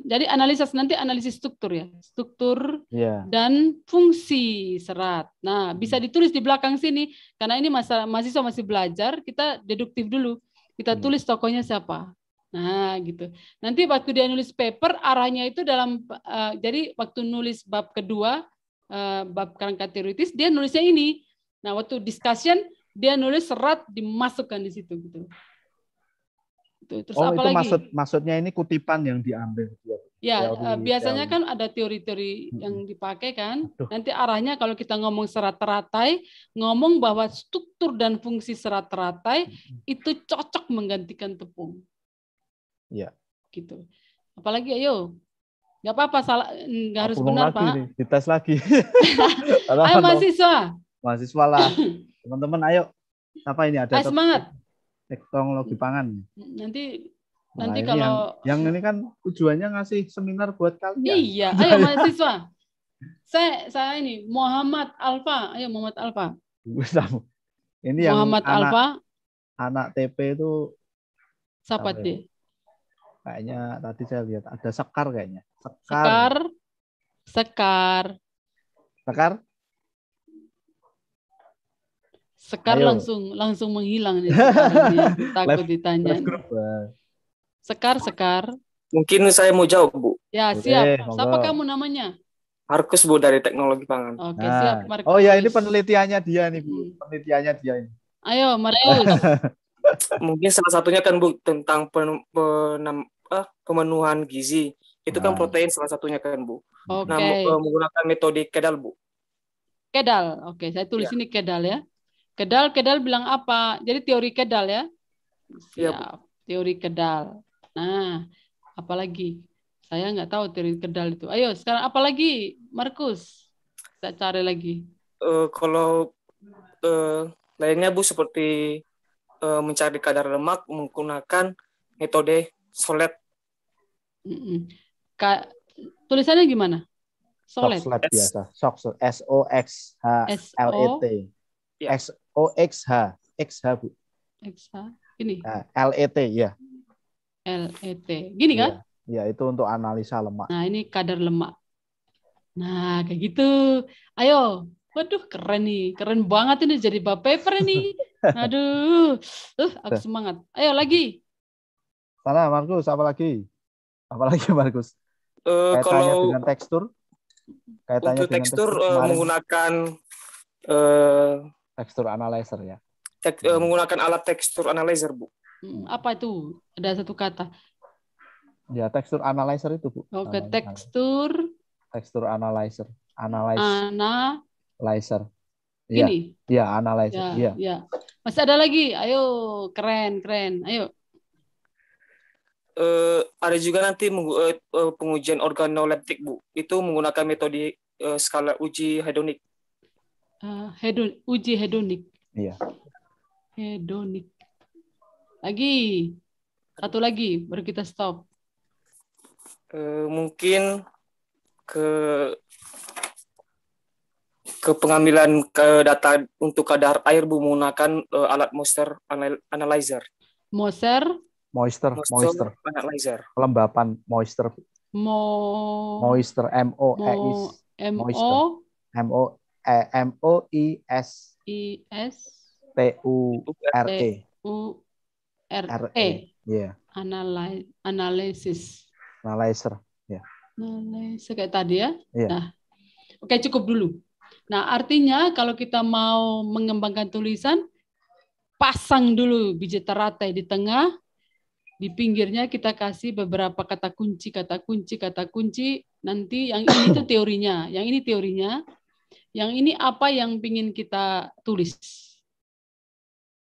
Jadi analisis nanti analisis struktur ya, struktur Iya. dan fungsi serat. Nah, bisa ditulis di belakang sini karena ini masa mahasiswa masih belajar, kita deduktif dulu. Kita Hmm. tulis tokohnya siapa. Nah, gitu. Nanti waktu dia nulis paper arahnya itu dalam eh, jadi waktu nulis bab kedua eh, bab kerangka teoritis dia nulisnya ini. Nah, waktu discussion dia nulis serat dimasukkan di situ gitu. Itu. Terus Oh apa itu maksud maksudnya ini kutipan yang diambil. Ya. Ya, teori- eh, biasanya teori. kan ada teori-teori yang dipakai kan. Aduh. Nanti arahnya kalau kita ngomong serat teratai, ngomong bahwa struktur dan fungsi serat teratai itu cocok menggantikan tepung. Iya. Gitu. Apalagi ayo. nggak apa-apa salah nggak harus benar, lagi Pak. nih, dites lagi. Ayo mahasiswa, mahasiswa lah. Teman-teman ayo. Apa ini ada ayo semangat. teknologi pangan. Nanti Nah, nanti kalau yang, yang ini kan tujuannya ngasih seminar buat kalian. iya, ayo mahasiswa. Saya saya ini Muhammad Alfa, ayo Muhammad Alfa. Ini yang Muhammad anak, Alfa, anak TP itu siapa Apa dia? Kayaknya tadi saya lihat ada sekar kayaknya. Sekar. Sekar, Sekar, Sekar. Sekar Ayo. langsung langsung menghilang nih. Takut ditanya. Sekar, Sekar. Mungkin saya mau jawab, Bu. Ya, Boleh, siap. monggo. Siapa kamu namanya? Markus, Bu, dari Teknologi Pangan. Oke, Nah. siap, Markus. Oh ya ini penelitiannya dia nih Bu. Penelitiannya dia ini. Ayo, Markus. Mungkin salah satunya kan, Bu, tentang pen, penam- ah, pemenuhan gizi. Itu kan Nah. protein salah satunya kan, Bu. Oke. Nah, eh, menggunakan metode kedal, Bu. Kedal. Oke, saya tulis Ya. ini kedal ya. Kedal, kedal bilang apa? Jadi teori kedal ya. Iya, Bu. Siap. Teori kedal. Nah, apalagi? Saya nggak tahu teori kedal itu. Ayo, sekarang apalagi, Markus? Kita cari lagi. Eh, kalau eh, lainnya, Bu, seperti eh, mencari kadar lemak menggunakan metode Solet. Ka- tulisannya gimana? Solid. Soxlet biasa. Sox S O X H L E T. Ya. X O X H X H Bu. Exa. Ini Nah, L E T ya. L E T. Gini kan? Ya, itu untuk analisa lemak. Nah, ini kadar lemak. Nah, kayak gitu. Ayo. Waduh, keren nih. Keren banget ini jadi bab paper ini. Aduh. Uh, aku semangat. Ayo lagi. Sana Markus, apa lagi? Apa lagi Markus? Eh, Kaitannya kalau dengan tekstur? Kaitannya untuk dengan tekstur kemarin, menggunakan eh, tekstur analyzer ya. tek- eh, menggunakan alat tekstur analyzer, Bu. Hmm, Apa itu? Ada satu kata. Ya, tekstur analyzer itu, Bu. Oke, tekstur Tekstur analyzer. Analyze ana Iya, ini. iya analyzer. Ya, Iya. ya. Masih ada lagi. Ayo, keren, keren. Ayo. Eh, ada juga nanti eh, eh, pengujian organoleptik, Bu. Itu menggunakan metode eh, skala uji hedonik. Eh, hedon, uji hedonik. Iya. Hedonik. Lagi. Satu lagi, baru kita stop. Eh, mungkin ke ke pengambilan ke data untuk kadar air Bu menggunakan eh, alat moisture anal- analyzer. Moser, Moisture, moisture. analyzer. Kelembapan moisture. mo, Moisture M O E mo, I M O moisture. M O E M O I S I S T U R E. U R R E. E. Iya, Analy- Analisis. analyzer. Analisis kayak tadi ya. Iya. Nah, oke cukup dulu. Nah, artinya kalau kita mau mengembangkan tulisan, pasang dulu biji teratai di tengah, Di pinggirnya kita kasih beberapa kata kunci, kata kunci, kata kunci. Nanti yang ini tuh teorinya, yang ini teorinya, yang ini apa yang ingin kita tulis.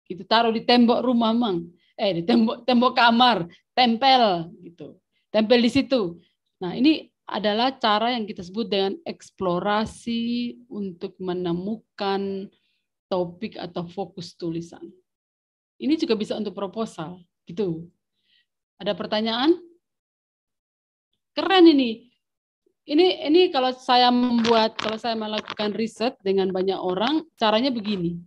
Itu taruh di tembok rumah, Mang. Eh, di tembok tembok kamar, tempel gitu. Tempel di situ. Nah, ini adalah cara yang kita sebut dengan eksplorasi untuk menemukan topik atau fokus tulisan. Ini juga bisa untuk proposal, gitu. Ada pertanyaan? Keren ini. Ini ini kalau saya membuat kalau saya melakukan riset dengan banyak orang, caranya begini.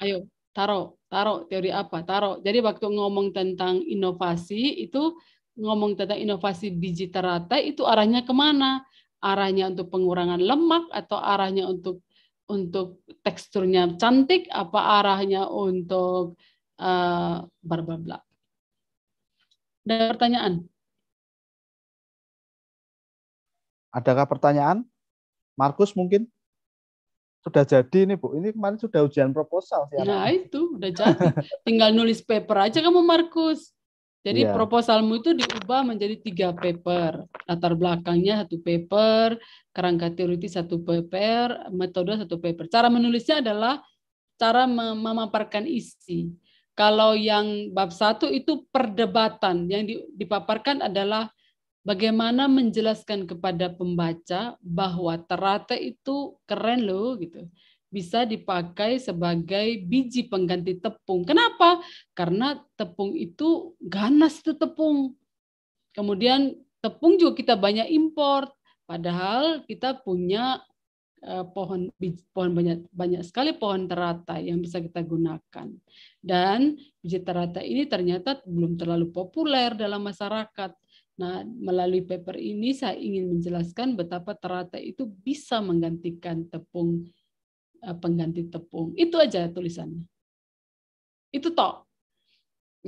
Ayo, taruh, taruh teori apa? Taruh. Jadi waktu ngomong tentang inovasi itu ngomong tentang inovasi biji teratai itu arahnya ke mana? Arahnya untuk pengurangan lemak atau arahnya untuk untuk teksturnya cantik? Apa arahnya untuk uh, bla bla bla? Ada pertanyaan? Adakah pertanyaan? Markus mungkin? Sudah jadi nih Bu. Ini kemarin sudah ujian proposal sih. Nah itu udah jadi. Tinggal nulis paper aja kamu Markus. Jadi Iya. proposalmu itu diubah menjadi tiga paper. Latar belakangnya satu paper, kerangka teoritis satu paper, metode satu paper. Cara menulisnya adalah cara mem- memaparkan isi. Kalau yang bab satu itu perdebatan, yang di- dipaparkan adalah bagaimana menjelaskan kepada pembaca bahwa terate itu keren loh gitu. Bisa dipakai sebagai biji pengganti tepung. Kenapa? Karena tepung itu ganas itu tepung. Kemudian tepung juga kita banyak import. Padahal kita punya eh, pohon pohon banyak banyak sekali pohon teratai yang bisa kita gunakan. Dan biji teratai ini ternyata belum terlalu populer dalam masyarakat. Nah, melalui paper ini saya ingin menjelaskan betapa teratai itu bisa menggantikan tepung pengganti tepung. Itu aja tulisannya. Itu toh.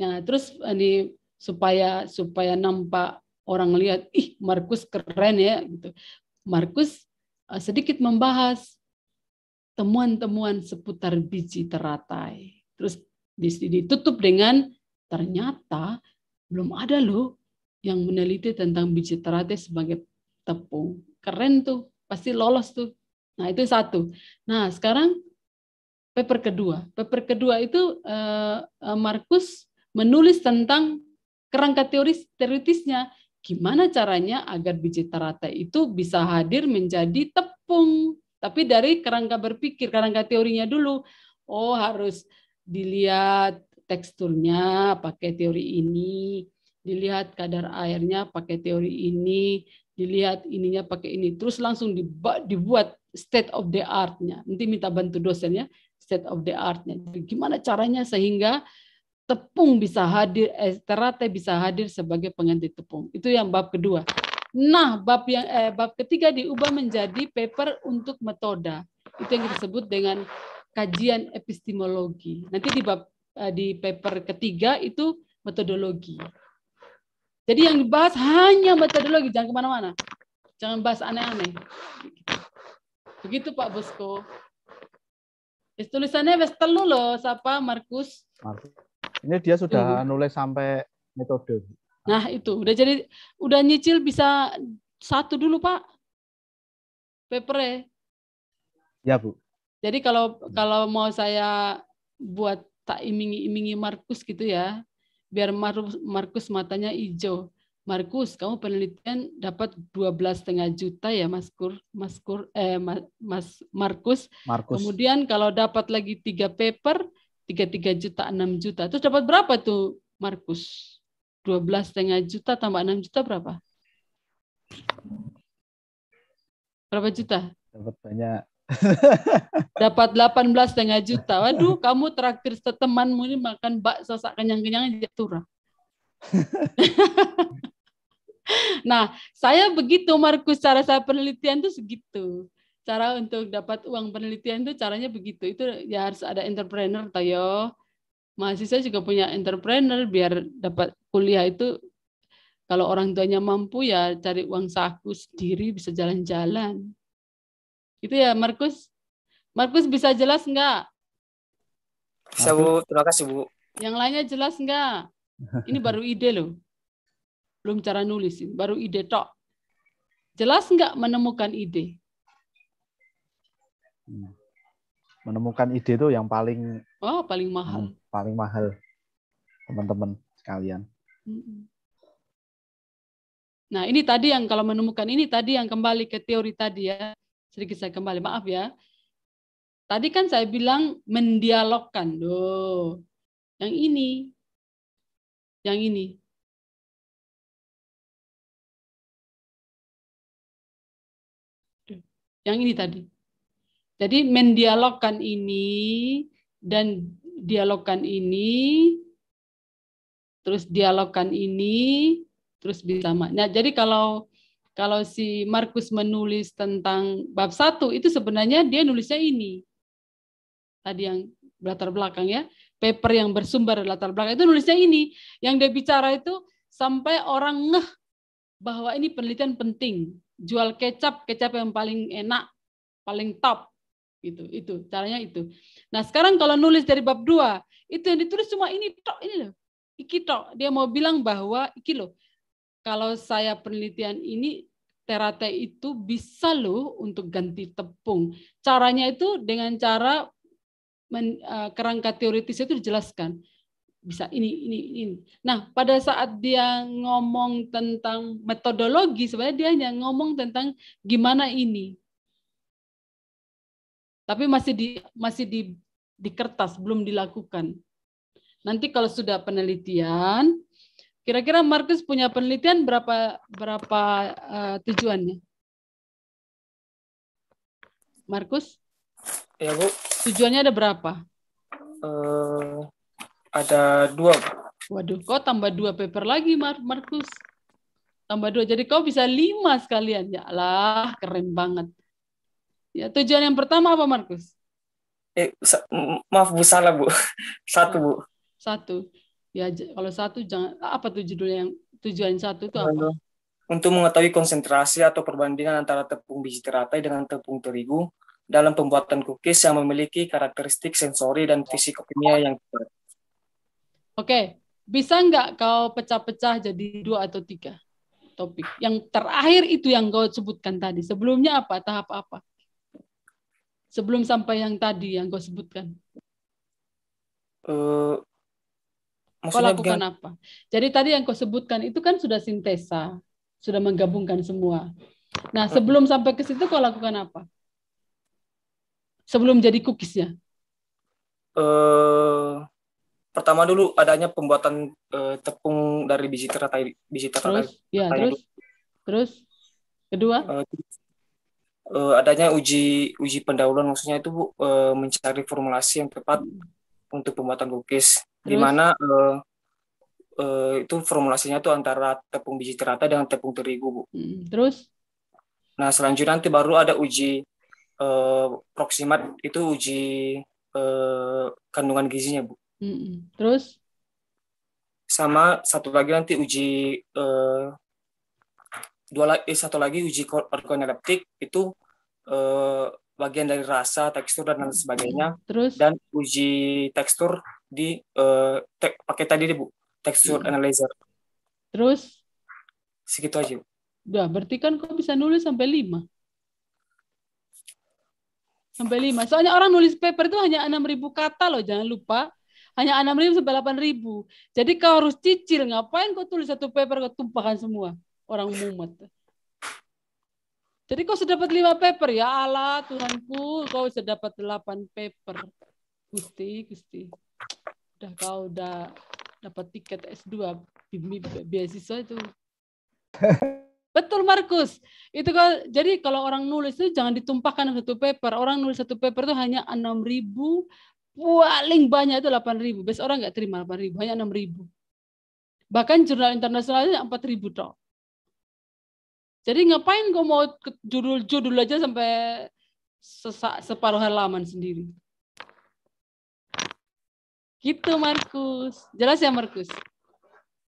Nah, terus ini supaya supaya nampak orang lihat, ih Markus keren ya gitu. Markus eh, sedikit membahas temuan-temuan seputar biji teratai. Terus di- ditutup dengan ternyata belum ada loh yang meneliti tentang biji teratai sebagai tepung. Keren tuh, pasti lolos tuh. Nah, itu satu. Nah, sekarang paper kedua. Paper kedua itu eh, eh, Markus menulis tentang kerangka teoris teoritisnya. Gimana caranya agar biji teratai itu bisa hadir menjadi tepung. Tapi dari kerangka berpikir, kerangka teorinya dulu. Oh, harus dilihat teksturnya pakai teori ini, dilihat kadar airnya pakai teori ini, dilihat ininya pakai ini. Terus langsung dibuat state of the art-nya. Nanti minta bantu dosennya state of the art-nya. Gimana caranya sehingga tepung bisa hadir, eh, teratai bisa hadir sebagai pengganti tepung. Itu yang bab kedua. Nah, bab yang eh, bab ketiga diubah menjadi paper untuk metoda. Itu yang kita sebut dengan kajian epistemologi. Nanti di bab eh, di paper ketiga itu metodologi. Jadi yang dibahas hanya metodologi, jangan ke mana-mana. Jangan bahas aneh-aneh. Begitu Pak Bosko. Wis tulisannya wis telu loh, siapa Markus. Markus. Ini dia sudah nulis sampai metode. Nah, itu udah jadi udah nyicil bisa satu dulu, Pak. Papernya. Ya, Bu. Jadi kalau kalau mau saya buat tak imingi-imingi Markus gitu ya, biar Mar- Markus matanya hijau. Markus, kamu penelitian dapat 12 setengah juta ya, Mas Kur, Mas Kur, eh, Ma- Mas Markus. Markus. Kemudian kalau dapat lagi tiga paper, tiga tiga juta, 6 juta. Terus dapat berapa tuh, Markus? 12 setengah juta tambah 6 juta berapa? Berapa juta? Dapat banyak. dapat 18 setengah juta. Waduh, kamu traktir temanmu ini makan bakso sak kenyang-kenyang aja turah. nah, saya begitu Markus cara saya penelitian tuh segitu. Cara untuk dapat uang penelitian itu caranya begitu. Itu ya harus ada entrepreneur tayo. Mahasiswa juga punya entrepreneur biar dapat kuliah itu kalau orang tuanya mampu ya cari uang saku sendiri bisa jalan-jalan. Itu ya Markus. Markus bisa jelas nggak? Bisa Bu, terima kasih Bu. Yang lainnya jelas enggak? Ini baru ide loh. Belum cara nulis, baru ide tok. Jelas enggak menemukan ide? Hmm. Menemukan ide itu yang paling Oh, paling mahal. hmm, paling mahal teman-teman sekalian. Mm-mm. Nah, ini tadi yang kalau menemukan ini tadi yang kembali ke teori tadi ya. Sedikit saya kembali, maaf ya. Tadi kan saya bilang mendialogkan. Loh. Yang ini. Yang ini. Yang ini tadi. Jadi mendialogkan ini dan dialogkan ini terus dialogkan ini terus bisa ma- Nah, jadi kalau kalau si Markus menulis tentang bab satu itu sebenarnya dia nulisnya ini. Tadi yang latar belakang ya, paper yang bersumber latar belakang itu nulisnya ini. Yang dia bicara itu sampai orang ngeh bahwa ini penelitian penting. Jual kecap, kecap yang paling enak, paling top gitu. Itu caranya itu. Nah, sekarang kalau nulis dari bab 2, itu yang ditulis cuma ini tok ini loh. Iki tok. Dia mau bilang bahwa iki loh. Kalau saya penelitian ini terate itu bisa loh untuk ganti tepung. Caranya itu dengan cara men, eh, kerangka teoritis itu dijelaskan. Bisa ini, ini, ini. Nah, pada saat dia ngomong tentang metodologi, sebenarnya dia hanya ngomong tentang gimana ini. Tapi masih di masih di di kertas, belum dilakukan. Nanti kalau sudah penelitian, kira-kira Markus punya penelitian berapa berapa eh, tujuannya? Markus, Ya Bu, tujuannya ada berapa? eh, ada dua. Waduh, kau tambah dua paper lagi, Mar Markus. Tambah dua, jadi kau bisa lima sekalian. Ya lah, keren banget. Ya, tujuan yang pertama apa, Markus? Eh, maaf Bu, salah Bu. Satu Bu. Satu. Ya, kalau satu jangan apa tuh judulnya yang tujuan satu itu apa? Untuk mengetahui konsentrasi atau perbandingan antara tepung biji teratai dengan tepung terigu dalam pembuatan cookies yang memiliki karakteristik sensori dan fisikokimia yang tepat. Oke, bisa nggak kau pecah-pecah jadi dua atau tiga topik? Yang terakhir itu yang kau sebutkan tadi. Sebelumnya apa? Tahap apa? Sebelum sampai yang tadi yang kau sebutkan. Eh, Kau lakukan apa? Jadi tadi yang kau sebutkan itu kan sudah sintesa, sudah menggabungkan semua. Nah, sebelum sampai ke situ kau lakukan apa? Sebelum jadi cookiesnya. Eh, pertama dulu adanya pembuatan eh, tepung dari biji teratai biji teratai. Terus, ya, terus, terus, kedua, Eh, eh, adanya uji uji pendahuluan maksudnya itu Bu, eh, mencari formulasi yang tepat untuk pembuatan cookies. Di mana eh, eh, itu formulasinya itu antara tepung biji teratai dengan tepung terigu Bu. Hmm, terus, Nah selanjutnya nanti baru ada uji eh, proximat itu uji eh, kandungan gizinya Bu. Hmm, terus, Sama satu lagi nanti uji eh, dua lagi eh, satu lagi uji organoleptik itu eh, bagian dari rasa, tekstur dan lain sebagainya. terus, dan uji tekstur di eh, tek- pakai tadi deh Bu, tekstur Hmm. analyzer. terus, Segitu aja. Bu. udah berarti kan kau bisa nulis sampai lima. Sampai lima. Soalnya orang nulis paper itu hanya 6.000 kata loh, jangan lupa. Hanya 6.000 sampai 8.000. Jadi kau harus cicil. Ngapain kau tulis satu paper, kau tumpahkan semua. Orang mumet. Jadi kau sudah dapat lima paper. Ya Allah, Tuhanku, kau sudah dapat delapan paper. Gusti, Gusti. Udah kau udah dapat tiket S2 bi- bi- beasiswa itu. Betul Markus. Itu kan jadi kalau orang nulis itu jangan ditumpahkan satu paper. Orang nulis satu paper itu hanya 6.000 paling banyak itu 8.000. Biasa orang nggak terima 8.000, hanya 6.000. Bahkan jurnal internasionalnya 4.000 toh. Jadi ngapain kau mau judul-judul aja sampai sesa- separuh halaman sendiri. Gitu Markus. Jelas ya Markus?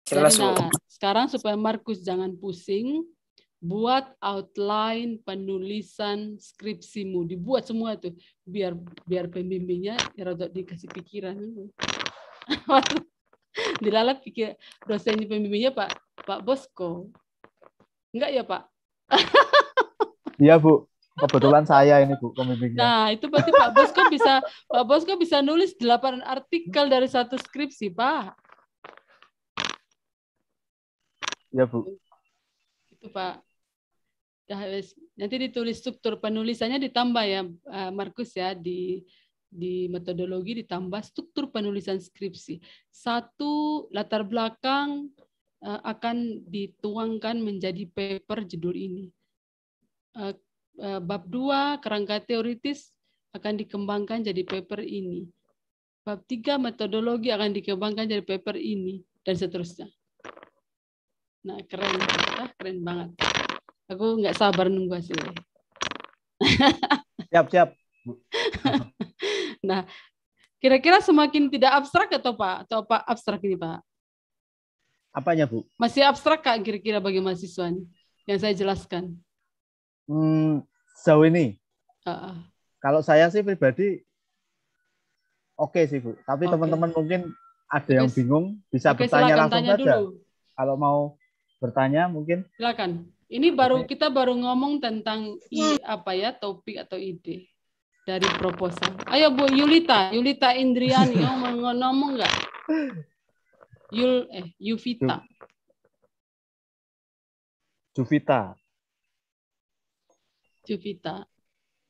Jelas, nah, sekarang supaya Markus jangan pusing, buat outline penulisan skripsimu, dibuat semua tuh biar biar pembimbingnya ya rada dikasih pikiran. Dilalap pikir dosen pembimbingnya Pak Pak Bosko. Enggak ya Pak? Iya Bu, kebetulan saya ini Bu pembimbingnya. Nah, itu berarti Pak Bosko bisa Pak Bosko bisa nulis 8 artikel dari satu skripsi, Pak. Iya Bu. Itu Pak. Nanti ditulis struktur penulisannya ditambah ya eh, Markus ya di di metodologi ditambah struktur penulisan skripsi. Satu latar belakang eh, akan dituangkan menjadi paper judul ini. Eh, Bab dua kerangka teoritis akan dikembangkan jadi paper ini. Bab tiga metodologi akan dikembangkan jadi paper ini dan seterusnya. Nah keren, ah, keren banget. Aku nggak sabar nunggu hasilnya. Siap, siap. Nah, kira-kira semakin tidak abstrak atau Pak? Atau Pak abstrak ini Pak? Apanya Bu? Masih abstrak Kak kira-kira bagi mahasiswa ini yang saya jelaskan? Hmm, sejauh ini, ah. kalau saya sih pribadi oke sih Bu. Tapi Oke. teman-teman mungkin ada yang Oke, bingung, bisa Oke, bertanya langsung saja. dulu. Kalau mau bertanya mungkin Silakan. Ini baru kita baru ngomong tentang i, apa ya topik atau ide dari proposal. Ayo Bu Yulita, Yulita Indriani, oh, mau ngomong nggak? Yul eh Yuvita. Juvita, Juvita.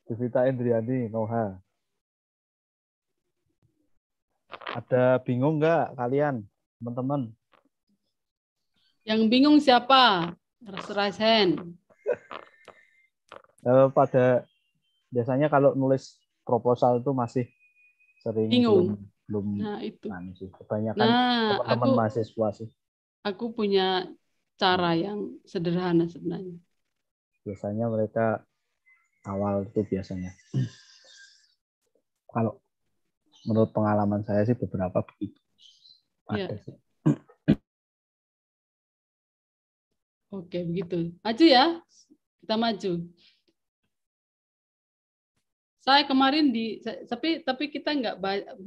Juvita Indriani, Noha. Ada bingung nggak kalian, teman-teman? Yang bingung siapa? Raise hand. Eh, pada biasanya kalau nulis proposal itu masih sering Bingung. belum belum Nah, itu. anu sih. Kebanyakan Nah, teman-teman aku mahasiswa sih aku punya cara yang sederhana sebenarnya. biasanya mereka awal itu biasanya kalau menurut pengalaman saya sih beberapa begitu Iya. ada sih. Oke, begitu. Maju ya. Kita maju. Saya kemarin di tapi tapi kita nggak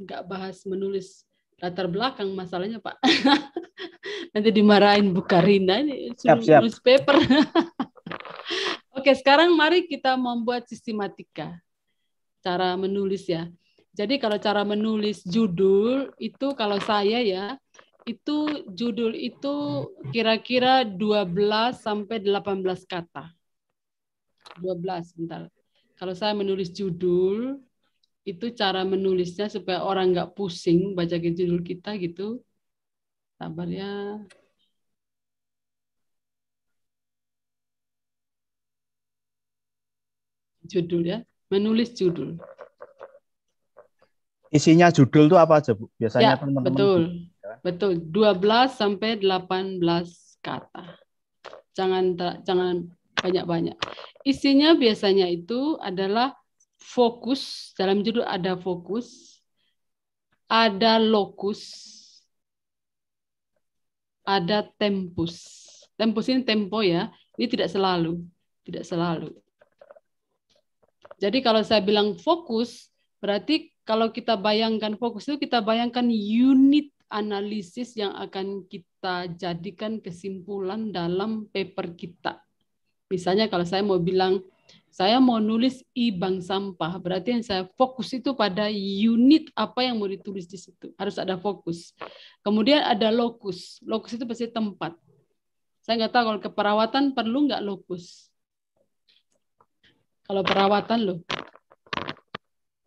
nggak bahas menulis latar belakang masalahnya, Pak. Nanti dimarahin Bu Karina ini Siap, siap. nulis paper. Oke, sekarang mari kita membuat sistematika cara menulis ya. Jadi kalau cara menulis judul itu kalau saya ya itu judul itu kira-kira 12 sampai 18 kata. 12 bentar. Kalau saya menulis judul itu cara menulisnya supaya orang nggak pusing baca judul kita gitu. Sabar ya. Judul ya, menulis judul. isinya judul itu apa aja bu Ya, biasanya teman-teman betul. Betul. 12 sampai 18 kata. Jangan jangan banyak-banyak. Isinya biasanya itu adalah fokus, dalam judul ada fokus, ada lokus, ada tempus. Tempus ini tempo ya. Ini tidak selalu, tidak selalu. Jadi kalau saya bilang fokus, berarti kalau kita bayangkan fokus itu kita bayangkan unit analisis yang akan kita jadikan kesimpulan dalam paper kita. Misalnya kalau saya mau bilang saya mau nulis i bank sampah, berarti yang saya fokus itu pada unit apa yang mau ditulis di situ. Harus ada fokus. Kemudian ada lokus. Lokus itu pasti tempat. Saya nggak tahu kalau keperawatan perlu nggak lokus. Kalau perawatan loh.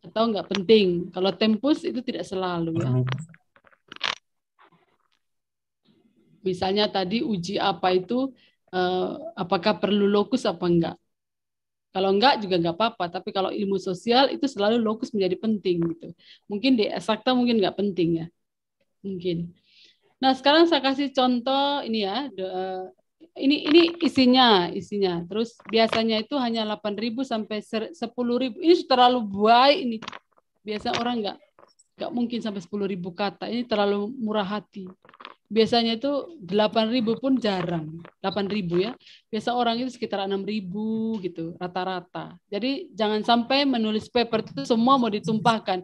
Atau nggak penting. Kalau tempus itu tidak selalu ya. Misalnya tadi uji apa itu, eh, apakah perlu lokus apa enggak? Kalau enggak juga enggak apa-apa, tapi kalau ilmu sosial itu selalu lokus menjadi penting gitu. Mungkin di eksakta mungkin enggak penting ya. Mungkin. Nah, sekarang saya kasih contoh ini ya. eh, ini ini isinya, isinya. Terus biasanya itu hanya 8.000 sampai ser- 10.000. Ini terlalu baik ini. Biasa orang enggak enggak mungkin sampai 10.000 kata. Ini terlalu murah hati biasanya itu 8.000 pun jarang. 8.000 ya. Biasa orang itu sekitar 6.000 gitu rata-rata. Jadi jangan sampai menulis paper itu semua mau ditumpahkan.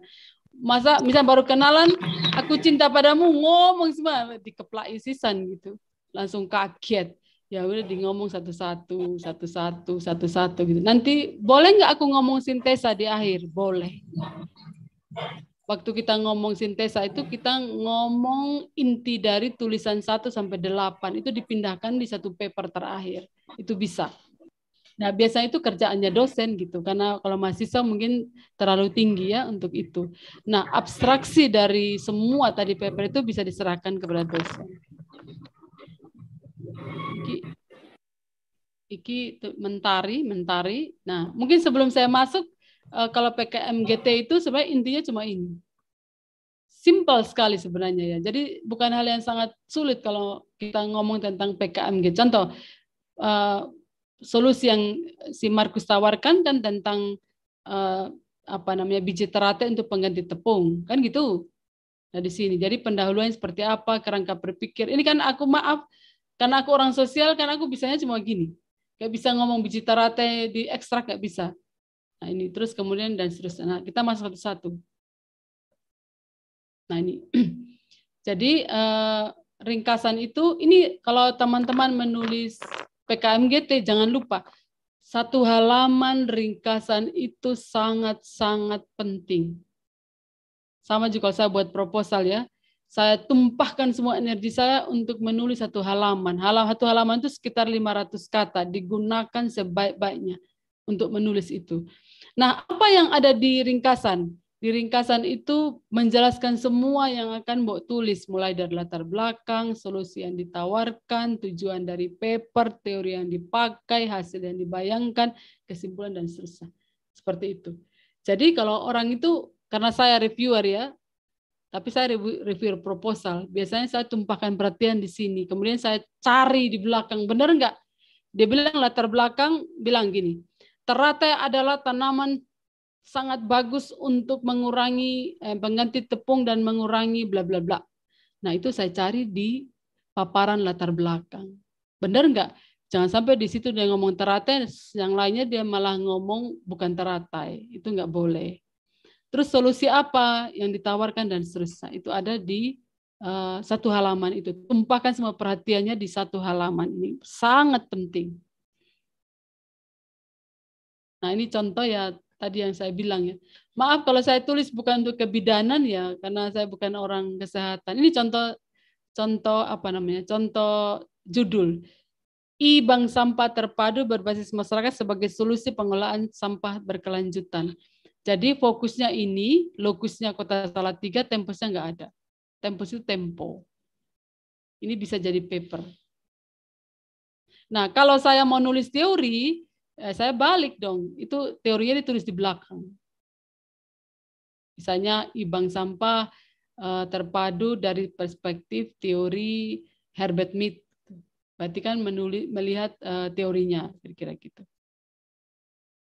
Masa misal baru kenalan, aku cinta padamu, ngomong semua dikeplak isisan gitu. Langsung kaget. Ya udah di ngomong satu-satu, satu-satu, satu-satu gitu. Nanti boleh nggak aku ngomong sintesa di akhir? Boleh. Waktu kita ngomong sintesa itu kita ngomong inti dari tulisan 1 sampai 8 itu dipindahkan di satu paper terakhir. Itu bisa. Nah, biasanya itu kerjaannya dosen gitu, karena kalau mahasiswa mungkin terlalu tinggi ya untuk itu. Nah, abstraksi dari semua tadi paper itu bisa diserahkan kepada dosen. Iki, iki mentari, mentari. Nah, mungkin sebelum saya masuk, eh, kalau PKMGT itu sebenarnya intinya cuma ini. Simple sekali sebenarnya ya. Jadi bukan hal yang sangat sulit kalau kita ngomong tentang PKMG. Contoh, eh, solusi yang si Markus tawarkan kan tentang uh, apa namanya biji terate untuk pengganti tepung kan gitu nah di sini jadi pendahuluan seperti apa kerangka berpikir ini kan aku maaf karena aku orang sosial kan aku bisanya cuma gini Gak bisa ngomong biji terate di ekstrak gak bisa nah ini terus kemudian dan seterusnya nah kita masuk satu-satu nah ini jadi uh, ringkasan itu ini kalau teman-teman menulis PKMGT jangan lupa satu halaman ringkasan itu sangat-sangat penting. Sama juga saya buat proposal ya. Saya tumpahkan semua energi saya untuk menulis satu halaman. Halaman satu halaman itu sekitar 500 kata, digunakan sebaik-baiknya untuk menulis itu. Nah, apa yang ada di ringkasan? Di ringkasan itu menjelaskan semua yang akan Mbok tulis, mulai dari latar belakang, solusi yang ditawarkan, tujuan dari paper, teori yang dipakai, hasil yang dibayangkan, kesimpulan, dan seterusnya. Seperti itu. Jadi kalau orang itu, karena saya reviewer ya, tapi saya review proposal, biasanya saya tumpahkan perhatian di sini, kemudian saya cari di belakang, benar enggak? Dia bilang latar belakang, bilang gini, teratai adalah tanaman sangat bagus untuk mengurangi eh, pengganti tepung dan mengurangi bla bla bla. Nah itu saya cari di paparan latar belakang. Benar nggak? Jangan sampai di situ dia ngomong teratai, yang lainnya dia malah ngomong bukan teratai. Itu nggak boleh. Terus solusi apa yang ditawarkan dan seterusnya. Itu ada di uh, satu halaman itu. Tumpahkan semua perhatiannya di satu halaman ini. Sangat penting. Nah ini contoh ya tadi yang saya bilang ya. Maaf kalau saya tulis bukan untuk kebidanan ya, karena saya bukan orang kesehatan. Ini contoh contoh apa namanya? Contoh judul. I Bank Sampah Terpadu berbasis masyarakat sebagai solusi pengelolaan sampah berkelanjutan. Jadi fokusnya ini, lokusnya Kota Salatiga, tempusnya nggak ada. Tempus itu tempo. Ini bisa jadi paper. Nah, kalau saya mau nulis teori, eh, saya balik dong. Itu teorinya ditulis di belakang. Misalnya ibang sampah eh, terpadu dari perspektif teori Herbert Mead. Berarti kan menulis, melihat eh, teorinya, kira-kira gitu.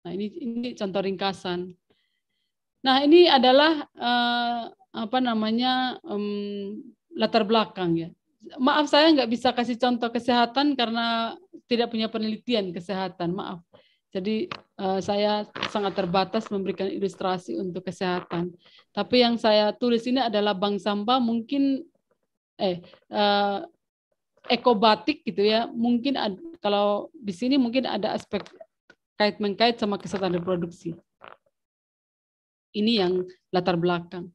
Nah ini ini contoh ringkasan. Nah ini adalah eh, apa namanya um, latar belakang ya. Maaf saya nggak bisa kasih contoh kesehatan karena tidak punya penelitian kesehatan. Maaf. Jadi uh, saya sangat terbatas memberikan ilustrasi untuk kesehatan. Tapi yang saya tulis ini adalah bank sampah mungkin eh uh, ekobatik gitu ya. Mungkin ad, kalau di sini mungkin ada aspek kait mengkait sama kesehatan reproduksi. Ini yang latar belakang.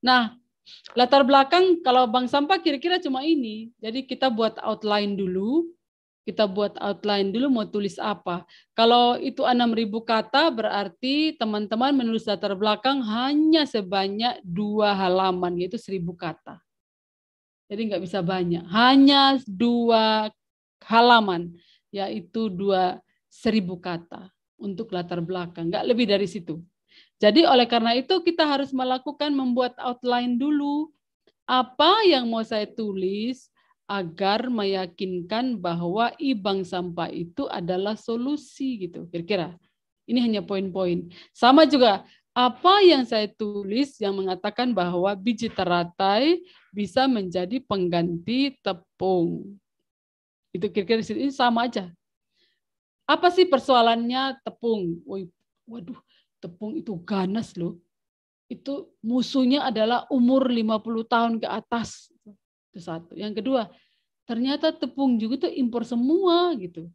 Nah, latar belakang kalau bank sampah kira-kira cuma ini. Jadi kita buat outline dulu kita buat outline dulu mau tulis apa. Kalau itu 6.000 kata berarti teman-teman menulis latar belakang hanya sebanyak dua halaman yaitu 1.000 kata. Jadi nggak bisa banyak. Hanya dua halaman yaitu dua seribu kata untuk latar belakang. Nggak lebih dari situ. Jadi oleh karena itu kita harus melakukan membuat outline dulu. Apa yang mau saya tulis, agar meyakinkan bahwa ibang sampah itu adalah solusi gitu kira-kira. Ini hanya poin-poin. Sama juga apa yang saya tulis yang mengatakan bahwa biji teratai bisa menjadi pengganti tepung. Itu kira-kira ini sama aja. Apa sih persoalannya tepung? Waduh, tepung itu ganas loh. itu musuhnya adalah umur 50 tahun ke atas. Itu satu. Yang kedua, ternyata tepung juga tuh impor semua gitu.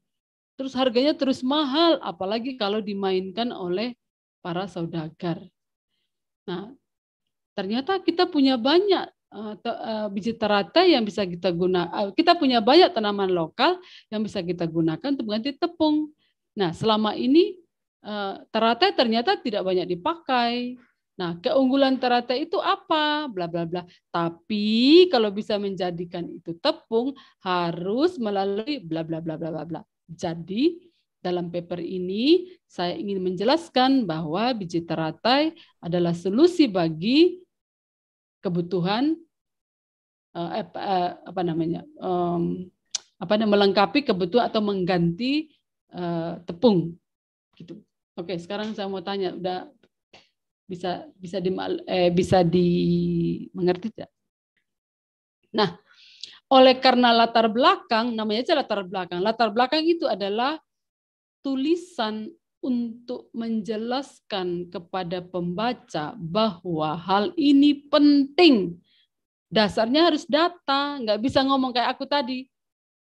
Terus harganya terus mahal, apalagi kalau dimainkan oleh para saudagar. Nah, ternyata kita punya banyak uh, uh, biji teratai yang bisa kita gunakan. Uh, kita punya banyak tanaman lokal yang bisa kita gunakan untuk mengganti tepung. Nah, selama ini teratai ternyata tidak banyak dipakai. Nah, keunggulan teratai itu apa? Bla bla bla. Tapi kalau bisa menjadikan itu tepung harus melalui bla bla bla bla bla bla. Jadi, dalam paper ini saya ingin menjelaskan bahwa biji teratai adalah solusi bagi kebutuhan eh, eh, apa namanya? Um, apa namanya melengkapi kebutuhan atau mengganti uh, tepung gitu. Oke, sekarang saya mau tanya, udah bisa bisa di eh, bisa dimengerti tidak? Nah, oleh karena latar belakang, namanya aja latar belakang. Latar belakang itu adalah tulisan untuk menjelaskan kepada pembaca bahwa hal ini penting. Dasarnya harus data, nggak bisa ngomong kayak aku tadi.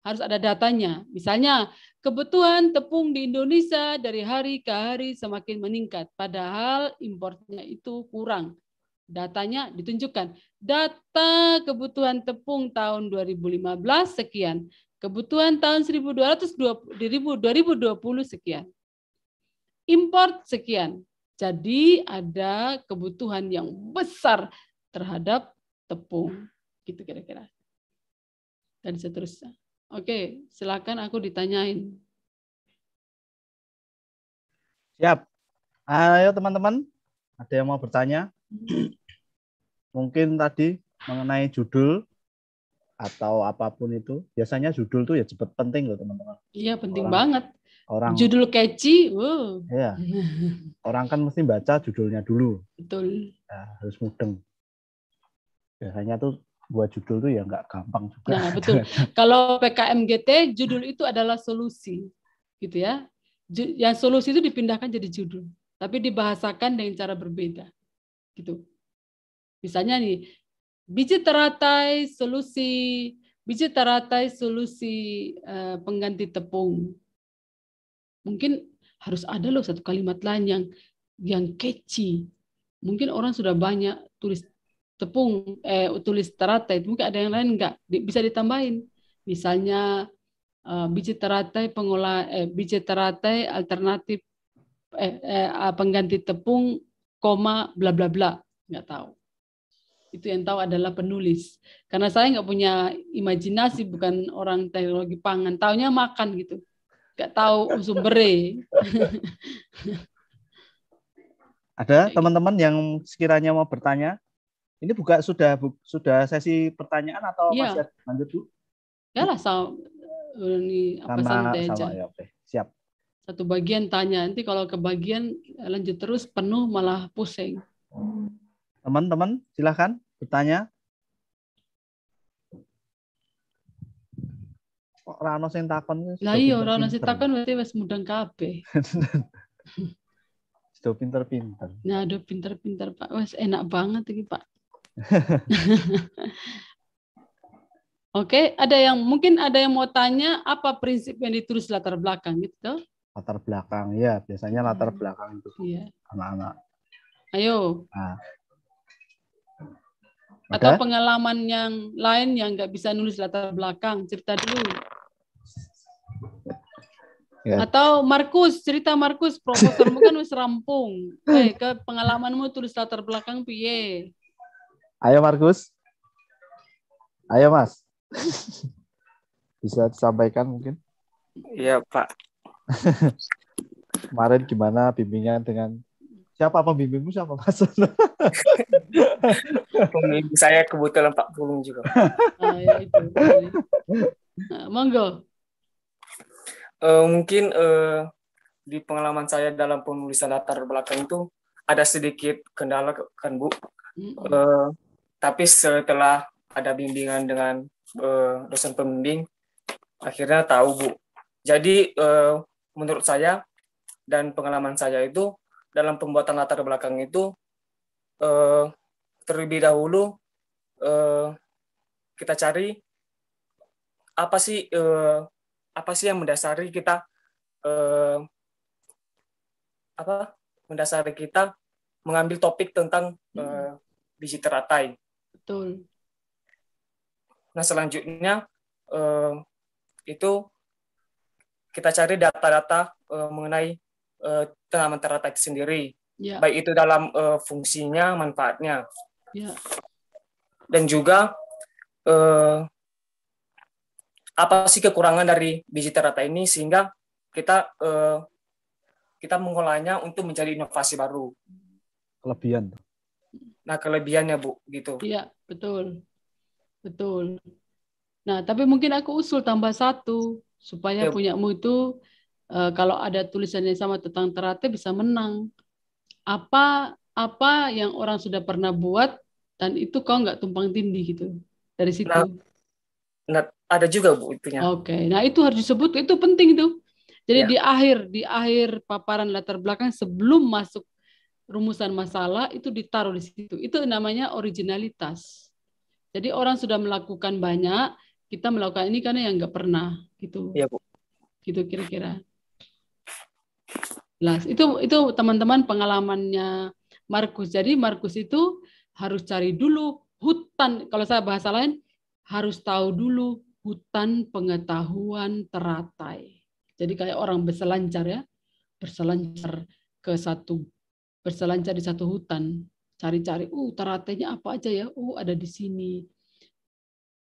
Harus ada datanya. Misalnya, Kebutuhan tepung di Indonesia dari hari ke hari semakin meningkat, padahal importnya itu kurang. Datanya ditunjukkan. Data kebutuhan tepung tahun 2015 sekian, kebutuhan tahun 1220, 2020 sekian. Import sekian. Jadi ada kebutuhan yang besar terhadap tepung. Gitu kira-kira. Dan seterusnya. Oke, silakan aku ditanyain. Siap. Ayo teman-teman, ada yang mau bertanya? Mungkin tadi mengenai judul atau apa pun itu. Biasanya judul tuh ya cepat penting loh teman-teman. Iya penting orang, banget. Orang judul catchy, wow. Iya. Orang kan mesti baca judulnya dulu. Betul. Ya, harus mudeng. Biasanya tuh buat judul tuh ya nggak gampang juga. Nah, betul. Kalau PKMGT judul itu adalah solusi. Gitu ya. Yang solusi itu dipindahkan jadi judul, tapi dibahasakan dengan cara berbeda. Gitu. Misalnya nih, biji teratai solusi biji teratai solusi uh, pengganti tepung. Mungkin harus ada loh satu kalimat lain yang yang catchy. Mungkin orang sudah banyak tulis tepung eh tulis teratai mungkin ada yang lain enggak bisa ditambahin. Misalnya uh, biji teratai pengolah eh, biji teratai alternatif eh, eh, pengganti tepung koma bla bla bla. Nggak tahu. Itu yang tahu adalah penulis. Karena saya nggak punya imajinasi bukan orang teknologi pangan. Taunya makan gitu. Nggak tahu sumbernya. Ada teman-teman yang sekiranya mau bertanya ini buka sudah bu, sudah sesi pertanyaan atau ya. masih lanjut bu? Ya lah sama ini apa sama, santai aja. Sama, ya, oke. Siap. Satu bagian tanya, nanti kalau ke bagian lanjut terus penuh malah pusing. Teman-teman silahkan bertanya. Kok Rano sing takon? Lah iya, Rano sing takon berarti wis mudeng kabeh. Sudah pinter-pinter. Nah, aduh pinter-pinter Pak. Wes enak banget ini Pak. Oke, ada yang mungkin ada yang mau tanya apa prinsip yang ditulis latar belakang gitu? Latar belakang, ya biasanya latar hmm. belakang itu iya. anak-anak. Ayo. Nah. Atau pengalaman yang lain yang nggak bisa nulis latar belakang, cerita dulu. Ya. Atau Markus, cerita Markus, proposalmu kan wis rampung. Eh, ke pengalamanmu tulis latar belakang piye? Ayo Markus. Ayo Mas. Bisa disampaikan mungkin? Iya Pak. Kemarin gimana bimbingan dengan siapa pembimbingmu siapa Mas? Pembimbing saya kebetulan Pak Pulung juga. Ah, ya itu. Nah, monggo. Uh, mungkin uh, di pengalaman saya dalam penulisan latar belakang itu ada sedikit kendala kan Bu. Mm -hmm. uh, tapi setelah ada bimbingan dengan uh, dosen pembimbing akhirnya tahu bu jadi uh, menurut saya dan pengalaman saya itu dalam pembuatan latar belakang itu eh, terlebih dahulu eh, kita cari apa sih eh, apa sih yang mendasari kita eh, apa mendasari kita mengambil topik tentang eh, biji teratai. Betul. Nah selanjutnya eh, itu kita cari data-data eh, mengenai eh, tanaman teratai itu sendiri, Ya, baik itu dalam eh, fungsinya, manfaatnya, ya, dan juga eh, apa sih kekurangan dari biji teratai ini sehingga kita eh, kita mengolahnya untuk menjadi inovasi baru. Kelebihan. Nah kelebihannya bu, gitu. Iya, betul. Betul. Nah, tapi mungkin aku usul tambah satu supaya Ya. punyamu itu eh, kalau ada tulisannya sama tentang teratai bisa menang. Apa apa yang orang sudah pernah buat dan itu kau nggak tumpang tindih gitu dari situ. Nah, Nah ada juga bu itunya. Oke, nah itu harus disebut itu penting itu. Jadi Ya. di akhir di akhir paparan latar belakang sebelum masuk rumusan masalah itu ditaruh di situ. Itu namanya originalitas. Jadi orang sudah melakukan banyak, kita melakukan ini karena yang nggak pernah gitu. Iya bu. Gitu kira-kira. Jelas. Itu itu teman-teman pengalamannya Markus. Jadi Markus itu harus cari dulu hutan. Kalau saya bahasa lain harus tahu dulu hutan pengetahuan teratai. Jadi kayak orang berselancar ya, berselancar ke satu berselancar di satu hutan, cari-cari, uh teratainya apa aja ya? Uh ada di sini.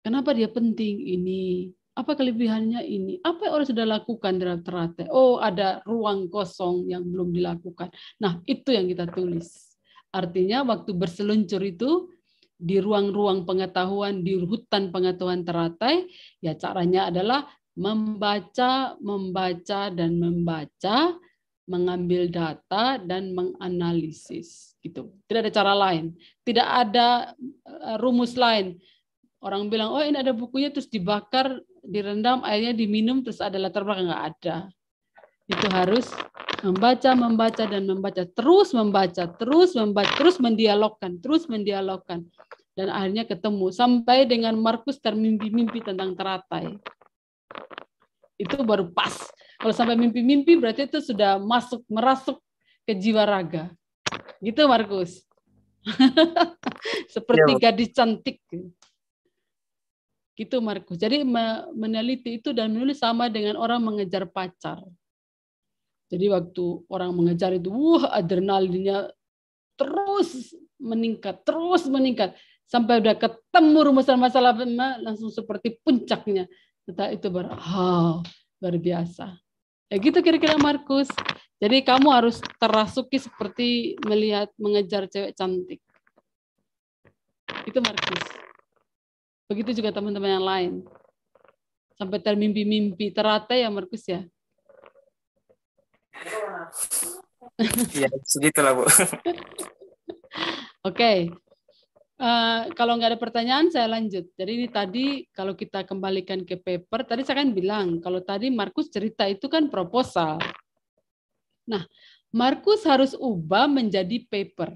Kenapa dia penting ini? Apa kelebihannya ini? Apa yang orang sudah lakukan dalam teratai? Oh, ada ruang kosong yang belum dilakukan. Nah, itu yang kita tulis. Artinya waktu berseluncur itu di ruang-ruang pengetahuan di hutan pengetahuan teratai, ya caranya adalah membaca, membaca dan membaca, mengambil data dan menganalisis gitu. Tidak ada cara lain. Tidak ada eh, rumus lain. Orang bilang, oh ini ada bukunya terus dibakar, direndam, airnya diminum terus ada latar belakang nggak ada. Itu harus membaca, membaca dan membaca, terus membaca, terus membaca, terus mendialogkan, terus mendialogkan dan akhirnya ketemu sampai dengan Markus termimpi-mimpi tentang teratai. Itu baru pas. Kalau sampai mimpi-mimpi berarti itu sudah masuk merasuk ke jiwa raga. Gitu Markus. Seperti Bu. gadis cantik. Gitu Markus. Jadi me- meneliti itu dan menulis sama dengan orang mengejar pacar. Jadi waktu orang mengejar itu, wah adrenalinnya terus meningkat, terus meningkat. Sampai udah ketemu rumusan masalah langsung seperti puncaknya. Setelah itu baru, ah, luar biasa. Ya gitu kira-kira Markus. Jadi kamu harus terasuki seperti melihat mengejar cewek cantik. Itu Markus. Begitu juga teman-teman yang lain. Sampai termimpi-mimpi teratai ya Markus ya. Iya segitulah bu. Oke. Eh, kalau nggak ada pertanyaan, saya lanjut. Jadi ini tadi kalau kita kembalikan ke paper, tadi saya kan bilang kalau tadi Markus cerita itu kan proposal. Nah, Markus harus ubah menjadi paper.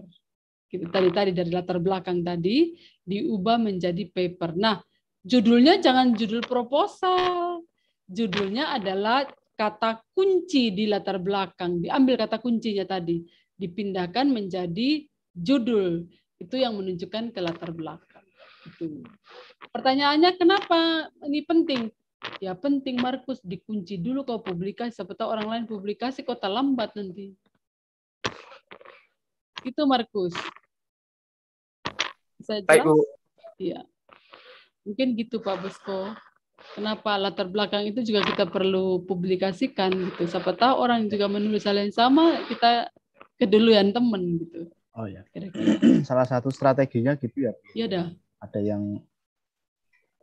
Gitu, tadi tadi dari latar belakang tadi diubah menjadi paper. Nah, judulnya jangan judul proposal. Judulnya adalah kata kunci di latar belakang. Diambil kata kuncinya tadi, dipindahkan menjadi judul itu yang menunjukkan ke latar belakang. Itu. Pertanyaannya kenapa ini penting? Ya penting Markus dikunci dulu kau publikasi, siapa tahu orang lain publikasi kau terlambat nanti. Itu Markus. Bisa Baik bu. Iya. Mungkin gitu Pak Bosko. Kenapa latar belakang itu juga kita perlu publikasikan gitu. Siapa tahu orang juga menulis hal yang sama, kita keduluan temen gitu. Oh ya. Kira-kira. Salah satu strateginya gitu ya. Iya dah. Ada yang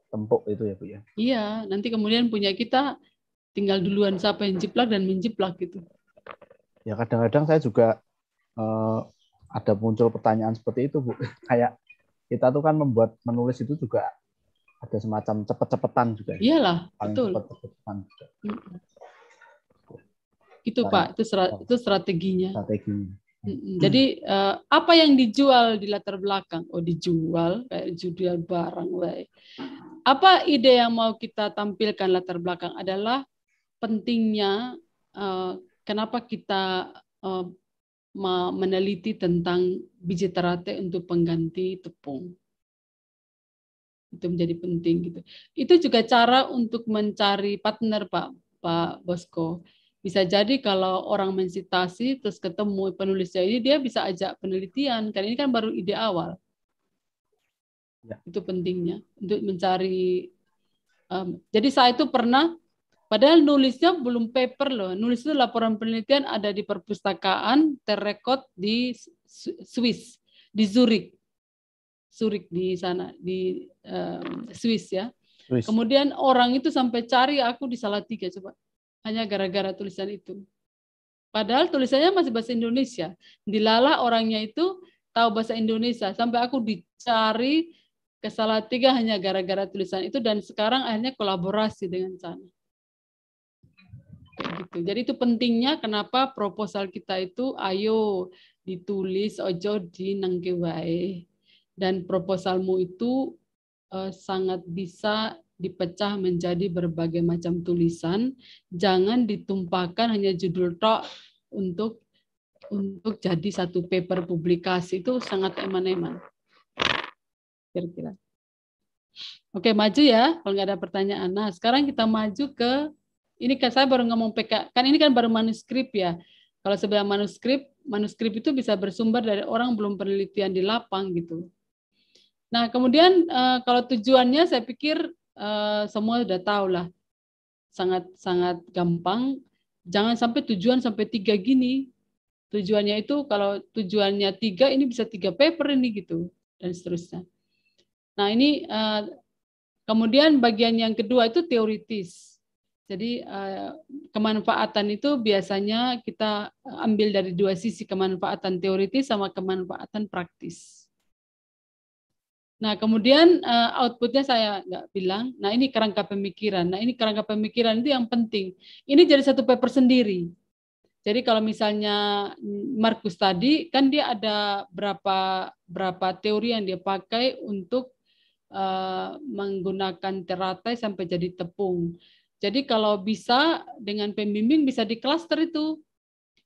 tempuk itu ya Bu ya. Iya, nanti kemudian punya kita tinggal duluan siapa yang jiplak dan menjiplak gitu. Ya kadang-kadang saya juga eh, ada muncul pertanyaan seperti itu Bu. Kayak kita tuh kan membuat menulis itu juga ada semacam cepet-cepetan juga. ya. Iyalah, Paling betul. cepet-cepetan juga Mm. Itu. Pak, itu stra- itu strateginya. strateginya. Jadi eh, apa yang dijual di latar belakang? Oh dijual kayak jual barang, wae. Apa ide yang mau kita tampilkan latar belakang adalah pentingnya eh, kenapa kita ma- meneliti tentang biji terate untuk pengganti tepung. Itu menjadi penting gitu. Itu juga cara untuk mencari partner Pak Pak Bosko. Bisa jadi kalau orang mensitasi terus ketemu penulisnya ini dia bisa ajak penelitian karena ini kan baru ide awal. Ya. Itu pentingnya untuk mencari. em, jadi saya itu pernah Padahal nulisnya belum paper loh. Nulis itu laporan penelitian ada di perpustakaan terrekod di Swiss, di Zurich. Zurich di sana di em, Swiss ya. Wis. Kemudian orang itu sampai cari aku di Salatiga coba. Hanya gara-gara tulisan itu. Padahal tulisannya masih bahasa Indonesia. Dilala orangnya itu tahu bahasa Indonesia. Sampai aku dicari ke Salatiga hanya gara-gara tulisan itu dan sekarang akhirnya kolaborasi dengan sana. Gitu. Jadi itu pentingnya kenapa proposal kita itu ayo ditulis ojo di nangke wae. Dan proposalmu itu eh, sangat bisa dipecah menjadi berbagai macam tulisan. Jangan ditumpahkan hanya judul tok untuk untuk jadi satu paper publikasi itu sangat eman-eman. Kira-kira. Oke, maju ya kalau nggak ada pertanyaan. Nah, sekarang kita maju ke ini kan saya baru ngomong PK, kan ini kan baru manuskrip ya. Kalau sebelah manuskrip, manuskrip itu bisa bersumber dari orang belum penelitian di lapang gitu. Nah, kemudian eh, kalau tujuannya saya pikir eh, semua sudah tahu lah. Sangat sangat gampang. Jangan sampai tujuan sampai tiga gini. Tujuannya itu kalau tujuannya tiga ini bisa tiga paper ini gitu dan seterusnya. Nah, ini eh, kemudian bagian yang kedua itu teoritis. Jadi eh, kemanfaatan itu biasanya kita ambil dari dua sisi kemanfaatan teoritis sama kemanfaatan praktis. Nah kemudian eh, outputnya saya nggak bilang. Nah ini kerangka pemikiran. Nah ini kerangka pemikiran itu yang penting. Ini jadi satu paper sendiri. Jadi kalau misalnya Markus tadi kan dia ada berapa berapa teori yang dia pakai untuk eh, menggunakan teratai sampai jadi tepung. Jadi kalau bisa dengan pembimbing bisa di cluster itu.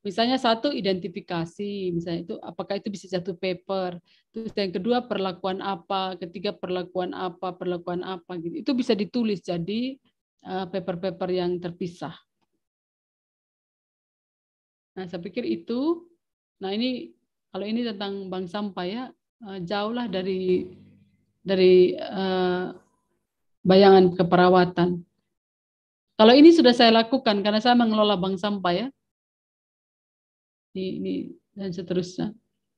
Misalnya satu identifikasi, misalnya itu apakah itu bisa satu paper. Terus yang kedua perlakuan apa, ketiga perlakuan apa, perlakuan apa gitu. Itu bisa ditulis jadi eh, paper-paper yang terpisah. Nah, saya pikir itu nah ini kalau ini tentang bank sampah ya eh, jauhlah dari dari eh, bayangan keperawatan. Kalau ini sudah saya lakukan karena saya mengelola bank sampah ya. Ini, ini dan seterusnya.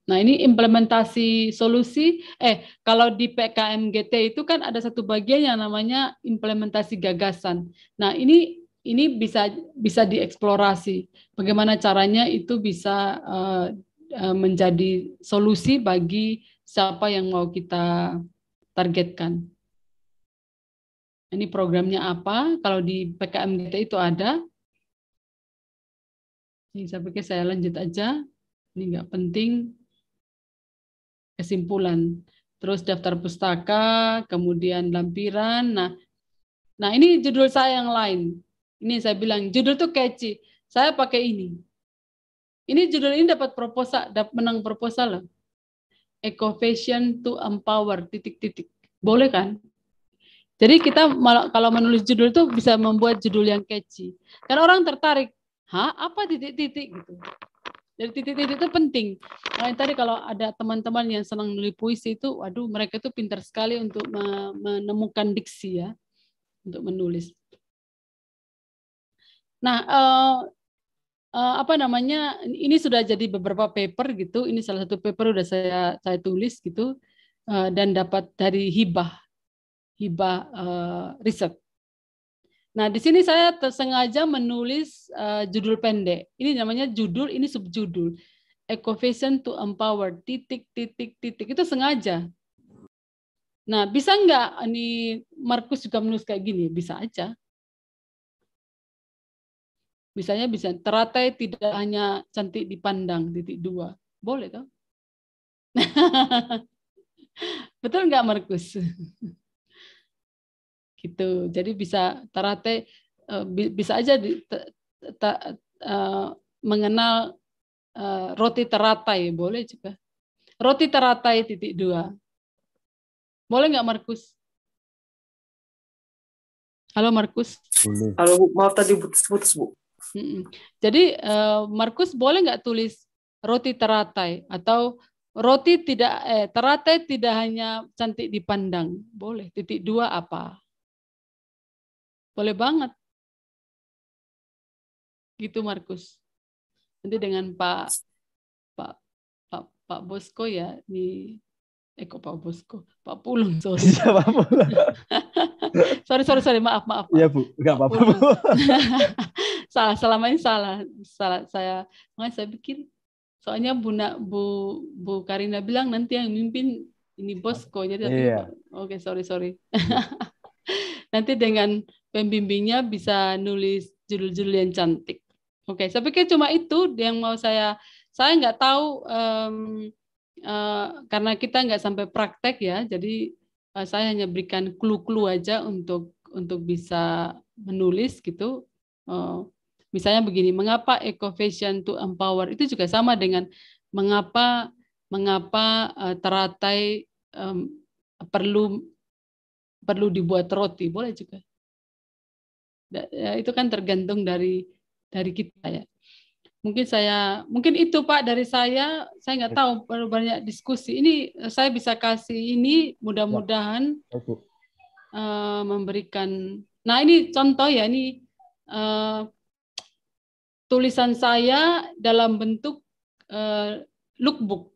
Nah, ini implementasi solusi. Eh, kalau di PKMGT itu kan ada satu bagian yang namanya implementasi gagasan. Nah, ini ini bisa bisa dieksplorasi. Bagaimana caranya itu bisa eh, menjadi solusi bagi siapa yang mau kita targetkan. Ini programnya apa? Kalau di PKMGT itu ada. Ini saya pikir saya lanjut aja. Ini nggak penting. Kesimpulan. Terus daftar pustaka, kemudian lampiran. Nah, nah ini judul saya yang lain. Ini saya bilang judul tuh catchy. Saya pakai ini. Ini judul ini dapat proposal, dapat menang proposal loh. Eco Fashion to Empower titik-titik. Boleh kan? Jadi kita kalau menulis judul itu bisa membuat judul yang catchy. Karena orang tertarik, hah apa titik-titik gitu. Jadi titik-titik itu penting. Nah, tadi kalau ada teman-teman yang senang menulis puisi itu, waduh mereka itu pintar sekali untuk me- menemukan diksi ya, untuk menulis. Nah, eh, eh, apa namanya? Ini sudah jadi beberapa paper gitu. Ini salah satu paper udah saya saya tulis gitu eh, dan dapat dari hibah hibah eh, riset. Nah, di sini saya tersengaja menulis eh, judul pendek. Ini namanya judul, ini subjudul. Ecofashion to Empower, titik, titik, titik. Itu sengaja. Nah, bisa nggak ini Markus juga menulis kayak gini? Bisa aja. Misalnya bisa teratai tidak hanya cantik dipandang, titik dua. Boleh toh? Betul nggak Markus? gitu. Jadi bisa terate eh, bi- bisa aja di, te- te- eh, mengenal eh, roti teratai boleh juga. Roti teratai titik dua. Boleh nggak Markus? Halo Markus. Halo Bu, maaf tadi putus-putus Bu. Jadi eh, Markus boleh nggak tulis roti teratai atau roti tidak eh teratai tidak hanya cantik dipandang, boleh. Titik dua apa? Boleh banget. Gitu Markus. Nanti dengan Pak Pak Pak Pak Bosko ya di eh kok Pak Bosko, Pak Pulung sorry. Pula? sorry sorry sorry maaf maaf. Iya Bu, nggak apa-apa Pulung. Salah selama ini salah salah saya makanya saya pikir soalnya Bu Na- Bu Bu Karina bilang nanti yang mimpin ini bosku jadi Iya. oke sorry sorry nanti dengan pembimbingnya bisa nulis judul-judul yang cantik. Oke saya pikir cuma itu yang mau saya saya nggak tahu em, eh, karena kita nggak sampai praktek ya jadi eh, saya hanya berikan clue-clue aja untuk untuk bisa menulis gitu. Eh, misalnya begini, mengapa eco fashion to empower? Itu juga sama dengan mengapa mengapa eh, teratai em, perlu perlu dibuat roti? Boleh juga. Ya, itu kan tergantung dari dari kita ya. Mungkin saya mungkin itu Pak dari saya saya nggak tahu perlu banyak diskusi. Ini eh, saya bisa kasih ini mudah-mudahan eh, memberikan. Nah ini contoh ya ini eh, tulisan saya dalam bentuk eh, lookbook.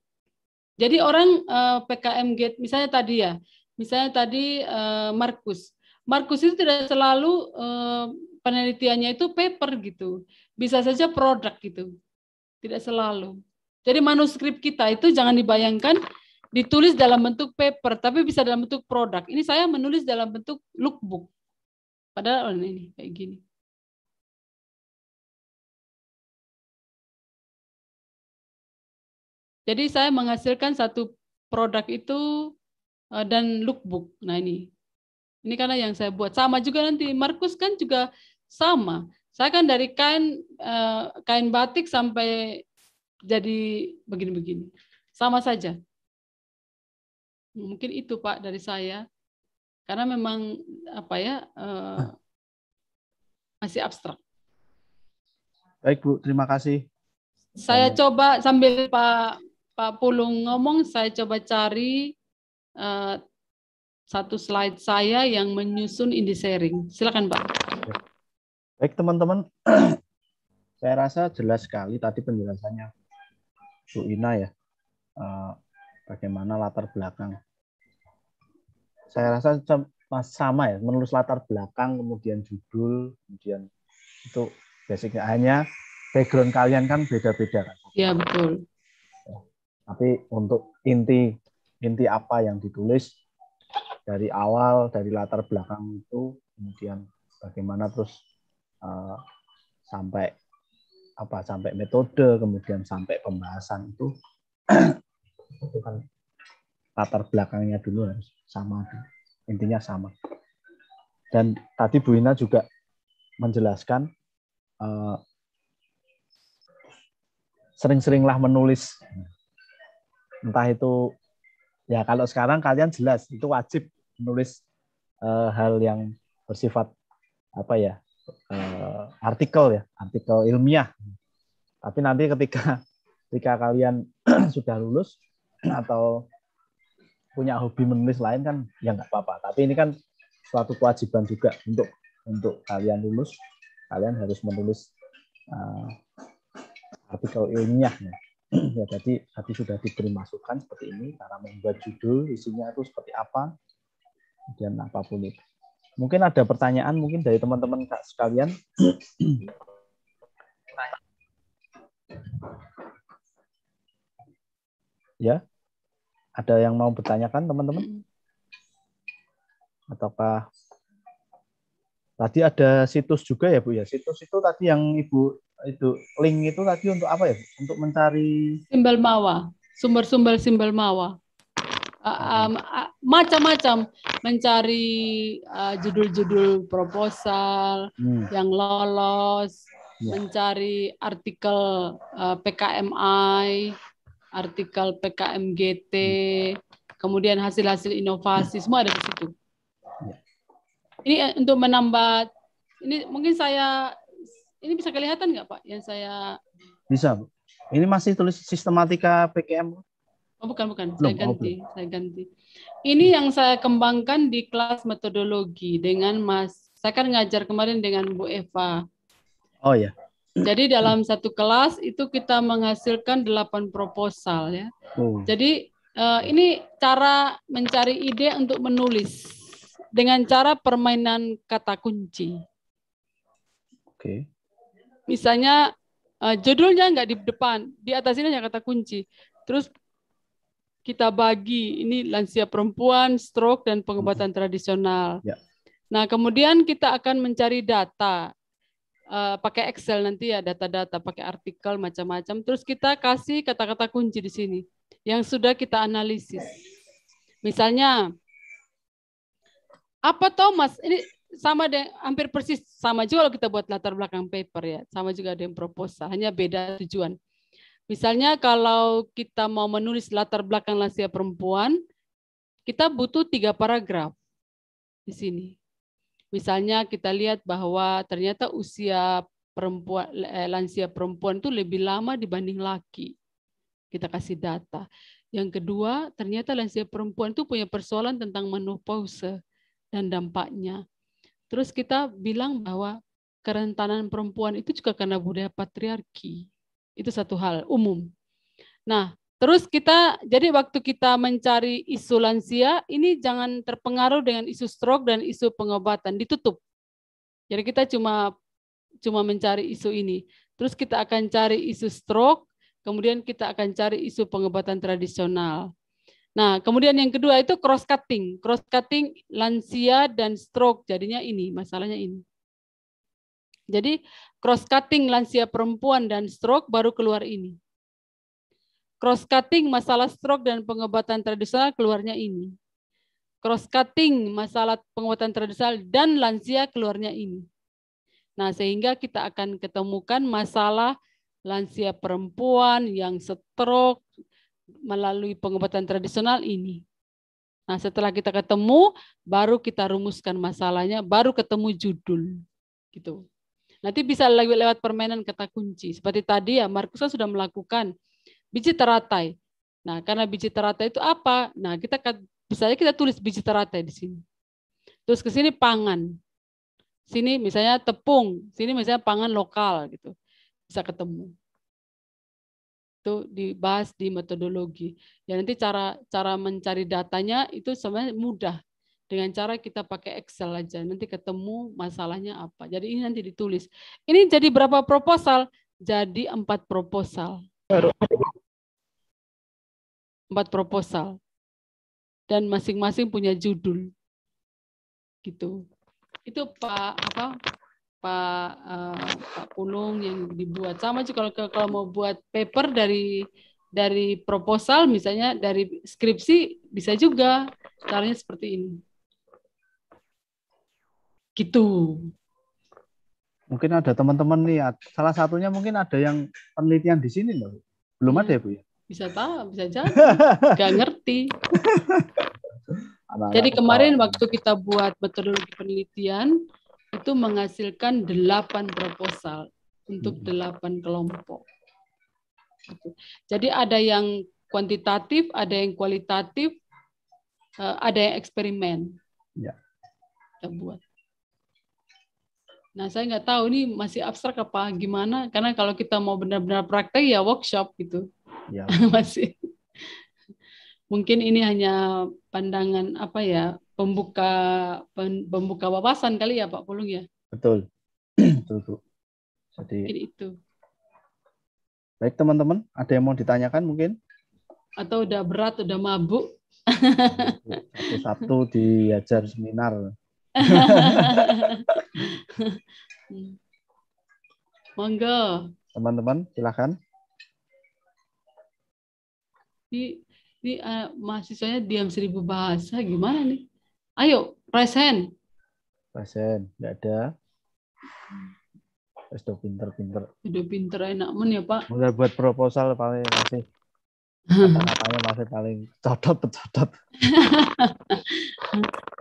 Jadi orang eh, PKM Gate misalnya tadi ya, misalnya tadi Markus. Markus itu tidak selalu eh, penelitiannya itu paper gitu, bisa saja produk gitu, tidak selalu. Jadi manuskrip kita itu jangan dibayangkan ditulis dalam bentuk paper, tapi bisa dalam bentuk produk. Ini saya menulis dalam bentuk lookbook. Padahal oh, ini kayak gini. Jadi saya menghasilkan satu produk itu eh, dan lookbook. Nah ini, ini karena yang saya buat sama juga nanti Markus kan juga sama. Saya kan dari kain eh, kain batik sampai jadi begini-begini, sama saja. Mungkin itu Pak dari saya, karena memang apa ya eh, masih abstrak. Baik Bu, terima kasih. Saya coba sambil Pak Pak Pulung ngomong, saya coba cari eh, satu slide saya yang menyusun indi sharing. Silakan Pak. Baik teman-teman, saya rasa jelas sekali tadi penjelasannya Bu Ina ya, eh, bagaimana latar belakang. Saya rasa sam- sama ya, menulis latar belakang, kemudian judul, kemudian itu basicnya hanya background kalian kan beda-beda kan. Ya betul. Tapi untuk inti inti apa yang ditulis dari awal dari latar belakang itu, kemudian bagaimana terus eh, sampai apa sampai metode, kemudian sampai pembahasan itu itu kan latar belakangnya dulu harus sama, intinya sama. Dan tadi Bu Ina juga menjelaskan eh, sering-seringlah menulis. Entah itu ya kalau sekarang kalian jelas itu wajib menulis eh, hal yang bersifat apa ya eh, artikel ya artikel ilmiah tapi nanti ketika ketika kalian sudah lulus atau punya hobi menulis lain kan ya nggak apa-apa tapi ini kan suatu kewajiban juga untuk untuk kalian lulus kalian harus menulis eh, artikel ilmiah ya. ya tadi tadi sudah diberi masukan seperti ini cara membuat judul isinya itu seperti apa dan apa pun itu mungkin ada pertanyaan mungkin dari teman-teman kak sekalian? Ya. Ada yang mau bertanyakan teman-teman? Ataukah? Tadi ada situs juga ya bu ya? Situs itu tadi yang ibu itu link itu tadi untuk apa ya? Untuk mencari Simbol mawa, sumber-sumber simbol mawa. Uh, um, uh, macam-macam mencari uh, judul-judul proposal hmm, yang lolos, Ya. mencari artikel uh, PKMI, artikel PKMGT, kemudian hasil-hasil inovasi semua ada di situ. Ya. Ini untuk menambah, ini mungkin saya, ini bisa kelihatan nggak Pak? Yang saya, bisa. Ini masih tulis sistematika PKM. Oh bukan bukan, Belum, saya oh, ganti, saya ganti. Ini yang saya kembangkan di kelas metodologi dengan Mas, saya kan ngajar kemarin dengan Bu Eva. Oh ya. Jadi dalam satu kelas itu kita menghasilkan delapan proposal ya. Oh. Jadi eh, ini cara mencari ide untuk menulis dengan cara permainan kata kunci. Oke. Misalnya eh, judulnya nggak di depan, di atas ini hanya kata kunci. Terus kita bagi ini lansia perempuan, stroke dan pengobatan tradisional. Ya. Nah kemudian kita akan mencari data eh, pakai Excel nanti ya data-data, pakai artikel macam-macam. Terus kita kasih kata-kata kunci di sini yang sudah kita analisis. Misalnya apa toh Mas? Ini sama deh, hampir persis sama juga kalau kita buat latar belakang paper ya, sama juga ada yang proposal, hanya beda tujuan. Misalnya kalau kita mau menulis latar belakang lansia perempuan, kita butuh tiga paragraf di sini. Misalnya kita lihat bahwa ternyata usia perempuan eh, lansia perempuan itu lebih lama dibanding laki. Kita kasih data. Yang kedua, ternyata lansia perempuan itu punya persoalan tentang menopause dan dampaknya. Terus kita bilang bahwa kerentanan perempuan itu juga karena budaya patriarki. Itu satu hal umum. Nah, terus kita jadi waktu kita mencari isu lansia ini jangan terpengaruh dengan isu stroke dan isu pengobatan, ditutup. Jadi kita cuma cuma mencari isu ini. Terus kita akan cari isu stroke, kemudian kita akan cari isu pengobatan tradisional. Nah, kemudian yang kedua itu cross cutting. Cross cutting lansia dan stroke jadinya ini, masalahnya ini. Jadi cross cutting lansia perempuan dan stroke baru keluar ini. Cross cutting masalah stroke dan pengobatan tradisional keluarnya ini. Cross cutting masalah pengobatan tradisional dan lansia keluarnya ini. Nah, sehingga kita akan ketemukan masalah lansia perempuan yang stroke melalui pengobatan tradisional ini. Nah, setelah kita ketemu, baru kita rumuskan masalahnya, baru ketemu judul. Gitu. Nanti bisa lewat, lewat permainan kata kunci. Seperti tadi ya, Markus kan sudah melakukan biji teratai. Nah, karena biji teratai itu apa? Nah, kita misalnya kita tulis biji teratai di sini. Terus ke sini pangan. Sini misalnya tepung, sini misalnya pangan lokal gitu. Bisa ketemu itu dibahas di metodologi. Ya nanti cara cara mencari datanya itu sebenarnya mudah dengan cara kita pakai Excel aja. Nanti ketemu masalahnya apa. Jadi ini nanti ditulis. Ini jadi berapa proposal? Jadi empat proposal. Empat proposal. Dan masing-masing punya judul. Gitu. Itu Pak apa Pak uh, Pak Pulung yang dibuat sama juga kalau kalau mau buat paper dari dari proposal misalnya dari skripsi bisa juga caranya seperti ini gitu mungkin ada teman-teman nih salah satunya mungkin ada yang penelitian di sini loh belum Hmm. ada ya bu ya bisa tahu bisa jadi nggak ngerti Anak-anak jadi kemarin ketawa. waktu kita buat metodologi penelitian itu menghasilkan delapan proposal untuk Hmm. delapan kelompok. Gitu. Jadi ada yang kuantitatif, ada yang kualitatif, eh, ada yang eksperimen. Ya. Kita buat. Nah, saya nggak tahu ini masih abstrak apa gimana, karena kalau kita mau benar-benar praktek ya workshop gitu. Ya. masih. Mungkin ini hanya pandangan apa ya, pembuka pen- pembuka wawasan kali ya Pak Pulung ya. betul betul bu jadi Mungkin itu. baik teman-teman ada yang mau ditanyakan mungkin Atau udah berat, udah mabuk. satu-satu diajar seminar Monggo. Teman-teman, silakan. Ini, ini eh, mahasiswanya diam seribu bahasa gimana nih? Ayo, raise hand. Pasien, nggak ada. Terus udah pinter-pinter. Udah pinter enak men ya Pak. Udah buat proposal paling masih kata-katanya masih paling codot-codot.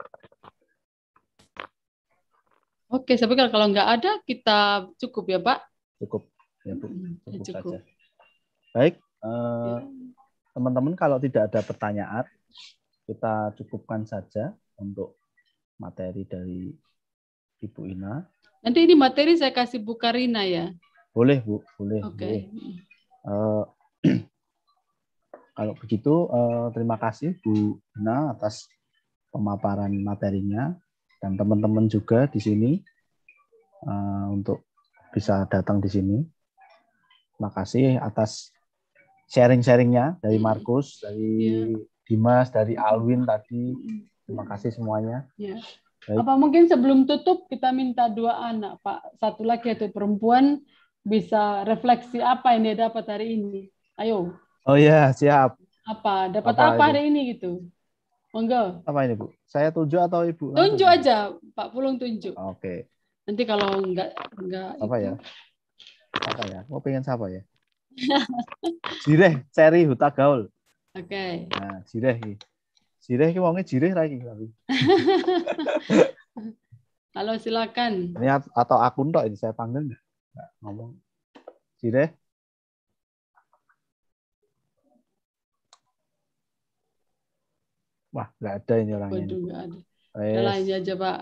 Oke, tapi kalau kalau nggak ada kita cukup ya Pak. Cukup, ya Bu. Hmm, Cukup, cukup. saja. Baik, eh, teman-teman kalau tidak ada pertanyaan, kita cukupkan saja untuk materi dari Ibu Ina. Nanti ini materi saya kasih Bu Karina ya. Boleh Bu, boleh. Oke. boleh. Eh, kalau begitu, eh, terima kasih Bu Ina atas pemaparan materinya dan teman-teman juga di sini eh, untuk bisa datang di sini. Terima kasih atas sharing-sharingnya dari Markus, dari Dimas, dari Alwin tadi. Terima kasih semuanya. Ya. Baik. Apa mungkin sebelum tutup kita minta dua anak Pak, satu laki yaitu perempuan bisa refleksi apa yang dia dapat hari ini. Ayo, Oh iya, siap. apa dapat Apa apa, hari ini gitu? Monggo, Apa ini Bu? Saya tunjuk atau Ibu? langsung? tunjuk aja Pak Pulung tunjuk. Oke. Nanti kalau enggak enggak Apa itu. ya? Apa ya? Mau pengen siapa ya? Jireh, seri Huta Gaul. Oke. Nah, Jireh iki. Jireh iki wonge Jireh ra iki tapi. Halo silakan. Ini at- atau akun tok ini saya panggil? Enggak ngomong. Jireh. Wah, enggak ada ini orangnya. Waduh, enggak ada. Wes, Udah lainnya aja Pak.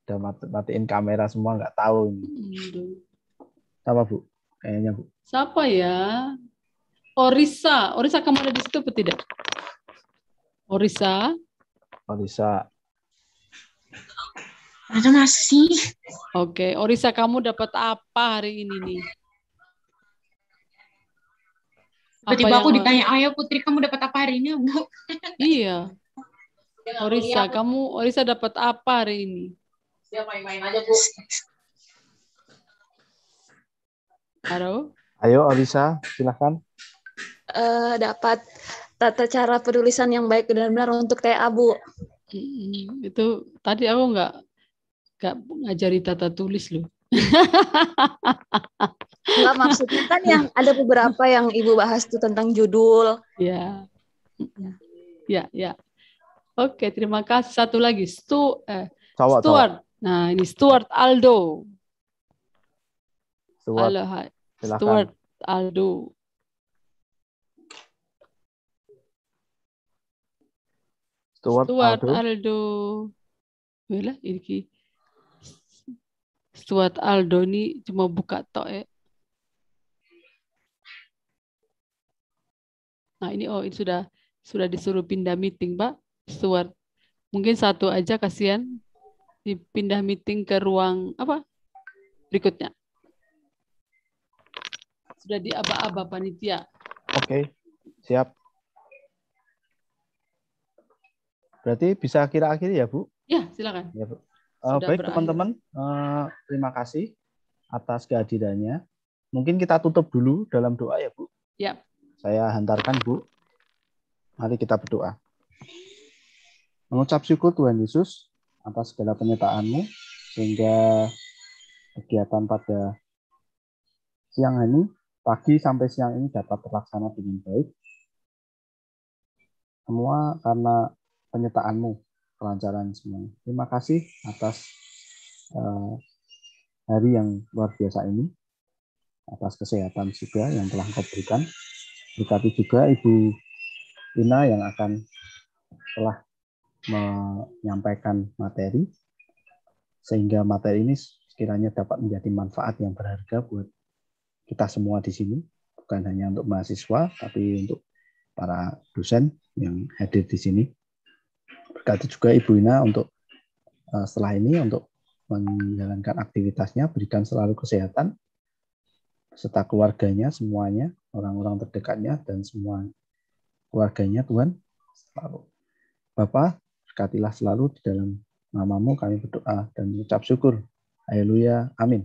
udah mati- matiin kamera semua enggak tahu ini. Aduh. Apa, Bu? Kayaknya, Bu. Siapa ya? Orisa. Orisa kamu ada di situ apa tidak? Orisa. Bisa. Ada masih. Oke, Orisa kamu dapat apa hari ini nih? Tiba-tiba aku ditanya, ayo Putri kamu dapat apa hari ini, Bu? Iya. Orisa, kamu Orisa dapat apa hari ini? Dia main-main aja, Bu. Halo? Ayo, Orisa, silahkan. eh, dapat tata cara penulisan yang baik benar-benar untuk TA Bu. Mm, Itu tadi aku nggak nggak ngajari tata tulis loh. Enggak maksudnya kan yang ada beberapa yang Ibu bahas tuh tentang judul. Ya. Ya, ya. Oke, terima kasih. Satu lagi, Stu eh, Stuart. Nah, ini Stuart Aldo. Stuart, Halo. Stuart Aldo. Stuart, Stuart Aldo. Aldo. Wela, ini Stuart Aldo ini cuma buka tok ya. Nah, ini oh ini sudah sudah disuruh pindah meeting, Pak. Stuart. Mungkin satu aja kasihan dipindah meeting ke ruang apa? Berikutnya. Sudah di aba-aba panitia. Oke, siap. Berarti bisa akhir-akhir ya, Bu? Ya, silakan. Ya, Bu. Sudah baik, teman-teman. eh, terima kasih atas kehadirannya. Mungkin kita tutup dulu dalam doa ya, Bu. Ya. Saya hantarkan, Bu. Mari kita berdoa. Mengucap syukur Tuhan Yesus atas segala penyertaan-Mu sehingga kegiatan pada siang ini, pagi sampai siang ini dapat terlaksana dengan baik. Semua karena penyertaan-Mu, kelancaran semuanya. Terima kasih atas eh, hari yang luar biasa ini, atas kesehatan juga yang telah Engkau berikan. Berkati juga Ibu Ina yang akan telah menyampaikan materi, sehingga materi ini sekiranya dapat menjadi manfaat yang berharga buat kita semua di sini, bukan hanya untuk mahasiswa, tapi untuk para dosen yang hadir di sini. Berkati juga Ibu Ina untuk eh, setelah ini untuk menjalankan aktivitasnya, berikan selalu kesehatan serta keluarganya semuanya, orang-orang terdekatnya dan semua keluarganya Tuhan selalu. Bapak, berkatilah selalu di dalam namamu kami berdoa dan mengucap syukur. Haleluya. Amin.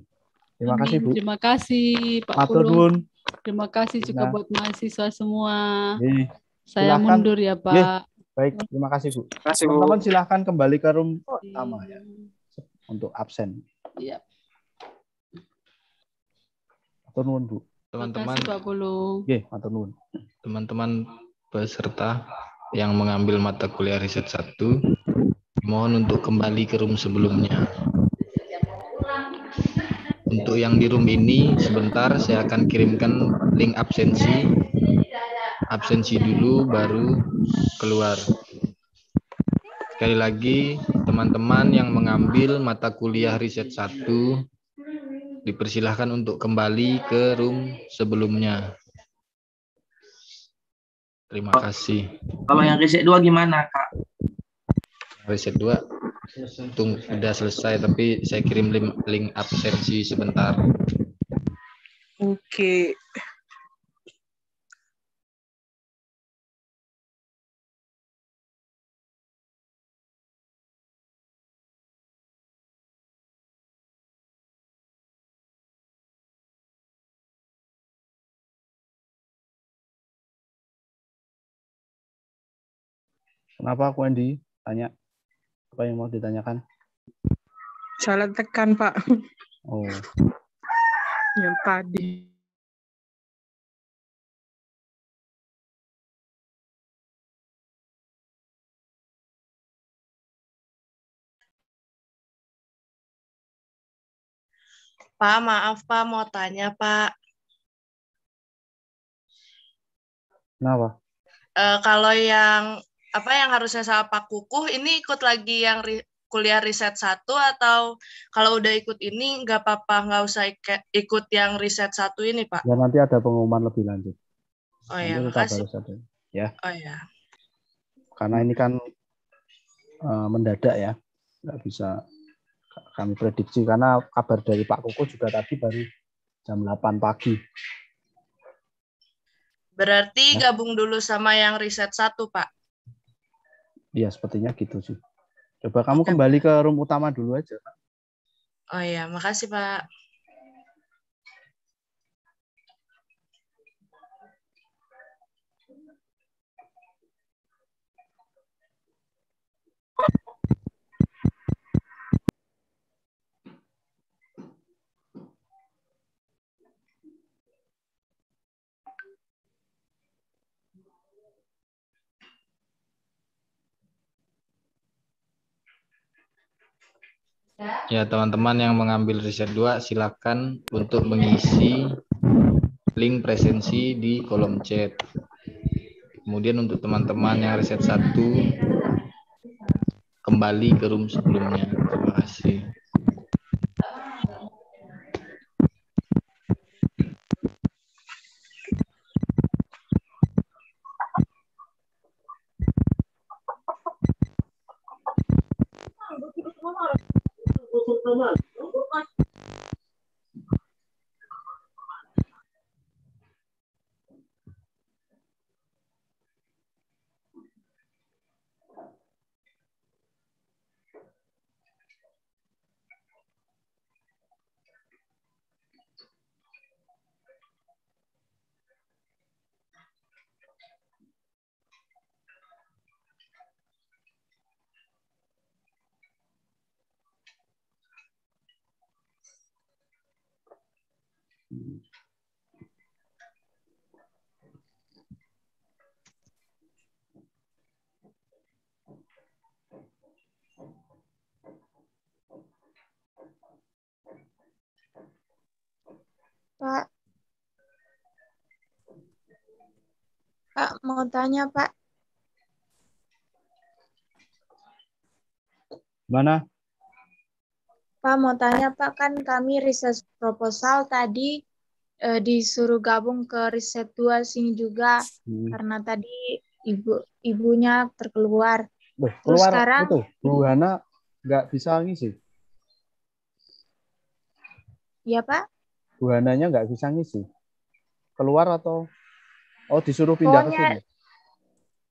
Terima kasih, Bu. Terima kasih Pak Matur. Terima kasih juga Nah. buat mahasiswa semua. Nggih, Saya silakan. mundur ya, Pak. baik, terima kasih, Bu. kasih, Bu. Teman-teman silahkan kembali ke room utama ya untuk absen. Iya. Matur nuwun, Bu. Terima Teman-teman, kasih Pak Pulung. Nggih, matur nuwun. teman-teman peserta yang mengambil mata kuliah riset 1, mohon untuk kembali ke room sebelumnya. Untuk yang di room ini, sebentar saya akan kirimkan link absensi. Absensi dulu, baru keluar. Sekali lagi, teman-teman yang mengambil mata kuliah riset 1, dipersilahkan untuk kembali ke room sebelumnya. Terima kasih. Kalau yang riset dua gimana, Kak? Riset 2 tung udah selesai tapi saya kirim link, link absensi sebentar. Oke. Kenapa aku Andy? Tanya. Apa yang mau ditanyakan? Salah tekan, Pak. Oh, Yang tadi. Pak, maaf Pak, mau tanya Pak. kenapa? Eh, kalau yang apa yang harusnya sama Pak Kukuh ini ikut lagi yang ri- kuliah riset satu atau kalau udah ikut ini nggak apa-apa nggak usah ikut yang riset satu ini Pak? Ya nanti ada pengumuman lebih lanjut. Oh ya, Nanti tetap makasih. Ya, Oh ya. karena ini kan eh, mendadak ya, nggak bisa kami prediksi karena kabar dari Pak Koko juga tadi baru jam 8 pagi. Berarti Ya. gabung dulu sama yang riset satu Pak. Iya, sepertinya gitu sih. Coba kamu kembali ke room utama dulu aja. Oh ya, makasih Pak. Ya, teman-teman yang mengambil riset 2 silakan untuk mengisi link presensi di kolom chat. Kemudian untuk teman-teman yang riset 1 kembali ke room sebelumnya. Terima kasih. Pak. Pak, mau tanya, Pak. Mana? Pak, mau tanya, Pak, kan kami riset proposal tadi eh, disuruh gabung ke riset 2 sini juga Hmm. karena tadi ibu ibunya terkeluar. Loh, Terus keluar sekarang itu Bu Hana nggak bisa ngisi. ya, Pak? Bu Hananya nggak bisa ngisi. Keluar atau oh disuruh pindah ke Pokoknya sini.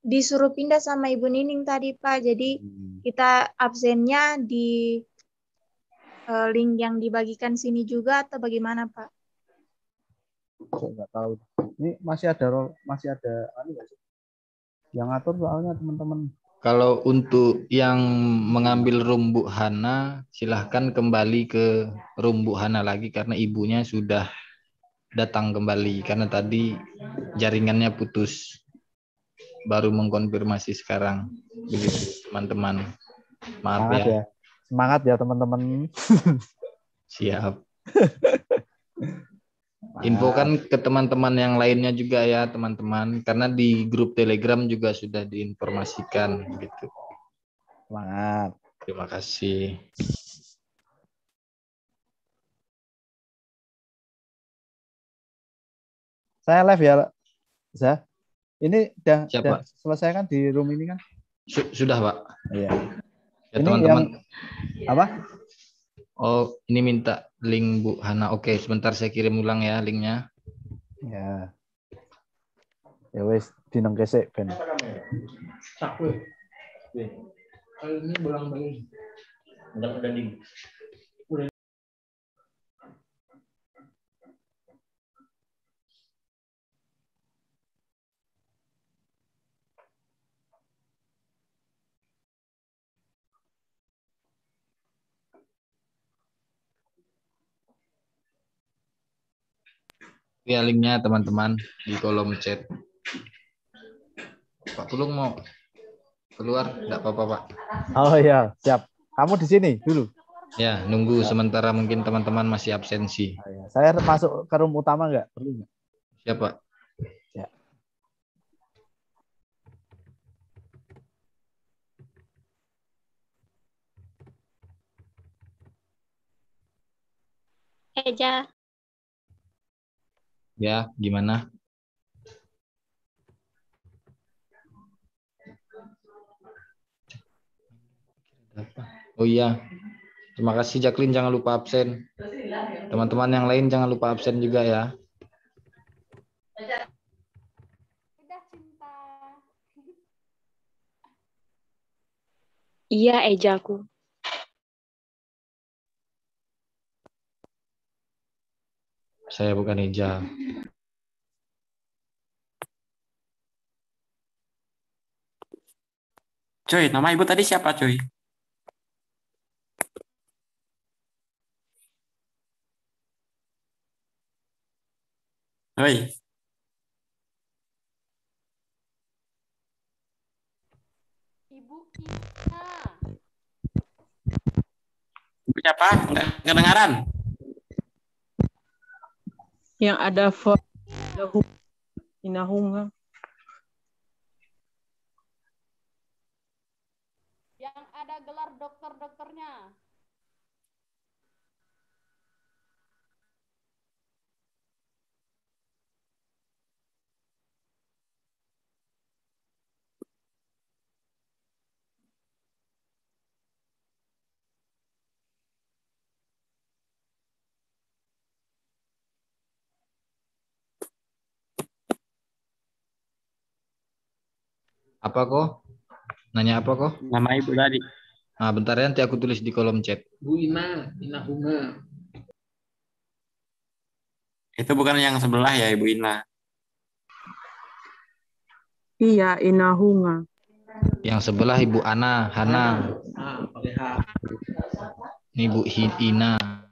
disuruh pindah sama Ibu Nining tadi, Pak. Jadi Hmm. kita absennya di eh, link yang dibagikan sini juga atau bagaimana Pak? Saya nggak tahu. Ini masih ada masih ada anu? Yang ngatur soalnya teman-teman. Kalau untuk yang mengambil room Bu Hana, silahkan kembali ke room Bu Hana lagi karena ibunya sudah datang kembali karena tadi jaringannya putus. Baru mengkonfirmasi sekarang. Begitu teman-teman. Maaf Semangat ya. ya. Semangat ya teman-teman. Siap. Infokan ke teman-teman yang lainnya juga ya teman-teman karena di grup Telegram juga sudah diinformasikan gitu. Semangat. Terima kasih. Saya live ya, Zah. Ini udah, Siap, udah Pak. selesai kan di room ini kan? Su- sudah Pak. Iya. Ya Ini teman-teman. Apa? Oh ini minta link Bu Hana. Oke sebentar saya kirim ulang ya linknya. Ya. Ya wes dineng kesek ben. Kalau ini bolang balik. Udah udah link. Ya linknya teman-teman di kolom chat. Pak Tulung mau keluar? Enggak apa-apa Pak. Oh iya, siap. Kamu di sini dulu. Ya nunggu sementara mungkin teman-teman masih absensi. Saya masuk ke room utama nggak? Perlu nggak? Siapa? Ya. Eja. Ya gimana? Oh iya. Terima kasih Jacqueline jangan lupa absen. Teman-teman yang lain jangan lupa absen juga ya. Iya, Ejaku. Saya bukan Eja. Coy, nama ibu tadi siapa, coy? Hoi, Ibu Ina. ibu siapa? Nggak kedengaran. Yang ada for Inahunga. Yang ada gelar dokter-dokternya. Apa kok? Nanya apa kok? Nama ibu tadi. Nah, bentar ya nanti aku tulis di kolom chat. Bu Ina, Ina Hunga. Itu bukan yang sebelah ya, Ibu Ina. Iya, Inahunga. Yang sebelah Ibu Ana, Hana. Ah, pakai H. Ini Bu Hi- Ina.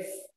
Yes.